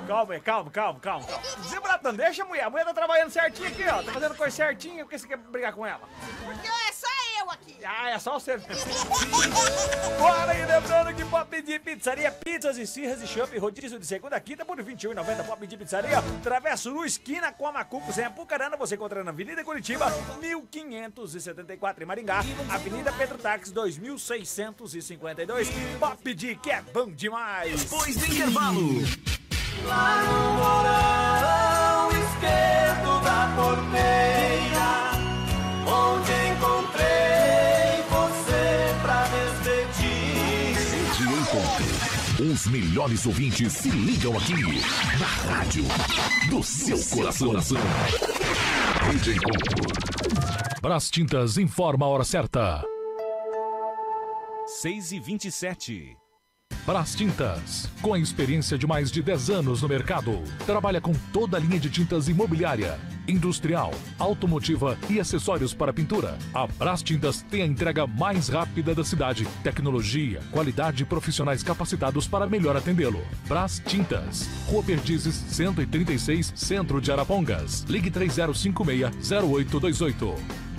Calma aí, calma, calma, calma. Desembratando, deixa a mulher. A mulher tá trabalhando certinho aqui, ó. Tá fazendo coisa certinha. Por que você quer brigar com ela? Porque só eu aqui. Ah, é só você. Bora aí, lembrando que Pop de Pizzaria, pizzas e cirras e chopp, rodízio de segunda a quinta por R$ 21,90. Pop de Pizzaria, Travesso no esquina com a Macucos em Apucarana, você encontra na Avenida Curitiba, 1574 em Maringá, Avenida Pedro Táxi, 2652. Pop de que é bom demais. Depois do intervalo. Lá no morão esquerdo da porteira, onde encontrei você pra despedir. Rede Encontro. Os melhores ouvintes se ligam aqui na rádio do seu coração. Rede Encontro. Brás Tintas informa a hora certa. 6 e 27 Brás Tintas, com a experiência de mais de 10 anos no mercado, trabalha com toda a linha de tintas imobiliária, industrial, automotiva e acessórios para pintura. A Brás Tintas tem a entrega mais rápida da cidade, tecnologia, qualidade e profissionais capacitados para melhor atendê-lo. Brás Tintas, Rua Perdizes 136, Centro de Arapongas. Ligue 3056-0828.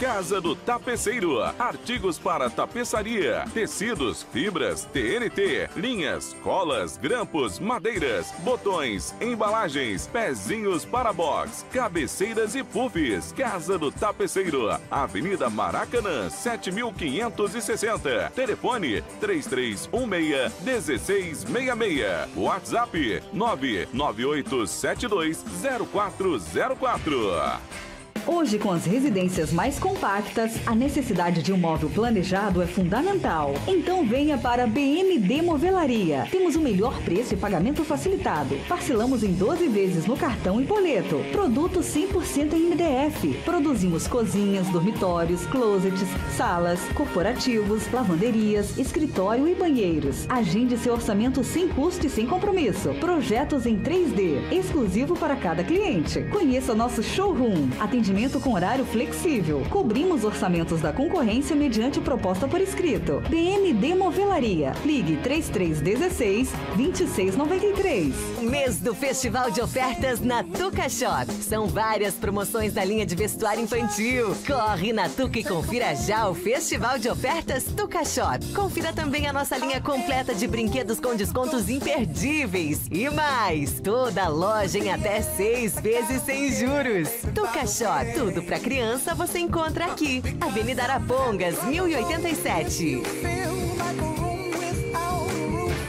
Casa do Tapeceiro. Artigos para tapeçaria, tecidos, fibras, TNT, linhas, colas, grampos, madeiras, botões, embalagens, pezinhos para box, cabeceiras e puffs. Casa do Tapeceiro. Avenida Maracanã, 7560. Telefone 3316-1666. WhatsApp 998720404. Hoje, com as residências mais compactas, a necessidade de um móvel planejado é fundamental. Então venha para a BMD Movelaria. Temos o melhor preço e pagamento facilitado. Parcelamos em 12 vezes no cartão e boleto. Produto 100% em MDF. Produzimos cozinhas, dormitórios, closets, salas, corporativos, lavanderias, escritório e banheiros. Agende seu orçamento sem custo e sem compromisso. Projetos em 3D, exclusivo para cada cliente. Conheça nosso showroom. Atendimento com horário flexível. Cobrimos orçamentos da concorrência mediante proposta por escrito. BMD Movelaria. Ligue 3316 2693. Mês do Festival de Ofertas na Tuca Shop. São várias promoções da linha de vestuário infantil. Corre na Tuca e confira já o Festival de Ofertas Tuca Shop. Confira também a nossa linha completa de brinquedos com descontos imperdíveis. E mais, toda loja em até seis vezes sem juros. Tuca Shop, tudo pra criança você encontra aqui. Avenida Arapongas, 1087.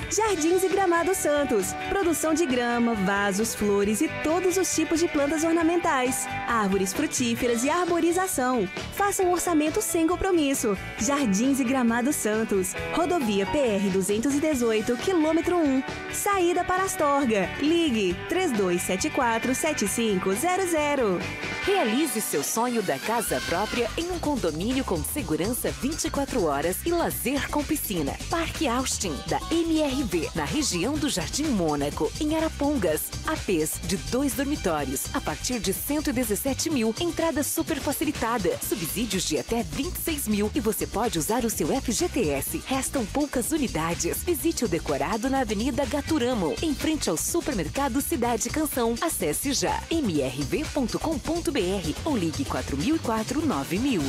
Jardins e Gramado Santos. Produção de grama, vasos, flores e todos os tipos de plantas ornamentais. Árvores frutíferas e arborização. Faça um orçamento sem compromisso. Jardins e Gramado Santos. Rodovia PR 218, quilômetro 1. Saída para Astorga. Ligue 3274-7500. Realize seu sonho da casa própria em um condomínio com segurança 24 horas e lazer com piscina. Parque Austin, da Na região do Jardim Mônaco, em Arapongas. APs de dois dormitórios, a partir de 117 mil. Entrada super facilitada. Subsídios de até 26 mil. E você pode usar o seu FGTS. Restam poucas unidades. Visite o decorado na Avenida Gaturamo, em frente ao supermercado Cidade Canção. Acesse já mrv.com.br ou ligue 4004 9000.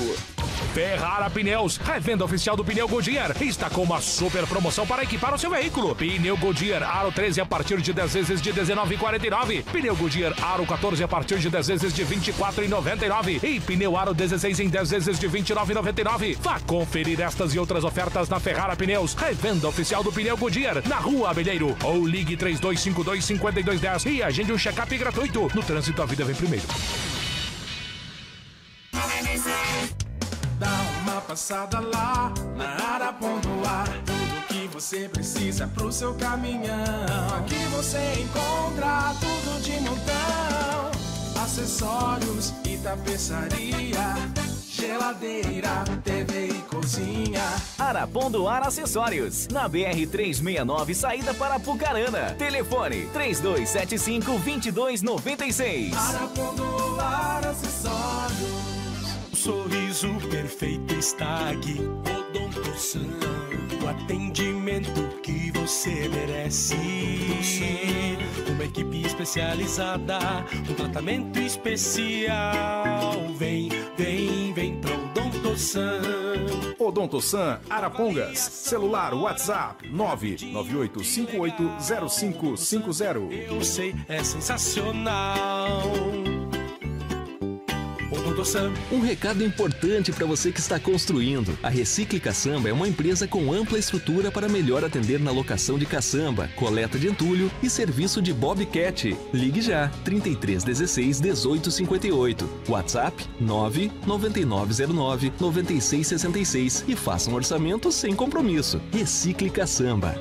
Ferrara Pneus, revenda oficial do pneu Goodyear, está com uma super promoção para equipar o seu veículo. Pneu Goodyear Aro 13 a partir de 10 vezes de 19,49. Pneu Goodyear Aro 14 a partir de 10 vezes de 24,99. E pneu Aro 16 em 10 vezes de 29,99. Vá conferir estas e outras ofertas na Ferrara Pneus, revenda oficial do pneu Goodyear, na Rua Abelheiro. Ou ligue 3252-5210 e agende um check-up gratuito. No trânsito, a vida vem primeiro. Dá uma passada lá na. Tudo que você precisa pro seu caminhão. Aqui você encontra tudo de montão: acessórios e tapeçaria, geladeira, TV e cozinha. Arapondoar Acessórios, na BR 369, saída para Pucarana. Telefone 3275-2296. Arapondoar Acessórios. O sorriso perfeito está aqui. Odonto San, o atendimento que você merece. Uma equipe especializada, um tratamento especial. Vem, vem, vem pra Odonto San. Odontosan Arapongas. Celular WhatsApp 998580550. Eu sei, é sensacional. Um recado importante para você que está construindo. A Recicle Caçamba é uma empresa com ampla estrutura para melhor atender na locação de caçamba, coleta de entulho e serviço de Bobcat. Ligue já 3316 1858. WhatsApp 99909 9666 e faça um orçamento sem compromisso. Recicle Caçamba.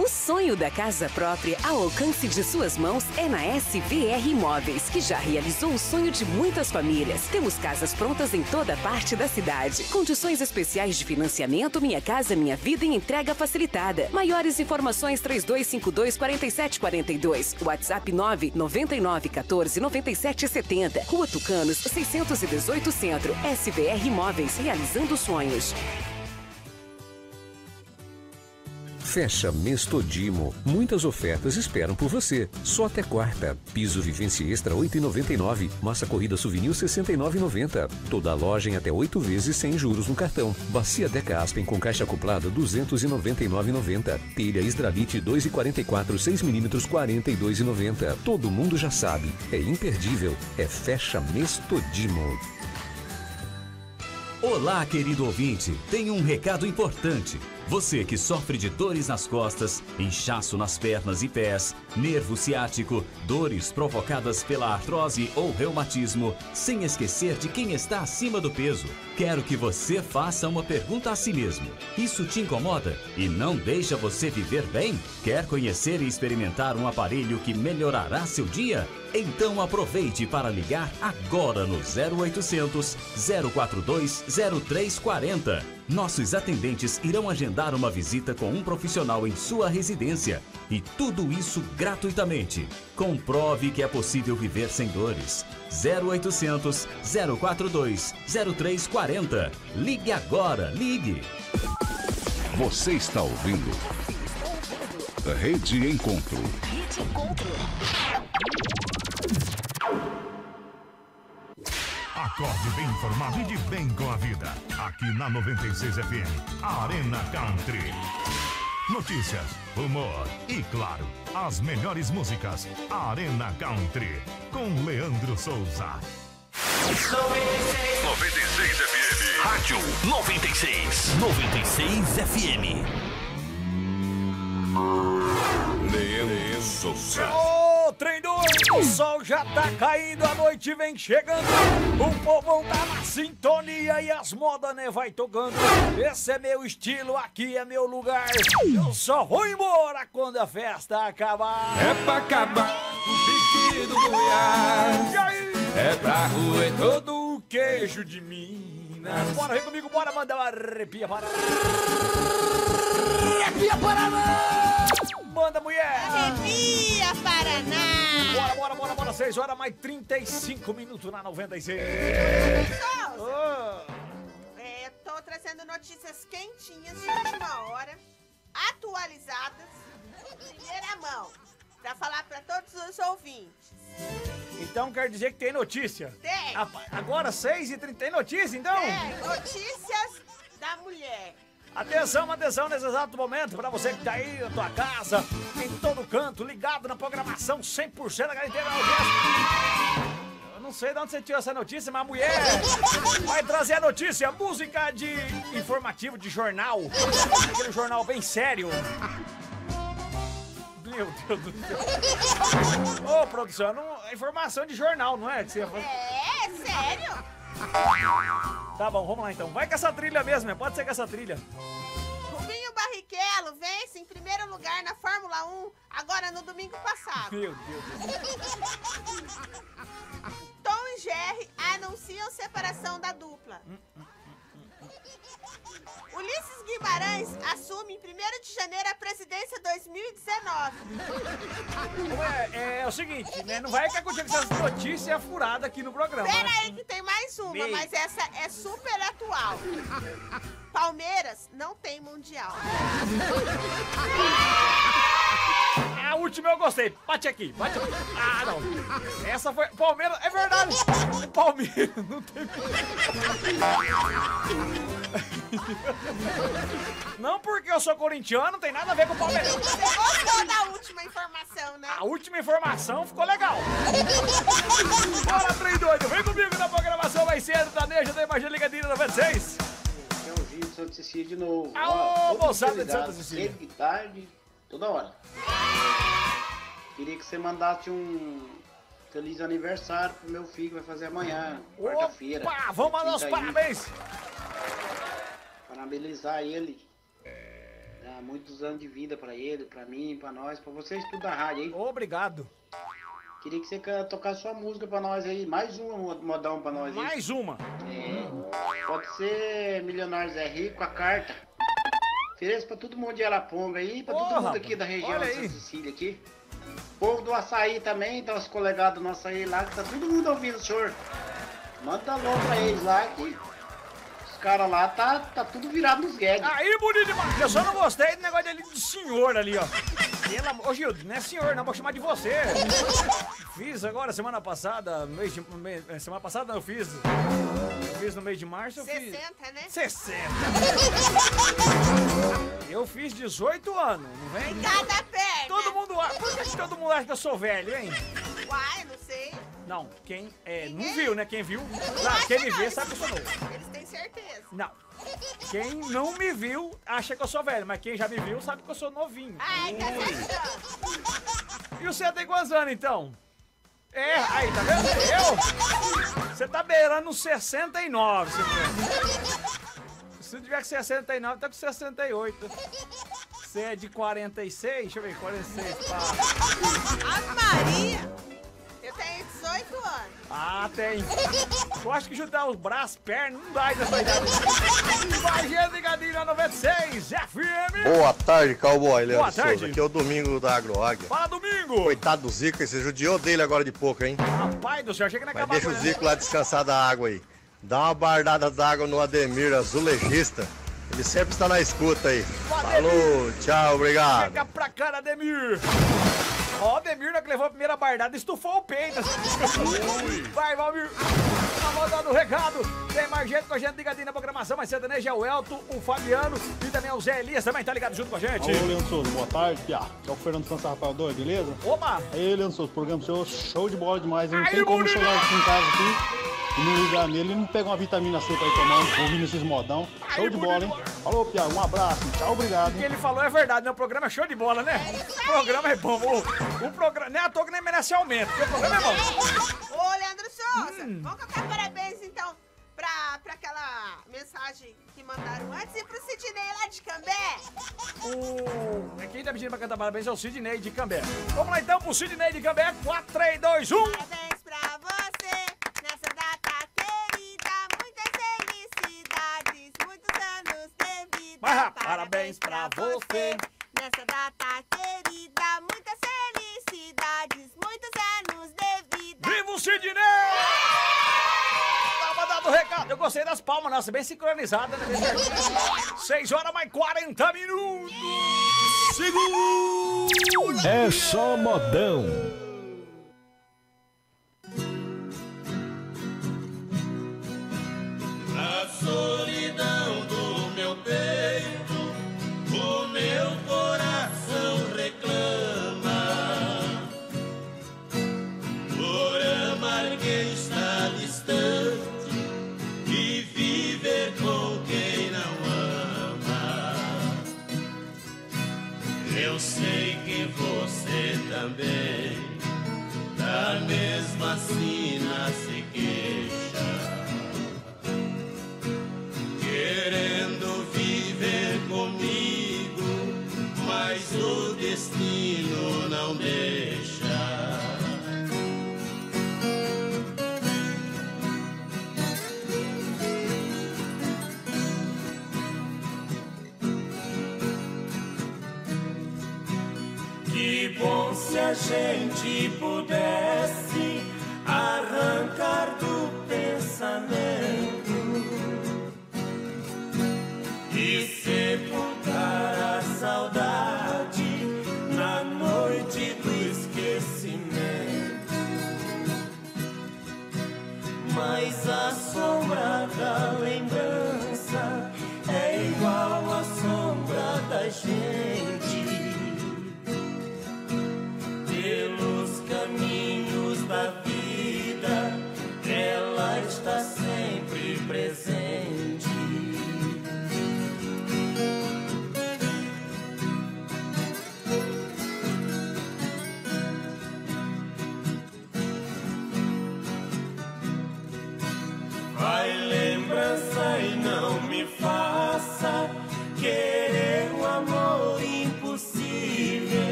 O sonho da casa própria ao alcance de suas mãos é na SVR Imóveis, que já realizou o sonho de muitas famílias. Temos casas prontas em toda parte da cidade. Condições especiais de financiamento Minha Casa Minha Vida em entrega facilitada. Maiores informações 3252-4742. WhatsApp 99914-9770. Rua Tucanos, 618 Centro. SVR Imóveis, realizando sonhos. Fecha mês Todimo. Muitas ofertas esperam por você. Só até quarta. Piso Vivência Extra 8,99. Massa corrida Souvenir 69,90. Toda a loja em até oito vezes sem juros no cartão. Bacia Deca Aspen com caixa acoplada 299,90. Telha Israelite 2,44 6 mm 42,90. Todo mundo já sabe. É imperdível. É fecha mês Todimo. Olá, querido ouvinte. Tenho um recado importante. Você que sofre de dores nas costas, inchaço nas pernas e pés, nervo ciático, dores provocadas pela artrose ou reumatismo, sem esquecer de quem está acima do peso. Quero que você faça uma pergunta a si mesmo. Isso te incomoda e não deixa você viver bem? Quer conhecer e experimentar um aparelho que melhorará seu dia? Então aproveite para ligar agora no 0800 042 0340. Nossos atendentes irão agendar uma visita com um profissional em sua residência. E tudo isso gratuitamente. Comprove que é possível viver sem dores. 0800 042 0340. Ligue agora, ligue! Você está ouvindo Rede Encontro. Rede Encontro. Acorde bem informado e de bem com a vida. Aqui na 96 FM, Arena Country. Notícias, humor e, claro, as melhores músicas. Arena Country, com Leandro Souza. 96 FM. Rádio 96. 96 FM. Leandro Souza. Trem doido, o sol já tá caindo, a noite vem chegando, o povão tá na sintonia e as modas, né, vai tocando. Esse é meu estilo, aqui é meu lugar, eu só vou embora quando a festa acabar. É pra acabar o pique do Goiás. E aí? É pra roer todo o queijo de Minas. Bora, vem comigo, bora mandar uma arrepia para... Arrepia Paraná! Manda, mulher! Arrepia, Paraná! Bora, bora, bora, bora, 6 horas mais 35 minutos na 96. Souza, é, eu tô trazendo notícias quentinhas de última hora, atualizadas, primeira mão. pra falar pra todos os ouvintes. Então quer dizer que tem notícia? Tem. Agora 6h30 tem notícia, então? É, notícias da mulher. Atenção, atenção nesse exato momento para você que tá aí na tua casa, em todo canto, ligado na programação 100% da garantia da audiência. Eu não sei de onde você tirou essa notícia, mas a mulher vai trazer a notícia, música de informativo, de jornal, aquele jornal bem sério. Meu Deus do céu. Ô, produção, não, é informação de jornal, não é? Que você... É, sério? Tá bom, vamos lá então. Vai com essa trilha mesmo, é? pode ser com essa trilha. Rubinho Barrichello vence em primeiro lugar na Fórmula 1, agora no domingo passado. Meu Deus do céu. Tom e Jerry anunciam separação da dupla. Ulisses Guimarães assume em 1 de janeiro a presidência 2019. Ué, é, é o seguinte, né? Não vai ficar contigo essas notícias furadas aqui no programa. Pera né? aí que tem mais uma, Meio. mas essa é super atual. Palmeiras não tem mundial. A última eu gostei. Bate aqui, bate aqui. Ah, não. Essa foi. Palmeiras. É verdade. Palmeiras não tem. Não porque eu sou corintiano, não tem nada a ver com o Palmeiras. Você gostou da última informação, né? A última informação ficou legal. Bora, trem doido. Vem comigo na programação mais cedo da Neja da Imagem Ligadinha 96. É o Gil de Santa Cecília de novo. Alô, moçada de Santa Cecília. Cedo e tarde, toda hora. Queria que você mandasse um feliz aniversário pro meu filho que vai fazer amanhã, quarta-feira. Opa, vamos mandar os 31. parabéns. Parabenizar ele. Dar muitos anos de vida pra ele, pra mim, pra nós, pra vocês tudo da rádio aí. Obrigado. Queria que você ca- tocasse sua música pra nós aí. Mais uma mo- modão pra nós aí. Mais uma. É. Pode ser Milionários é Rico, a carta. Ofereço pra todo mundo de Araponga aí, pra Ô, todo mundo aqui da região de. Santa Cecília aqui. Povo do açaí também, tá os colegados nossos aí lá, que tá todo mundo ouvindo o senhor. Manda alô pra eles lá que caras lá tá, tá tudo virado nos gags. Aí, bonito demais. Eu só não gostei do negócio dele de senhor ali, ó. Pelo amor- Ô, Gildo, não é senhor, não, vou chamar de você. Fiz agora, semana passada, mês de... eh, Semana passada não, eu fiz. Eu fiz no mês de março, eu fiz... 60, né? 60. Eu fiz 18 anos, não vem? Cada perna. Todo mundo acha... Por que que todo mundo acha que eu sou velho, hein? Uai, não sei. Não, quem é, não viu, né? Quem viu, não, quem me vê sabe que eu sou novo. Eles têm certeza. Não. Quem não me viu acha que eu sou velho, mas quem já me viu sabe que eu sou novinho. Ai, tá. E você tem quantos anos então? É, aí, tá vendo? Eu? Você tá beirando uns 69, você vê. Se tiver com 69, tá com 68. Você é de 46? Deixa eu ver, 46, pá. Ave Maria! Eu tenho 18 anos. Ah, tem. Eu acho que juntar os braços, pernas, não dá nessa idade. Vai, gente, ligadinho na 96, FM. Boa tarde, cowboy, Leandro Boa tarde. Souza. Aqui é o Domingo da Agroáguia. Fala, Domingo. Coitado do Zico, você judiou dele agora de pouco, hein? Pai do céu, chega na Mas acabar deixa o. Zico lá descansar da água aí. Dá uma bardada d'água no Ademir, azulejista. Ele sempre está na escuta aí. Falou, tchau, obrigado. Chega pra cá, Ademir. Ó, o Ademir, na que levou a primeira bardada, estufou o peito. Vai, Valmir. Tá mandando o recado. Tem mais gente com a gente ligadinho na programação, mas sertaneja é o Elton, o Fabiano e também o Zé Elias também tá ligado junto com a gente. Alô, Leandro Souza, boa tarde, Pia. É o Fernando França Rafael Doido, beleza? Opa! Aí, Leandro Souza, programa seu show de bola demais. Não Aí, tem como chegar aqui em casa aqui e não ligar nele não pegar uma vitamina C pra ir tomando, ouvindo esses modão. Show de bola, hein? Falou, Pia, um abraço, tchau, obrigado. O que ele falou é verdade, né? O programa é show de bola, né? O programa é bom. O, o programa, nem à toa que nem merece aumento, porque o programa é bom. Ô, Leandro Souza, Hum. vamos cantar parabéns então pra, pra aquela mensagem que mandaram antes e pro Sidney lá de Cambé. O... Quem tá pedindo pra cantar parabéns é o Sidney de Cambé. Vamos lá então pro Sidney de Cambé. 4, 3, 2, 1. Parabéns pra você nessa data querida. Muitas felicidades, muitos anos de vida. Rapaz. Parabéns pra você. Nessa data querida, muitas felicidades, saudades, muitos anos de vida. Viva o Sidney! Tava dando recado, eu gostei das palmas, nossa, bem sincronizada. Né? 6 horas mais 40 minutos. Segundo. É só modão. A solidão vacina se queixa, querendo viver comigo, mas o destino não deixa. Que bom se a gente pudesse arrancar do pensamento e sepultar a saudade na noite do esquecimento. Mas a sombra da lembrança é igual à sombra da gente.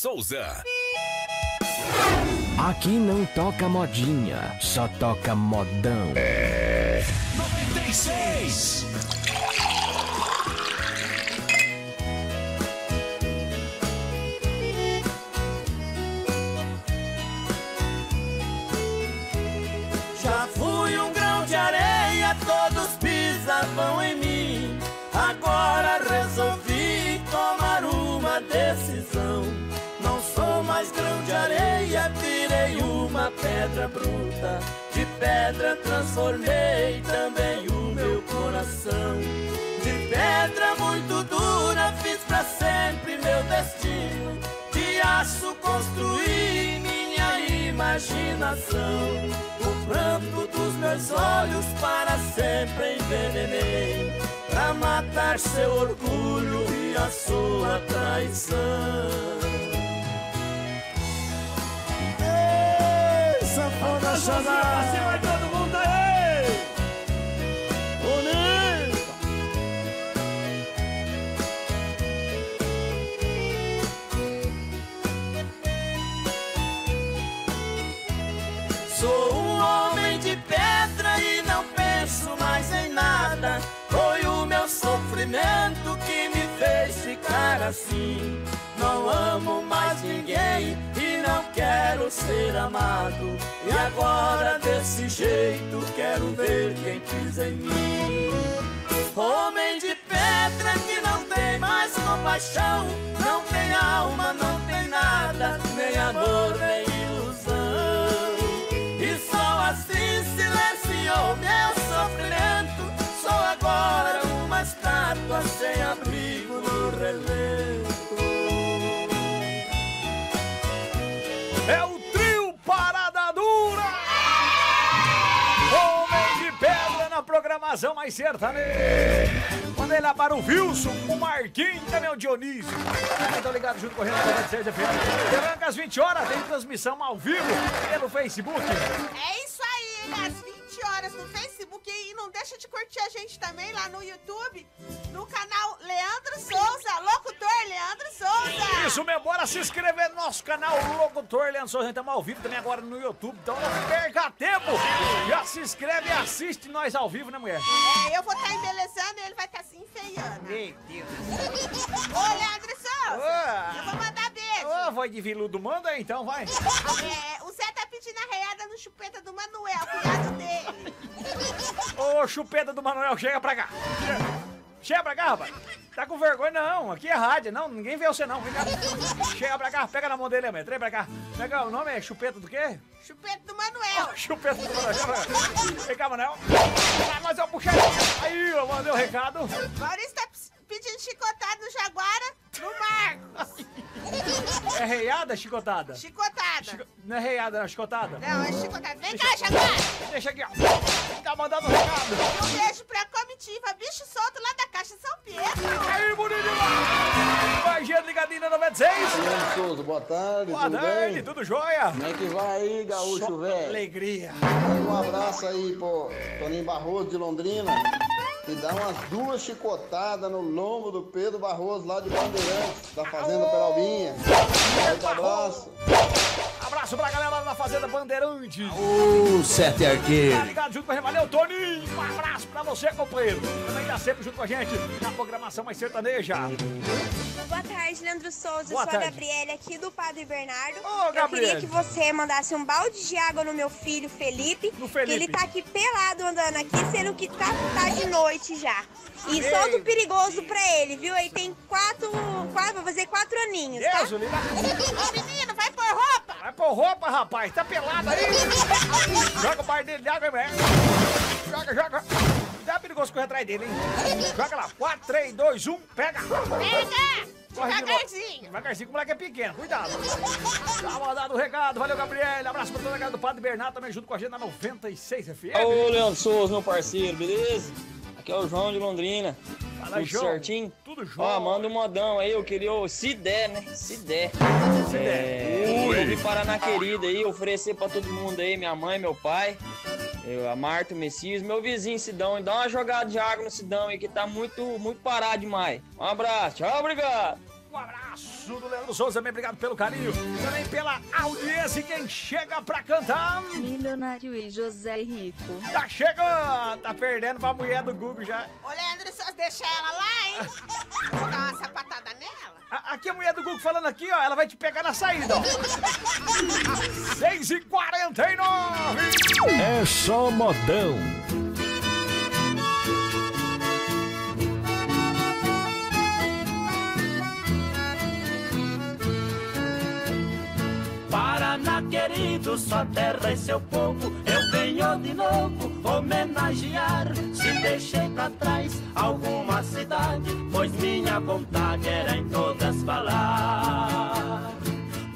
Souza. Aqui não toca modinha, só toca modão. É. 96. pedra bruta, de pedra transformei também o meu coração. De pedra muito dura fiz para sempre meu destino, de aço construí minha imaginação. O pranto dos meus olhos para sempre envenenei, para matar seu orgulho e a sua traição. Nacional. assim. Não amo mais ninguém e não quero ser amado. E agora desse jeito quero ver quem pisa em mim. Homem de pedra que não tem mais compaixão, não tem alma, não tem nada, nem amor, nem ilusão. E só assim silenciou meu sofrimento. Sou agora uma estátua sem abrir relento. É o trio Parada Dura! Homem de pedra na programação mais sertaneja. Manda ele lá para o Wilson, o Marquinhos também o Dionísio. Estão ligados junto com o Renan 96 FM. Arranca às 20 horas, tem transmissão ao vivo pelo Facebook. É isso aí, às 20 horas no Facebook e não deixa de curtir a gente também lá no YouTube, no canal Leandro Souza, locutor Leandro Souza. Isso mesmo, bora se inscrever no nosso canal Locutor Leandro Souza. Estamos ao vivo também agora no YouTube, então não perca tempo. Já se inscreve e assiste nós ao vivo, né, mulher? É, eu vou estar embelezando e ele vai estar se enfeiando. Meu Deus. Ô, Leandro Souza, eu vou mandar beijo. Ô, voz de viludo, manda então, vai. É, o Zé tá pedindo a reada no chupeta do Manuel, cuidado dele. Ô, chupeta do Manuel, chega pra cá. Chega. Pra cá, rapaz. Tá com vergonha, não. Aqui é rádio, não. Ninguém vê você, não. Chega pra cá, pega na mão dele, Trem pra cá. Pega, o nome é chupeta do quê? Chupeta do Manuel. Chupeta do Manuel. Vem cá, Manuel. Vai, mas eu puxei. Aí, eu mandei o recado. Maurício tá pedindo chicotado no Jaguara, no Marcos. É reiada, chicotada? Chicotada. Não é reiada, não, é chicotada? Não, é chicotada. Vem cá, Jaguara. Deixa aqui, ó. Tá mandando o recado. E um beijo pra comitiva, bicho solto lá da Caixa São Pedro. Aí, bonito demais. Vai, gente, ligadinho na 96. Leandro Souza, boa tarde, Boa tudo tarde, bem? tudo jóia? Como é que vai aí, gaúcho, velho? alegria. Um abraço aí pro Toninho Barroso de Londrina. E dá umas duas chicotadas no lombo do Pedro Barroso lá de Bandeirantes, da Fazenda Peralvinha. Forte abraço. Abraço pra galera da Fazenda Bandeirante. Ô, sete arqueiros. Tá ligado junto com a gente. Valeu, Toninho. Um abraço pra você, companheiro. Também tá sempre junto com a gente na programação mais sertaneja. Boa tarde, Leandro Souza. Boa Eu sou tarde. a Gabriele aqui do Padre Bernardo. Ô, Eu Gabriele. queria que você mandasse um balde de água no meu filho Felipe. Felipe. Que ele tá aqui pelado andando aqui, sendo que tá, tá de noite já. E Ei. solta o perigoso pra ele, viu? Ele tem quatro, quatro vai fazer quatro aninhos, tá? Deus, o livre. Ô, menino, vai pôr roupa. Vai pôr roupa, rapaz. Tá pelado aí. Joga o bar dele de água, velho. Joga, joga. Dá perigoso correr atrás dele, hein? Joga lá. 4, 3, 2, 1. Pega. Pega. Corre. Devagarzinho. Devagarzinho, o moleque é pequeno. Cuidado. Tá mandado o recado. Valeu, Gabriel. Abraço pra toda a galera do Padre Bernardo também junto com a gente na 96 FM. Ô, Leandro Souza, meu parceiro, beleza? Aqui é o João de Londrina. Fala, Tudo João. certinho? Tudo jóia. Ó, manda um modão aí, eu queria, ô, se der, né? Se der. Se É, der. eu vim parar na querida aí, oferecer pra todo mundo aí, minha mãe, meu pai, eu, a Marta, o Messias, meu vizinho Sidão. E dá uma jogada de água no Sidão aí, que tá muito, muito parado demais. Um abraço, tchau, obrigado. Um abraço do Leandro Souza, também obrigado pelo carinho, também pela audiência e quem chega pra cantar. Milionário e José Rico. Tá chegando, tá perdendo pra mulher do Google já. Ô, Leandro Souza, deixa ela lá, hein? Vou dar uma sapatada nela. A- Aqui a mulher do Google falando aqui, ó, ela vai te pegar na saída, ó. 6 e 49 É só modão. Paraná querido, sua terra e seu povo, eu venho de novo homenagear. Se deixei pra trás alguma cidade, pois minha vontade era em todas falar.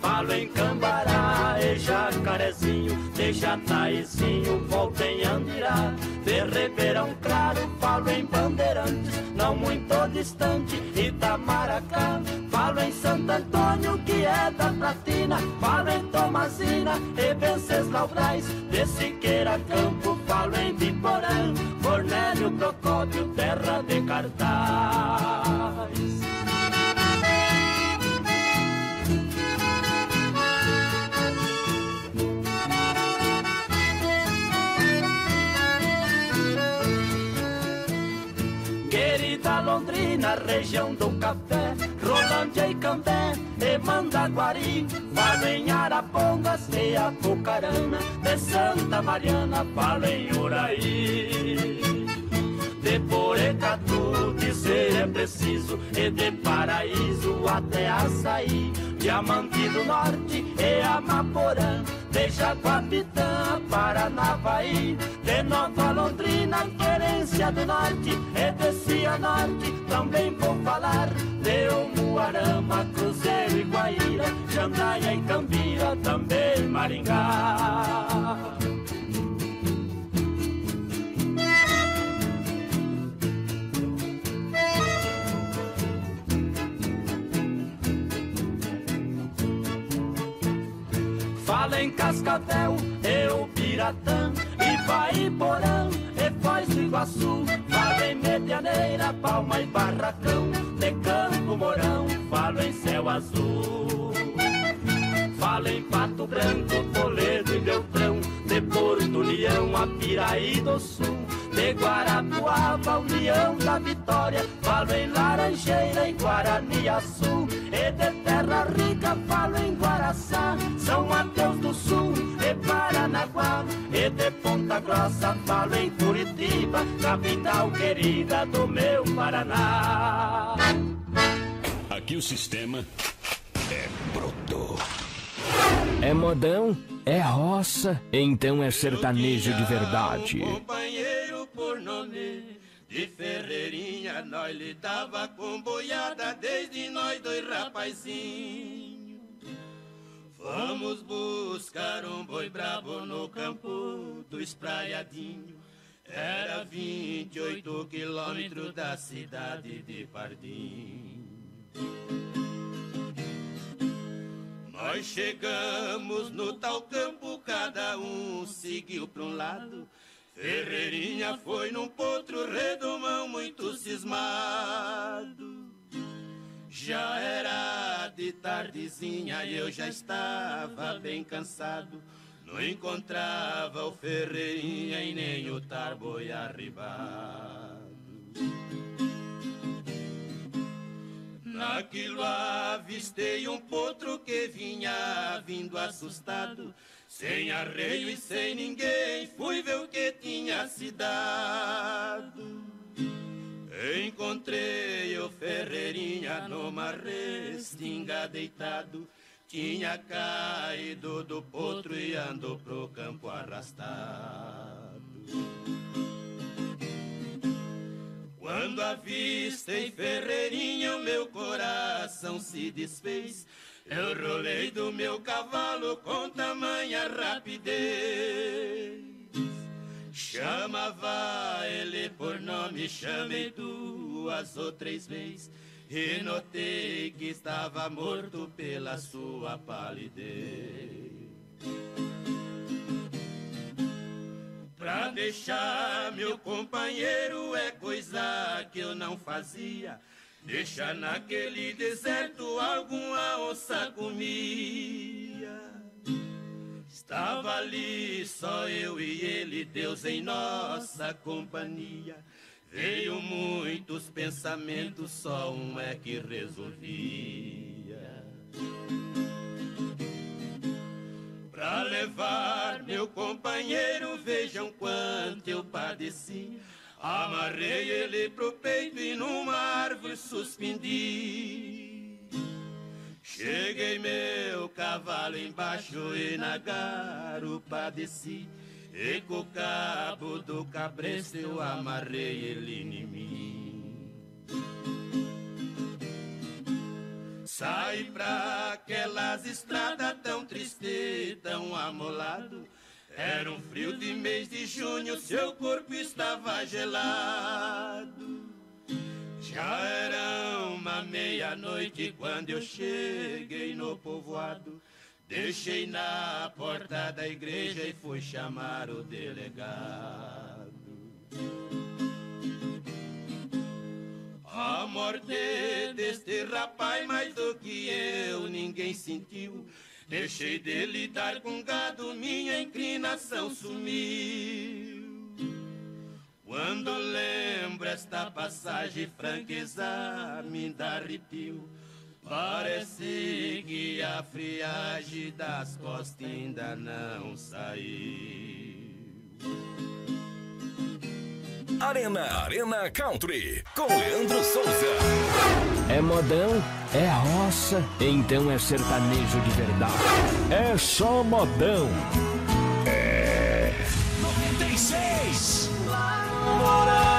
Falo em Cambará e Jacarezinho, de Jataizinho, volto em Andirá. De Claro, falo em Bandeirantes, não muito distante, Itamaracá. Falo em Santo Antônio, que é da Platina, falo em Tomazina e Venceslau Braz. De Siqueira Campo, falo em Biporã, Cornélio Procópio, terra de cartaz. Londrina, região do café, rolando Cidade e Cambé e Mandaguari, falo em Arapongas e Apucarana, de Santa Mariana, falo em Uraí. De Porecatu dizer é preciso, e de Paraíso até Açaí, Diamante do Norte e Amaporã, de Jaguapitã, Paranavaí, de Nova Londrina, Querência do Norte, e de Cianorte, também vou falar, de Umuarama, Cruzeiro e Guaíra, Jandaia e Cambira, também Maringá. Fala em Cascavel, eu Piratã, Ipaiporã, e Foz do Iguaçu. Fala em Medianeira, Palma e Barracão, de Campo Mourão, falo em Céu Azul. Fala em Pato Branco, Toledo e Beltrão, de Porto União, Apiraí do Sul. De Guarapuava, União da Vitória, falo em Laranjeira e Guaraniaçu. E de Terra Rica, falo em Guaraçá, São Mateus do Sul e Paranaguá. E de Ponta Grossa, falo em Curitiba, capital querida do meu Paraná. Aqui o sistema é bruto. É modão, é roça, então é sertanejo de verdade. companheiro por nome de Ferreirinha, nós lidava com boiada desde nós dois rapazinhos. Vamos buscar um boi brabo no campo do espraiadinho. Era 28 quilômetros da cidade de Pardim. Nós chegamos no tal campo, cada um seguiu para um lado. Ferreirinha foi num potro redomão muito cismado. Já era de tardezinha e eu já estava bem cansado. Não encontrava o Ferreirinha e nem o Tarboi arribado. Naquilo avistei um potro que vinha vindo assustado, sem arreio e sem ninguém, fui ver o que tinha se dado. Encontrei o Ferreirinha numa restinga deitado, tinha caído do potro e andou pro campo arrastado. Quando avistei Ferreirinha, o meu coração se desfez. Eu rolei do meu cavalo com tamanha rapidez. Chamava ele por nome, chamei duas ou três vezes. E notei que estava morto pela sua palidez. Pra deixar meu companheiro é coisa que eu não fazia. Deixar naquele deserto alguma onça comia. Estava ali só eu e ele, Deus em nossa companhia. Veio muitos pensamentos, só um é que resolvia. Pra levar meu companheiro, vejam quanto eu padeci. Amarrei ele pro peito e numa árvore suspendi. Cheguei meu cavalo embaixo e na garupa desci. E com o cabo do cabresto eu amarrei ele em mim. Sai pra aquelas estradas tão triste, tão amolado. Era um frio de mês de junho, seu corpo estava gelado. Já era uma meia-noite quando eu cheguei no povoado. Deixei na porta da igreja e fui chamar o delegado. A morte deste rapaz, mais do que eu, ninguém sentiu. Deixei de lidar com gado, minha inclinação sumiu. Quando lembro esta passagem, franqueza me dá arrepio. Parece que a friagem das costas ainda não saiu. Arena, Arena Country, com Leandro Souza. É modão, é roça, então é sertanejo de verdade. É só modão. É. 96. Lá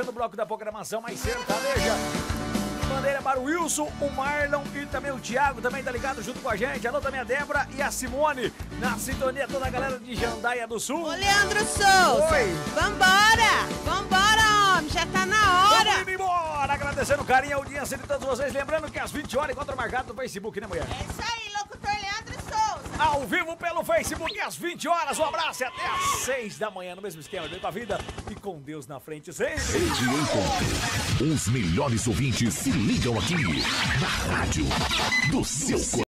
fechando o bloco da programação mais sertaneja. Bandeira para o Wilson, o Marlon e também o Thiago também tá ligado junto com a gente. Alô também a Débora e a Simone na sintonia, toda a galera de Jandaia do Sul. Ô, Leandro Souza. Oi. Vambora! Vambora, homem! Já tá na hora! Vamos embora, agradecendo o carinho e a audiência de todos vocês. Lembrando que às 20 horas encontra marcado no Facebook, né, mulher? É isso aí. Ao vivo pelo Facebook às 20 horas. Um abraço e até às 6 da manhã no mesmo esquema dentro da vida e com Deus na frente sempre. Rede Encontro. Os melhores ouvintes se ligam aqui na rádio do seu coração.